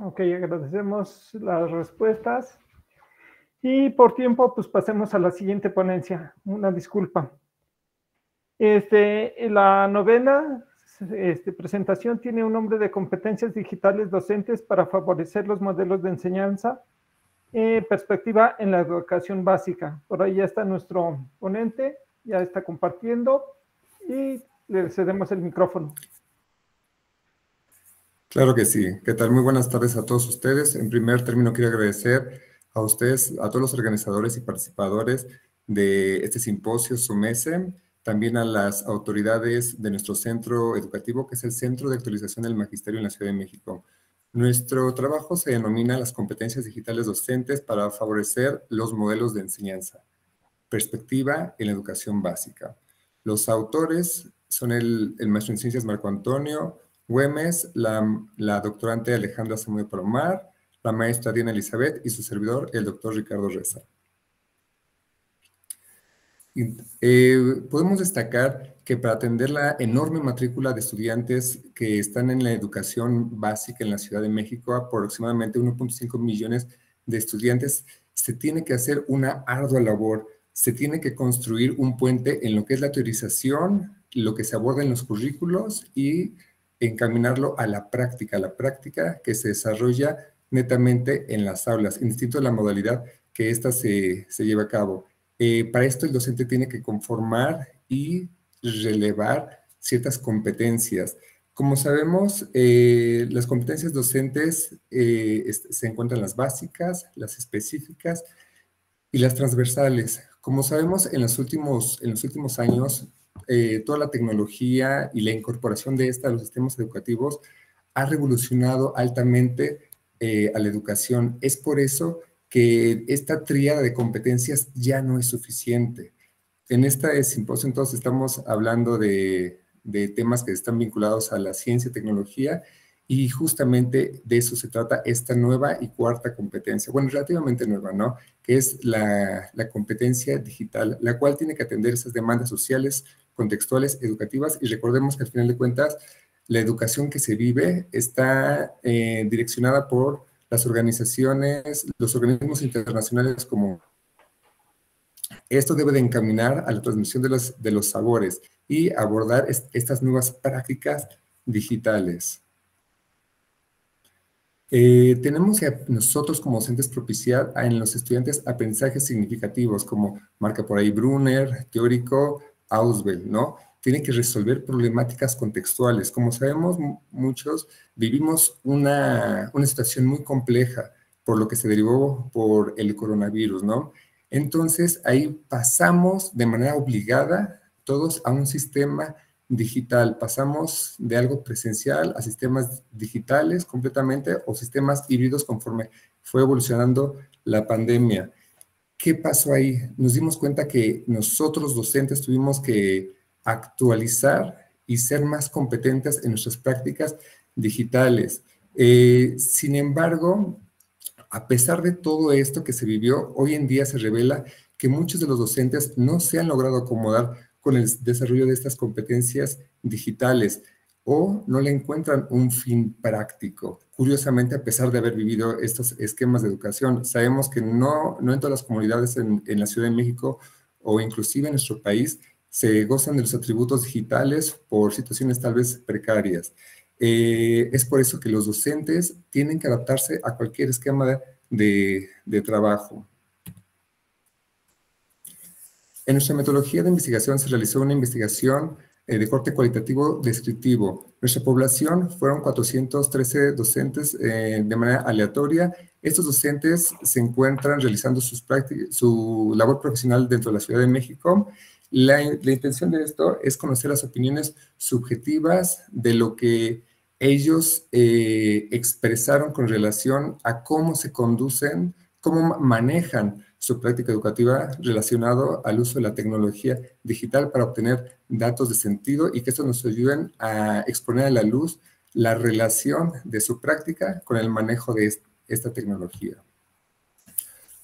Ok, agradecemos las respuestas. Y por tiempo, pues pasemos a la siguiente ponencia. Una disculpa. Este, la novena este, presentación tiene un nombre de competencias digitales docentes para favorecer los modelos de enseñanza, eh, perspectiva en la educación básica. Por ahí ya está nuestro ponente, ya está compartiendo y le cedemos el micrófono. Claro que sí. ¿Qué tal? Muy buenas tardes a todos ustedes. En primer término, quiero agradecer a ustedes, a todos los organizadores y participadores de este simposio SUMESE también a las autoridades de nuestro centro educativo, que es el Centro de Actualización del Magisterio en la Ciudad de México. Nuestro trabajo se denomina las competencias digitales docentes para favorecer los modelos de enseñanza. Perspectiva en la educación básica. Los autores son el, maestro en ciencias Marco Antonio Güemes, la, la doctorante Alejandra Samuel Palomar, la maestra Diana Elizabeth y su servidor, el doctor Ricardo Reza. Eh, podemos destacar que para atender la enorme matrícula de estudiantes que están en la educación básica en la Ciudad de México, aproximadamente 1.5 millones de estudiantes, se tiene que hacer una ardua labor, se tiene que construir un puente en lo que es la teorización, lo que se aborda en los currículos y encaminarlo a la práctica, la práctica que se desarrolla netamente en las aulas, indistinto de la modalidad que ésta se, se lleva a cabo. Eh, para esto el docente tiene que conformar y relevar ciertas competencias. Como sabemos, eh, las competencias docentes eh, se encuentran las básicas, las específicas y las transversales. Como sabemos, en los últimos, en los últimos años, toda la tecnología y la incorporación de esta a los sistemas educativos ha revolucionado altamente a la educación. Es por eso que esta tríada de competencias ya no es suficiente. En esta simposio entonces estamos hablando de, temas que están vinculados a la ciencia y tecnología y justamente de eso se trata esta nueva y cuarta competencia, bueno, relativamente nueva, ¿no? Que es la, la, competencia digital, la cual tiene que atender esas demandas sociales, contextuales, educativas y recordemos que al final de cuentas la educación que se vive está eh, direccionada por las organizaciones, los organismos internacionales como esto debe de encaminar a la transmisión de los, de los sabores y abordar estas nuevas prácticas digitales. Eh, tenemos que nosotros como docentes propiciar en los estudiantes aprendizajes significativos, como marca por ahí Brunner, teórico, Auswell, ¿no? Tiene que resolver problemáticas contextuales. Como sabemos, muchos vivimos una, una situación muy compleja por lo que se derivó por el coronavirus, ¿no? Entonces, ahí pasamos de manera obligada todos a un sistema digital. Pasamos de algo presencial a sistemas digitales completamente o sistemas híbridos conforme fue evolucionando la pandemia. ¿Qué pasó ahí? Nos dimos cuenta que nosotros docentes tuvimos que actualizar y ser más competentes en nuestras prácticas digitales. Eh, sin embargo, a pesar de todo esto que se vivió, hoy en día se revela que muchos de los docentes no se han logrado acomodar con el desarrollo de estas competencias digitales o no le encuentran un fin práctico. curiosamente, a pesar de haber vivido estos esquemas de educación. Sabemos que no, no en todas las comunidades en, en la Ciudad de México o inclusive en nuestro país se gozan de los atributos digitales por situaciones tal vez precarias. Eh, es por eso que los docentes tienen que adaptarse a cualquier esquema de, de trabajo. En nuestra metodología de investigación se realizó una investigación eh, de corte cualitativo descriptivo. Nuestra población fueron 413 docentes eh, de manera aleatoria. Estos docentes se encuentran realizando sus su labor profesional dentro de la Ciudad de México. La, intención de esto es conocer las opiniones subjetivas de lo que ellos eh, expresaron con relación a cómo se conducen, cómo manejan su práctica educativa relacionado al uso de la tecnología digital para obtener datos de sentido y que esto nos ayuden a exponer a la luz la relación de su práctica con el manejo de esta tecnología.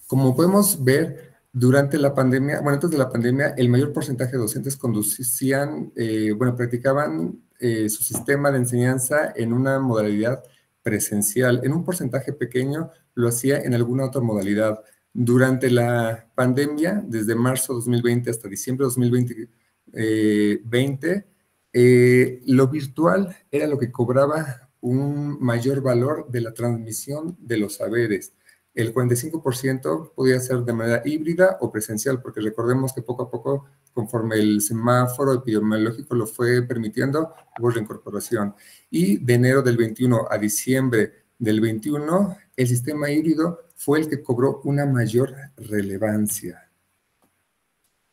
Como podemos ver, durante la pandemia, bueno, antes de la pandemia, el mayor porcentaje de docentes conducían, eh, bueno, practicaban eh, su sistema de enseñanza en una modalidad presencial. En un porcentaje pequeño lo hacía en alguna otra modalidad. Durante la pandemia, desde marzo 2020 hasta diciembre 2020, eh, eh, lo virtual era lo que cobraba un mayor valor de la transmisión de los saberes. El 45% podía ser de manera híbrida o presencial, porque recordemos que poco a poco, conforme el semáforo epidemiológico lo fue permitiendo, hubo reincorporación. Y de enero del 21 a diciembre del 21, el sistema híbrido fue el que cobró una mayor relevancia.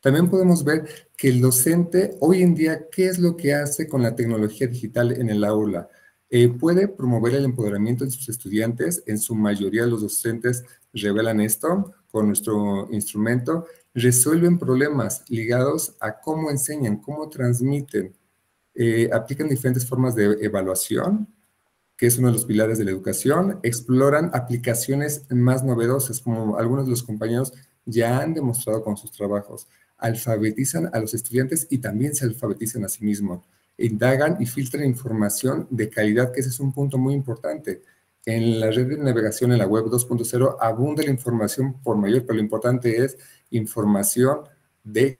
También podemos ver que el docente hoy en día, ¿qué es lo que hace con la tecnología digital en el aula? Eh, puede promover el empoderamiento de sus estudiantes, en su mayoría los docentes revelan esto con nuestro instrumento, resuelven problemas ligados a cómo enseñan, cómo transmiten, eh, aplican diferentes formas de evaluación, que es uno de los pilares de la educación, exploran aplicaciones más novedosas, como algunos de los compañeros ya han demostrado con sus trabajos, alfabetizan a los estudiantes y también se alfabetizan a sí mismos, indagan y filtran información de calidad, que ese es un punto muy importante. En la red de navegación en la web 2.0 abunda la información por mayor, pero lo importante es información de...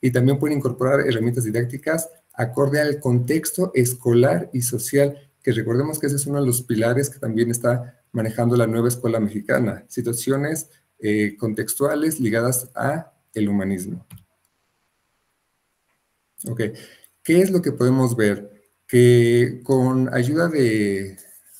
Y también pueden incorporar herramientas didácticas acorde al contexto escolar y social que recordemos que ese es uno de los pilares que también está manejando la nueva escuela mexicana, situaciones eh, contextuales ligadas a el humanismo. Ok, ¿qué es lo que podemos ver? Que con ayuda de,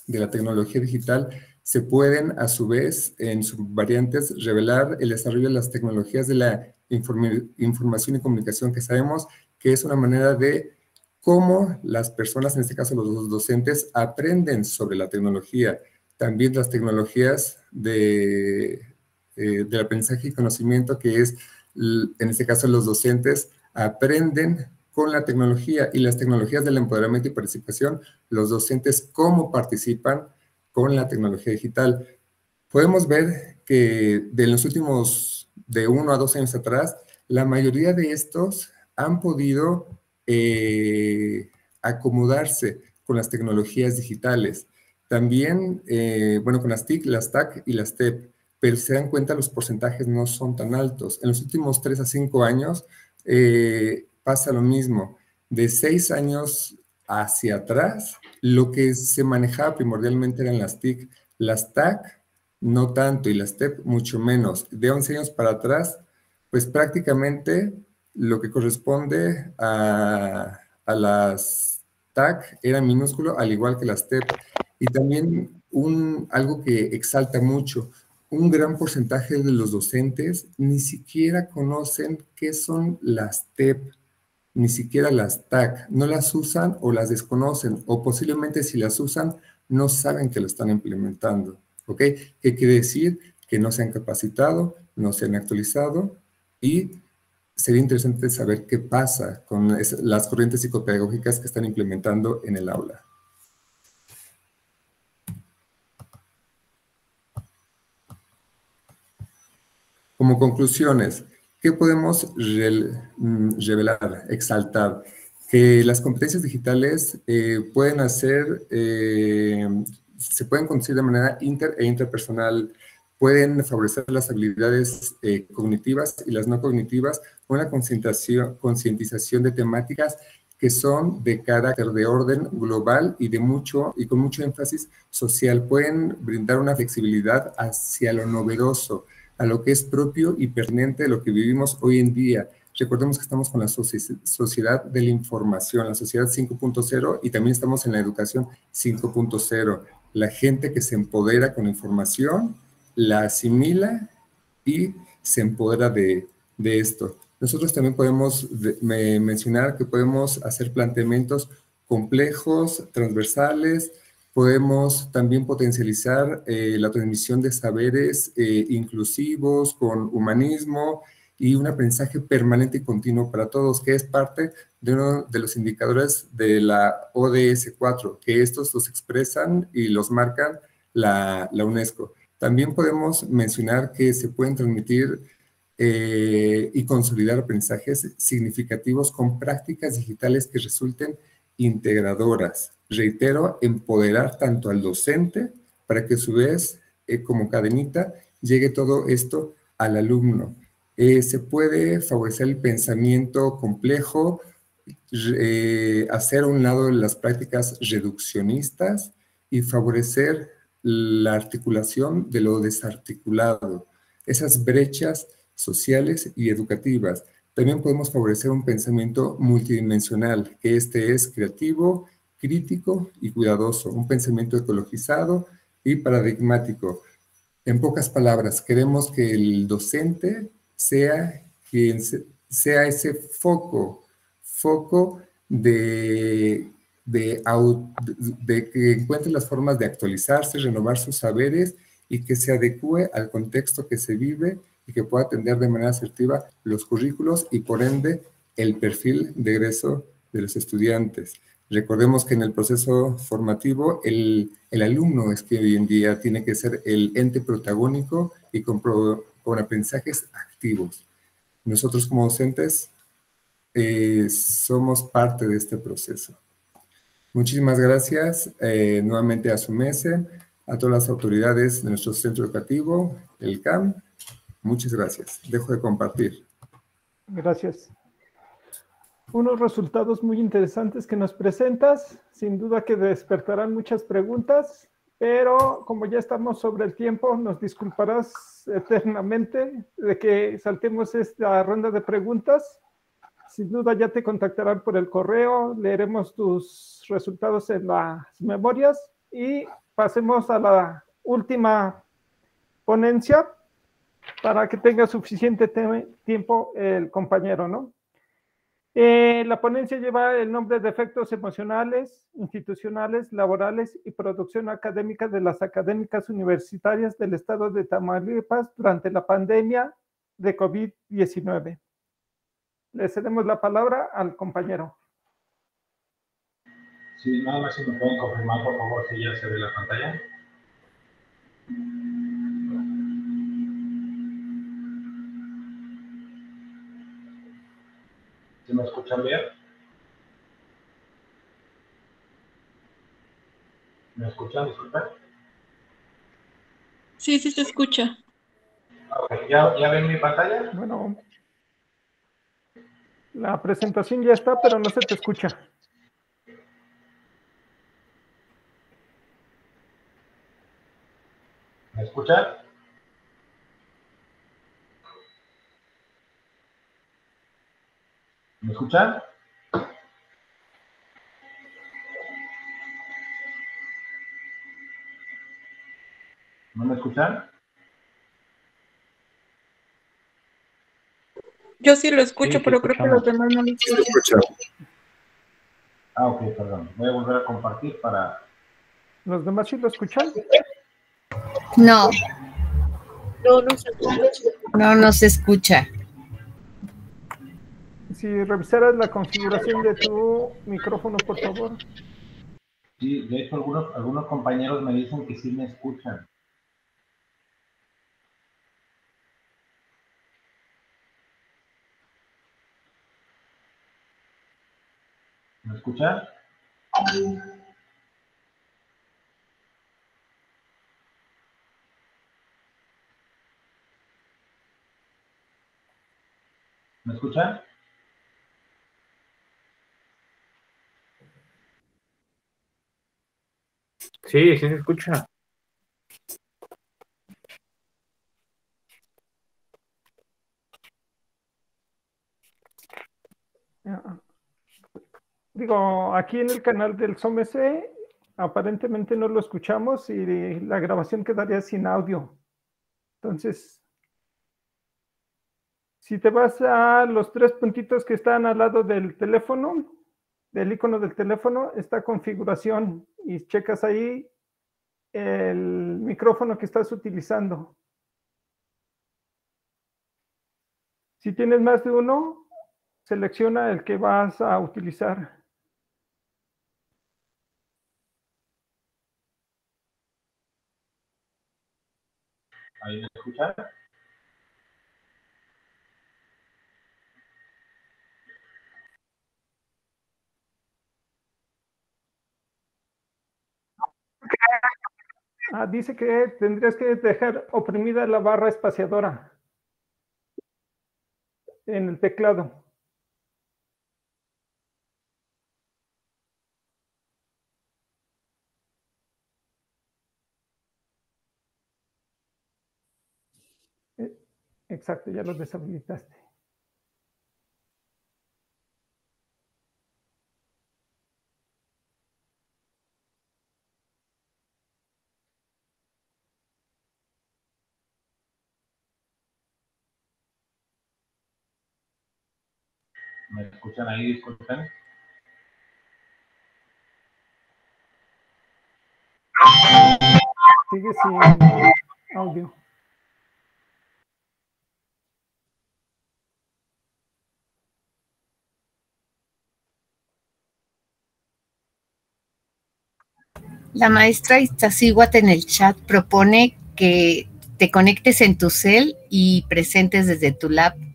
de la tecnología digital se pueden a su vez en sus variantes revelar el desarrollo de las tecnologías de la información y comunicación que sabemos que es una manera de cómo las personas, en este caso los docentes, aprenden sobre la tecnología. También las tecnologías de, eh, del aprendizaje y conocimiento, que es, en este caso los docentes, aprenden con la tecnología y las tecnologías del empoderamiento y participación, los docentes cómo participan con la tecnología digital. Podemos ver que de los últimos, de uno a dos años atrás, la mayoría de estos han podido eh, acomodarse con las tecnologías digitales. También, eh, bueno, con las TIC, las TAC y las TEP, pero se dan cuenta los porcentajes no son tan altos. En los últimos 3 a 5 años eh, pasa lo mismo. De 6 años hacia atrás, lo que se manejaba primordialmente eran las TIC. Las TAC no tanto y las TEP mucho menos. De 11 años para atrás, pues prácticamente lo que corresponde a, las TAC era minúsculo, al igual que las TEP. Y también un, algo que exalta mucho, un gran porcentaje de los docentes ni siquiera conocen qué son las TEP, ni siquiera las TAC. No las usan o las desconocen, o posiblemente si las usan, no saben que lo están implementando. ¿Ok? ¿Qué quiere decir? Que no se han capacitado, no se han actualizado y sería interesante saber qué pasa con las corrientes psicopedagógicas que están implementando en el aula. Como conclusiones, ¿qué podemos mm, revelar, exaltar? Que las competencias digitales eh, pueden hacer, eh, se pueden conducir de manera inter e interpersonal, pueden favorecer las habilidades eh, cognitivas y las no cognitivas, una concientización, concientización de temáticas que son de carácter de orden global y de mucho y con mucho énfasis social. Pueden brindar una flexibilidad hacia lo novedoso, a lo que es propio y pertinente de lo que vivimos hoy en día. Recordemos que estamos con la sociedad de la información, la sociedad 5.0 y también estamos en la educación 5.0. La gente que se empodera con información, la asimila y se empodera de, de esto. Nosotros también podemos mencionar que podemos hacer planteamientos complejos, transversales, podemos también potencializar eh, la transmisión de saberes eh, inclusivos con humanismo y un aprendizaje permanente y continuo para todos, que es parte de uno de los indicadores de la ODS 4, que estos los expresan y los marcan la, la UNESCO. También podemos mencionar que se pueden transmitir eh, y consolidar aprendizajes significativos con prácticas digitales que resulten integradoras. Reitero, empoderar tanto al docente para que a su vez, eh, como cadenita, llegue todo esto al alumno. Eh, se puede favorecer el pensamiento complejo, hacer a un lado las prácticas reduccionistas y favorecer la articulación de lo desarticulado. Esas brechas sociales y educativas. También podemos favorecer un pensamiento multidimensional, que este es creativo, crítico y cuidadoso, un pensamiento ecologizado y paradigmático. En pocas palabras, queremos que el docente sea quien sea ese foco, foco de, de, de que encuentre las formas de actualizarse, renovar sus saberes y que se adecue al contexto que se vive y que pueda atender de manera asertiva los currículos y por ende el perfil de egreso de los estudiantes. Recordemos que en el proceso formativo el, el alumno es que hoy en día tiene que ser el ente protagónico y con, con aprendizajes activos. Nosotros como docentes eh, somos parte de este proceso. Muchísimas gracias eh, nuevamente a su mesa, a todas las autoridades de nuestro centro educativo, el CAM, Muchas gracias. Dejo de compartir. Gracias. Unos resultados muy interesantes que nos presentas, sin duda que despertarán muchas preguntas, pero como ya estamos sobre el tiempo, nos disculparás eternamente de que saltemos esta ronda de preguntas. Sin duda ya te contactarán por el correo, leeremos tus resultados en las memorias y pasemos a la última ponencia para que tenga suficiente tiempo el compañero, ¿no? Eh, la ponencia lleva el nombre de efectos emocionales, institucionales, laborales y producción académica de las académicas universitarias del estado de Tamaulipas durante la pandemia de COVID-19. Le cedemos la palabra al compañero. Sí, nada más si me pueden confirmar, por favor, si ya se ve la pantalla. ¿Sí me escuchan bien? ¿Me escuchan? Disculpen. Sí, sí se escucha. ¿Ya, ¿Ya ven mi pantalla? Bueno, la presentación ya está, pero no se te escucha. ¿Me escuchan? ¿Me escuchan? ¿No me escuchan? Yo sí lo escucho, pero creo que los demás no lo escuchan. Ah, ok, perdón. Voy a volver a compartir para... ¿Los demás sí lo escuchan? No. No, no se escucha. No, no se escucha si revisaras la configuración de tu micrófono, por favor. Sí, de hecho algunos, algunos compañeros me dicen que sí me escuchan. ¿Me escuchan? ¿Me escuchan? Sí, sí se escucha. Digo, aquí en el canal del SOMEC aparentemente no lo escuchamos y la grabación quedaría sin audio. Entonces, si te vas a los tres puntitos que están al lado del teléfono, del icono del teléfono, está configuración y checas ahí el micrófono que estás utilizando. Si tienes más de uno, selecciona el que vas a utilizar. ¿Ahí? Ah, dice que tendrías que dejar oprimida la barra espaciadora en el teclado. Exacto, ya lo deshabilitaste. ¿Me escuchan ahí? Disculpen. Sigue sin audio. La maestra Iztaccíhuatl en el chat propone que te conectes en tu cel y presentes desde tu lab.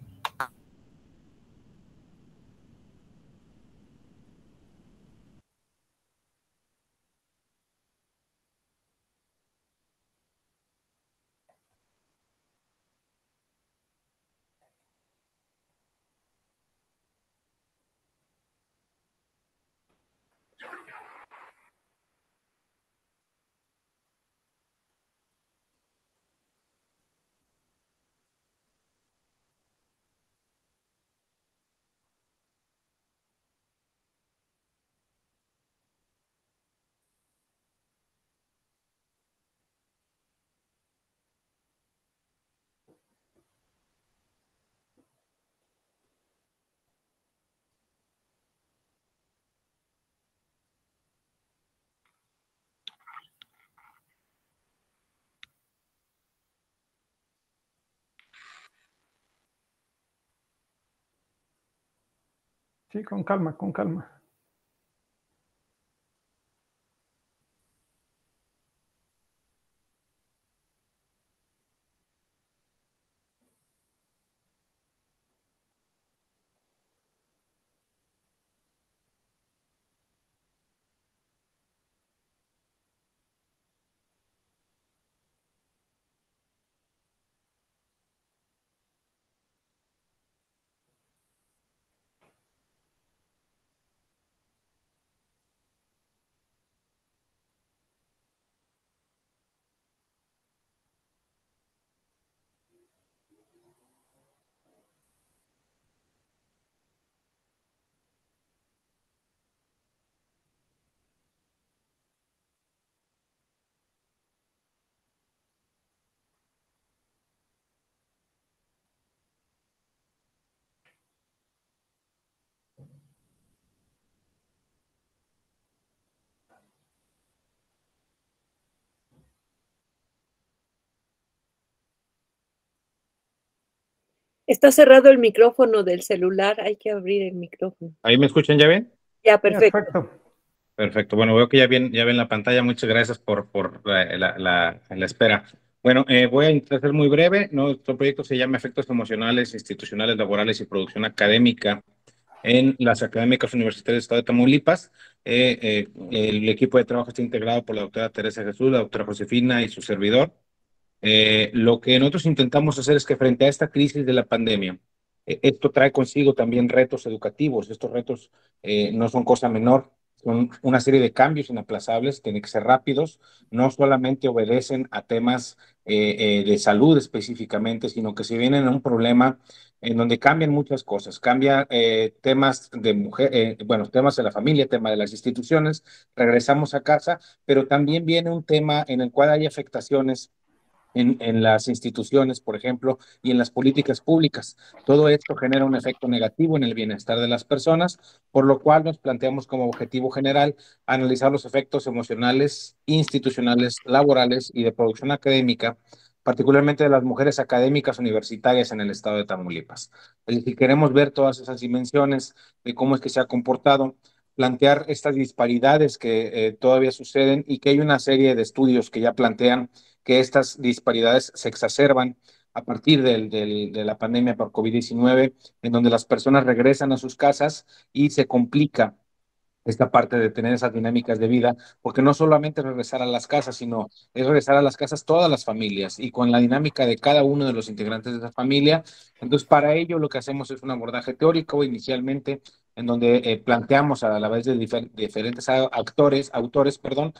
Sí, con calma, con calma. Está cerrado el micrófono del celular, hay que abrir el micrófono. ¿Ahí me escuchan ya bien? Ya, perfecto. Perfecto. Bueno, veo que ya ven, ya ven la pantalla. Muchas gracias por, por la, la, la, espera. Bueno, eh, voy a intentar ser muy breve. Nuestro proyecto se llama Efectos Emocionales, Institucionales, Laborales y Producción Académica en las Académicas Universitarias del Estado de Tamaulipas. Eh, eh, el equipo de trabajo está integrado por la doctora Teresa Jesús, la doctora Josefina y su servidor. Eh, lo que nosotros intentamos hacer es que frente a esta crisis de la pandemia, E, esto trae consigo también retos educativos. Estos retos eh, no son cosa menor, son una serie de cambios inaplazables, tienen que ser rápidos, no solamente obedecen a temas eh, eh, de salud específicamente, sino que se vienen a un problema en donde cambian muchas cosas, cambian temas de mujer, bueno, temas de la familia, tema de las instituciones, regresamos a casa, pero también viene un tema en el cual hay afectaciones en, las instituciones, por ejemplo, y en las políticas públicas. Todo esto genera un efecto negativo en el bienestar de las personas, por lo cual nos planteamos como objetivo general analizar los efectos emocionales, institucionales, laborales y de producción académica particularmente de las mujeres académicas universitarias en el estado de Tamaulipas. Si queremos ver todas esas dimensiones de cómo es que se ha comportado, plantear estas disparidades que eh, todavía suceden y que hay una serie de estudios que ya plantean que estas disparidades se exacerban a partir del, de la pandemia por COVID-19, en donde las personas regresan a sus casas y se complica esta parte de tener esas dinámicas de vida, porque no solamente regresar a las casas, sino es regresar a las casas todas las familias y con la dinámica de cada uno de los integrantes de esa familia. Entonces, para ello lo que hacemos es un abordaje teórico inicialmente, en donde eh, planteamos a la vez de diferentes actores, autores, perdón,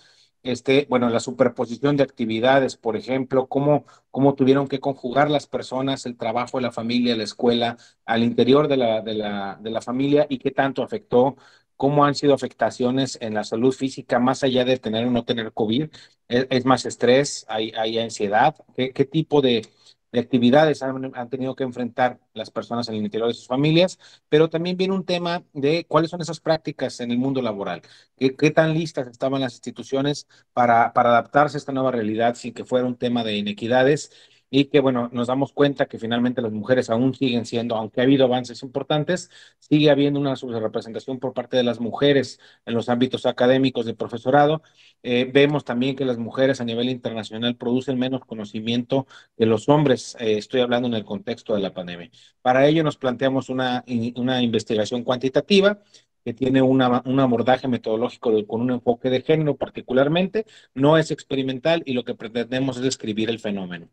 este, bueno, la superposición de actividades, por ejemplo, cómo, cómo tuvieron que conjugar las personas, el trabajo la familia, la escuela, al interior de la, de la, de la familia y qué tanto afectó, cómo han sido afectaciones en la salud física, más allá de tener o no tener COVID, es, más estrés, hay, hay ansiedad, qué, qué tipo de, de actividades han, tenido que enfrentar las personas en el interior de sus familias, pero también viene un tema de cuáles son esas prácticas en el mundo laboral, qué, tan listas estaban las instituciones para adaptarse a esta nueva realidad sin que fuera un tema de inequidades y que, bueno, nos damos cuenta que finalmente las mujeres aún siguen siendo, aunque ha habido avances importantes, sigue habiendo una subrepresentación por parte de las mujeres en los ámbitos académicos de profesorado. Eh, vemos también que las mujeres a nivel internacional producen menos conocimiento que los hombres, eh, estoy hablando en el contexto de la pandemia. Para ello nos planteamos una, una investigación cuantitativa que tiene una, un abordaje metodológico con un enfoque de género particularmente, no es experimental y lo que pretendemos es describir el fenómeno.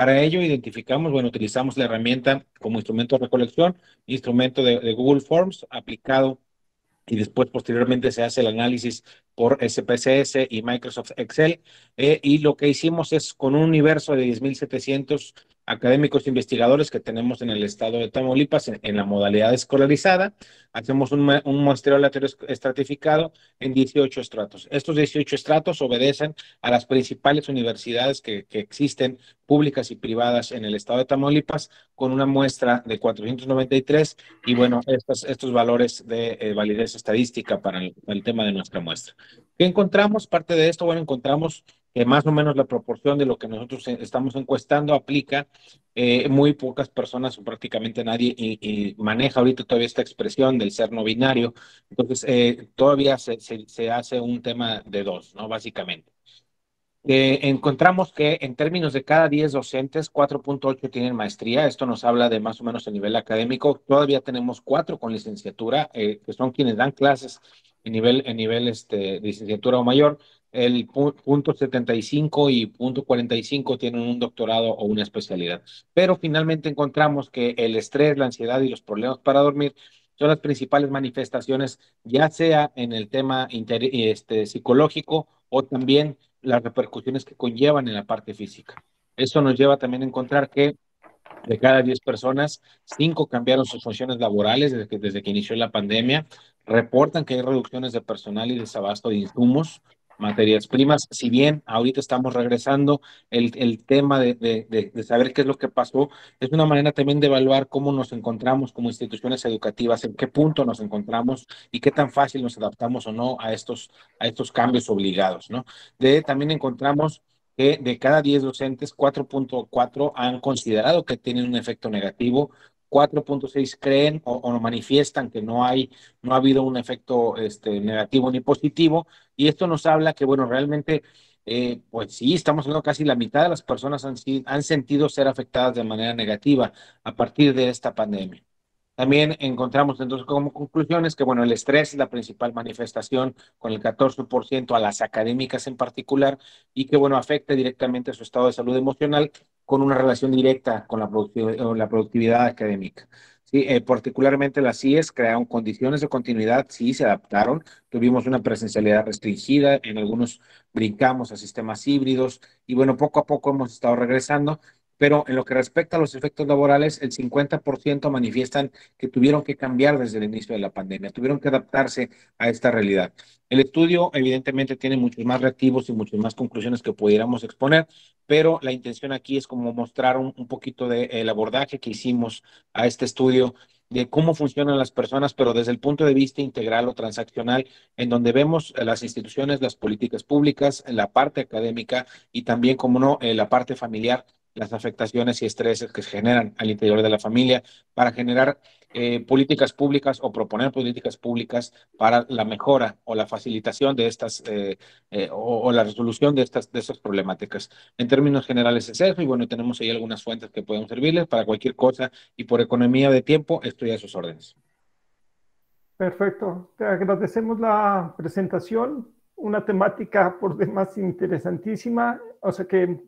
Para ello identificamos, bueno, utilizamos la herramienta como instrumento de recolección, instrumento de, Google Forms aplicado y después posteriormente se hace el análisis por SPSS y Microsoft Excel. Eh, y lo que hicimos es con un universo de 10.700 académicos investigadores que tenemos en el estado de Tamaulipas en, la modalidad escolarizada. Hacemos un, un, muestreo aleatorio estratificado en 18 estratos. Estos 18 estratos obedecen a las principales universidades que, que existen, públicas y privadas en el estado de Tamaulipas, con una muestra de 493 y bueno, estos, estos valores de eh, validez estadística para el, el tema de nuestra muestra. ¿Qué encontramos? Parte de esto, bueno, encontramos que más o menos la proporción de lo que nosotros estamos encuestando aplica, eh, muy pocas personas o prácticamente nadie y, maneja ahorita todavía esta expresión del ser no binario, entonces eh, todavía se, se, hace un tema de dos, ¿no? Básicamente. Eh, encontramos que en términos de cada 10 docentes, 4.8 tienen maestría. Esto nos habla de más o menos el nivel académico. Todavía tenemos cuatro con licenciatura, que son quienes dan clases en nivel, en nivel este, licenciatura o mayor el punto 75 y punto 45 tienen un doctorado o una especialidad. Pero finalmente encontramos que el estrés, la ansiedad y los problemas para dormir son las principales manifestaciones, ya sea en el tema este, psicológico o también las repercusiones que conllevan en la parte física. Eso nos lleva también a encontrar que de cada 10 personas, 5 cambiaron sus funciones laborales desde que, desde que inició la pandemia, reportan que hay reducciones de personal y desabasto de insumos, materias primas. Si bien ahorita estamos regresando, el, el tema de, de, de, saber qué es lo que pasó es una manera también de evaluar cómo nos encontramos como instituciones educativas, en qué punto nos encontramos y qué tan fácil nos adaptamos o no a estos, a estos cambios obligados, ¿no? De, también encontramos que de cada 10 docentes, 4.4 han considerado que tienen un efecto negativo 4.6 creen o, manifiestan que no hay, no ha habido un efecto este, negativo ni positivo, y esto nos habla que, bueno, realmente, eh, pues sí, estamos hablando casi la mitad de las personas han, han sentido ser afectadas de manera negativa a partir de esta pandemia. También encontramos entonces como conclusiones que, bueno, el estrés es la principal manifestación con el 14% a las académicas en particular y que, bueno, afecta directamente a su estado de salud emocional con una relación directa con la, productividad, la productividad académica. Eh, particularmente las CIES crearon condiciones de continuidad, sí, se adaptaron. Tuvimos una presencialidad restringida, en algunos brincamos a sistemas híbridos y bueno, poco a poco hemos estado regresando pero en lo que respecta a los efectos laborales, el 50% manifiestan que tuvieron que cambiar desde el inicio de la pandemia, tuvieron que adaptarse a esta realidad. El estudio evidentemente tiene muchos más reactivos y muchas más conclusiones que pudiéramos exponer, pero la intención aquí es como mostrar un, poquito del abordaje que hicimos a este estudio de cómo funcionan las personas, pero desde el punto de vista integral o transaccional, en donde vemos las instituciones, las políticas públicas, la parte académica y también, como no, la parte familiar las afectaciones y estreses que se generan al interior de la familia para generar eh, políticas públicas o proponer políticas públicas para la mejora o la facilitación de estas eh, eh, o, la resolución de estas, de estas problemáticas. En términos generales es eso y bueno, tenemos ahí algunas fuentes que podemos servirles para cualquier cosa y por economía de tiempo estoy a sus órdenes. Perfecto, te agradecemos la presentación, una temática por demás interesantísima, o sea que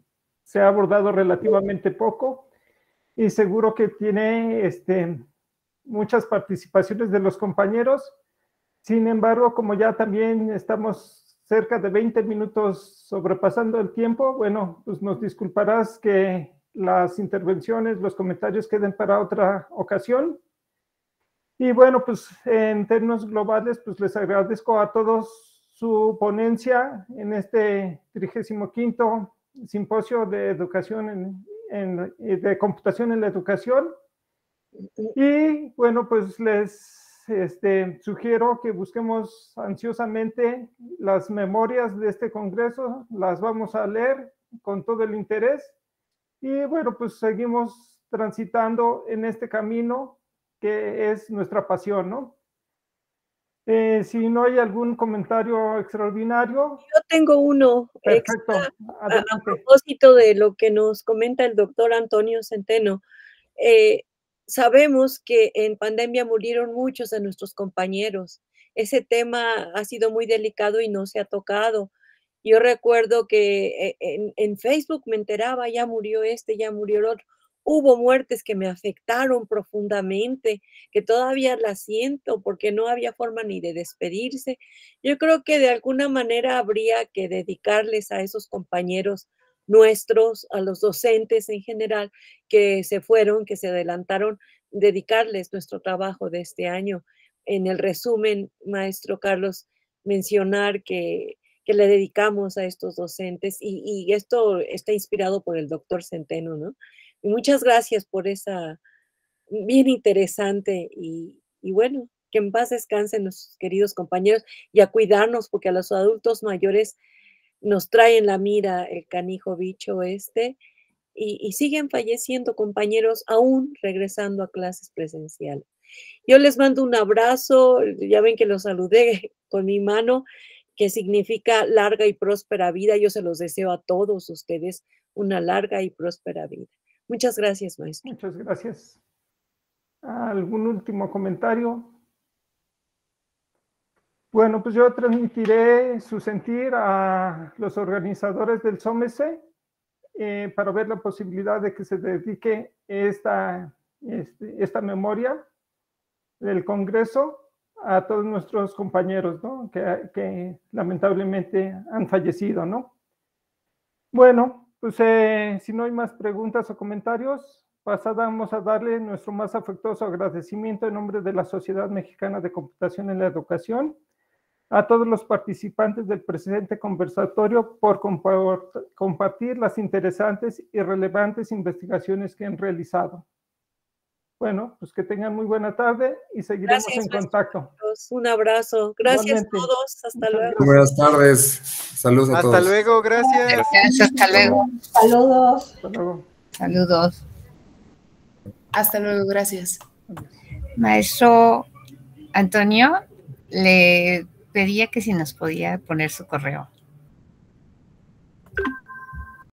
se ha abordado relativamente poco y seguro que tiene este, muchas participaciones de los compañeros. Sin embargo, como ya también estamos cerca de 20 minutos sobrepasando el tiempo, bueno, pues nos disculparás que las intervenciones, los comentarios queden para otra ocasión. Y bueno, pues en términos globales, pues les agradezco a todos su ponencia en este 35 simposio de educación en, de computación en la educación. Y bueno, pues les este, sugiero que busquemos ansiosamente las memorias de este congreso, las vamos a leer con todo el interés. Y bueno, pues seguimos transitando en este camino que es nuestra pasión, ¿no? Eh, si no hay algún comentario extraordinario. Yo tengo uno. Perfecto. a, propósito de lo que nos comenta el doctor Antonio Centeno. Eh, sabemos que en pandemia murieron muchos de nuestros compañeros. Ese tema ha sido muy delicado y no se ha tocado. Yo recuerdo que eh, en, en Facebook me enteraba, ya murió este, ya murió el otro Hubo muertes que me afectaron profundamente, que todavía las siento porque no había forma ni de despedirse. Yo creo que de alguna manera habría que dedicarles a esos compañeros nuestros, a los docentes en general, que se fueron, que se adelantaron, dedicarles nuestro trabajo de este año. En el resumen, maestro Carlos, mencionar que, le dedicamos a estos docentes y, y, esto está inspirado por el doctor Centeno, ¿no? Muchas gracias por esa bien interesante y, bueno, que en paz descansen nuestros queridos compañeros y a cuidarnos porque a los adultos mayores nos traen la mira el canijo bicho este y, y siguen falleciendo compañeros aún regresando a clases presenciales. Yo les mando un abrazo, ya ven que los saludé con mi mano, que significa larga y próspera vida. Yo se los deseo a todos ustedes una larga y próspera vida. Muchas gracias, maestro. Muchas gracias. ¿Algún último comentario? Bueno, pues yo transmitiré su sentir a los organizadores del SOMESE eh, para ver la posibilidad de que se dedique esta, este, esta memoria del Congreso a todos nuestros compañeros, ¿no? Que, que lamentablemente han fallecido, ¿no? Bueno, pues eh, si no hay más preguntas o comentarios, pasamos a darle nuestro más afectuoso agradecimiento en nombre de la Sociedad Mexicana de Computación en la Educación a todos los participantes del presente conversatorio por compartir las interesantes y relevantes investigaciones que han realizado. Bueno, pues que tengan muy buena tarde y seguiremos en contacto. Un abrazo. Gracias a todos. Hasta luego. Buenas tardes. Saludos a todos. Hasta luego. Gracias. hasta luego. Saludos. Hasta luego. Saludos. Hasta luego. Gracias. Maestro Antonio, le pedía que si nos podía poner su correo.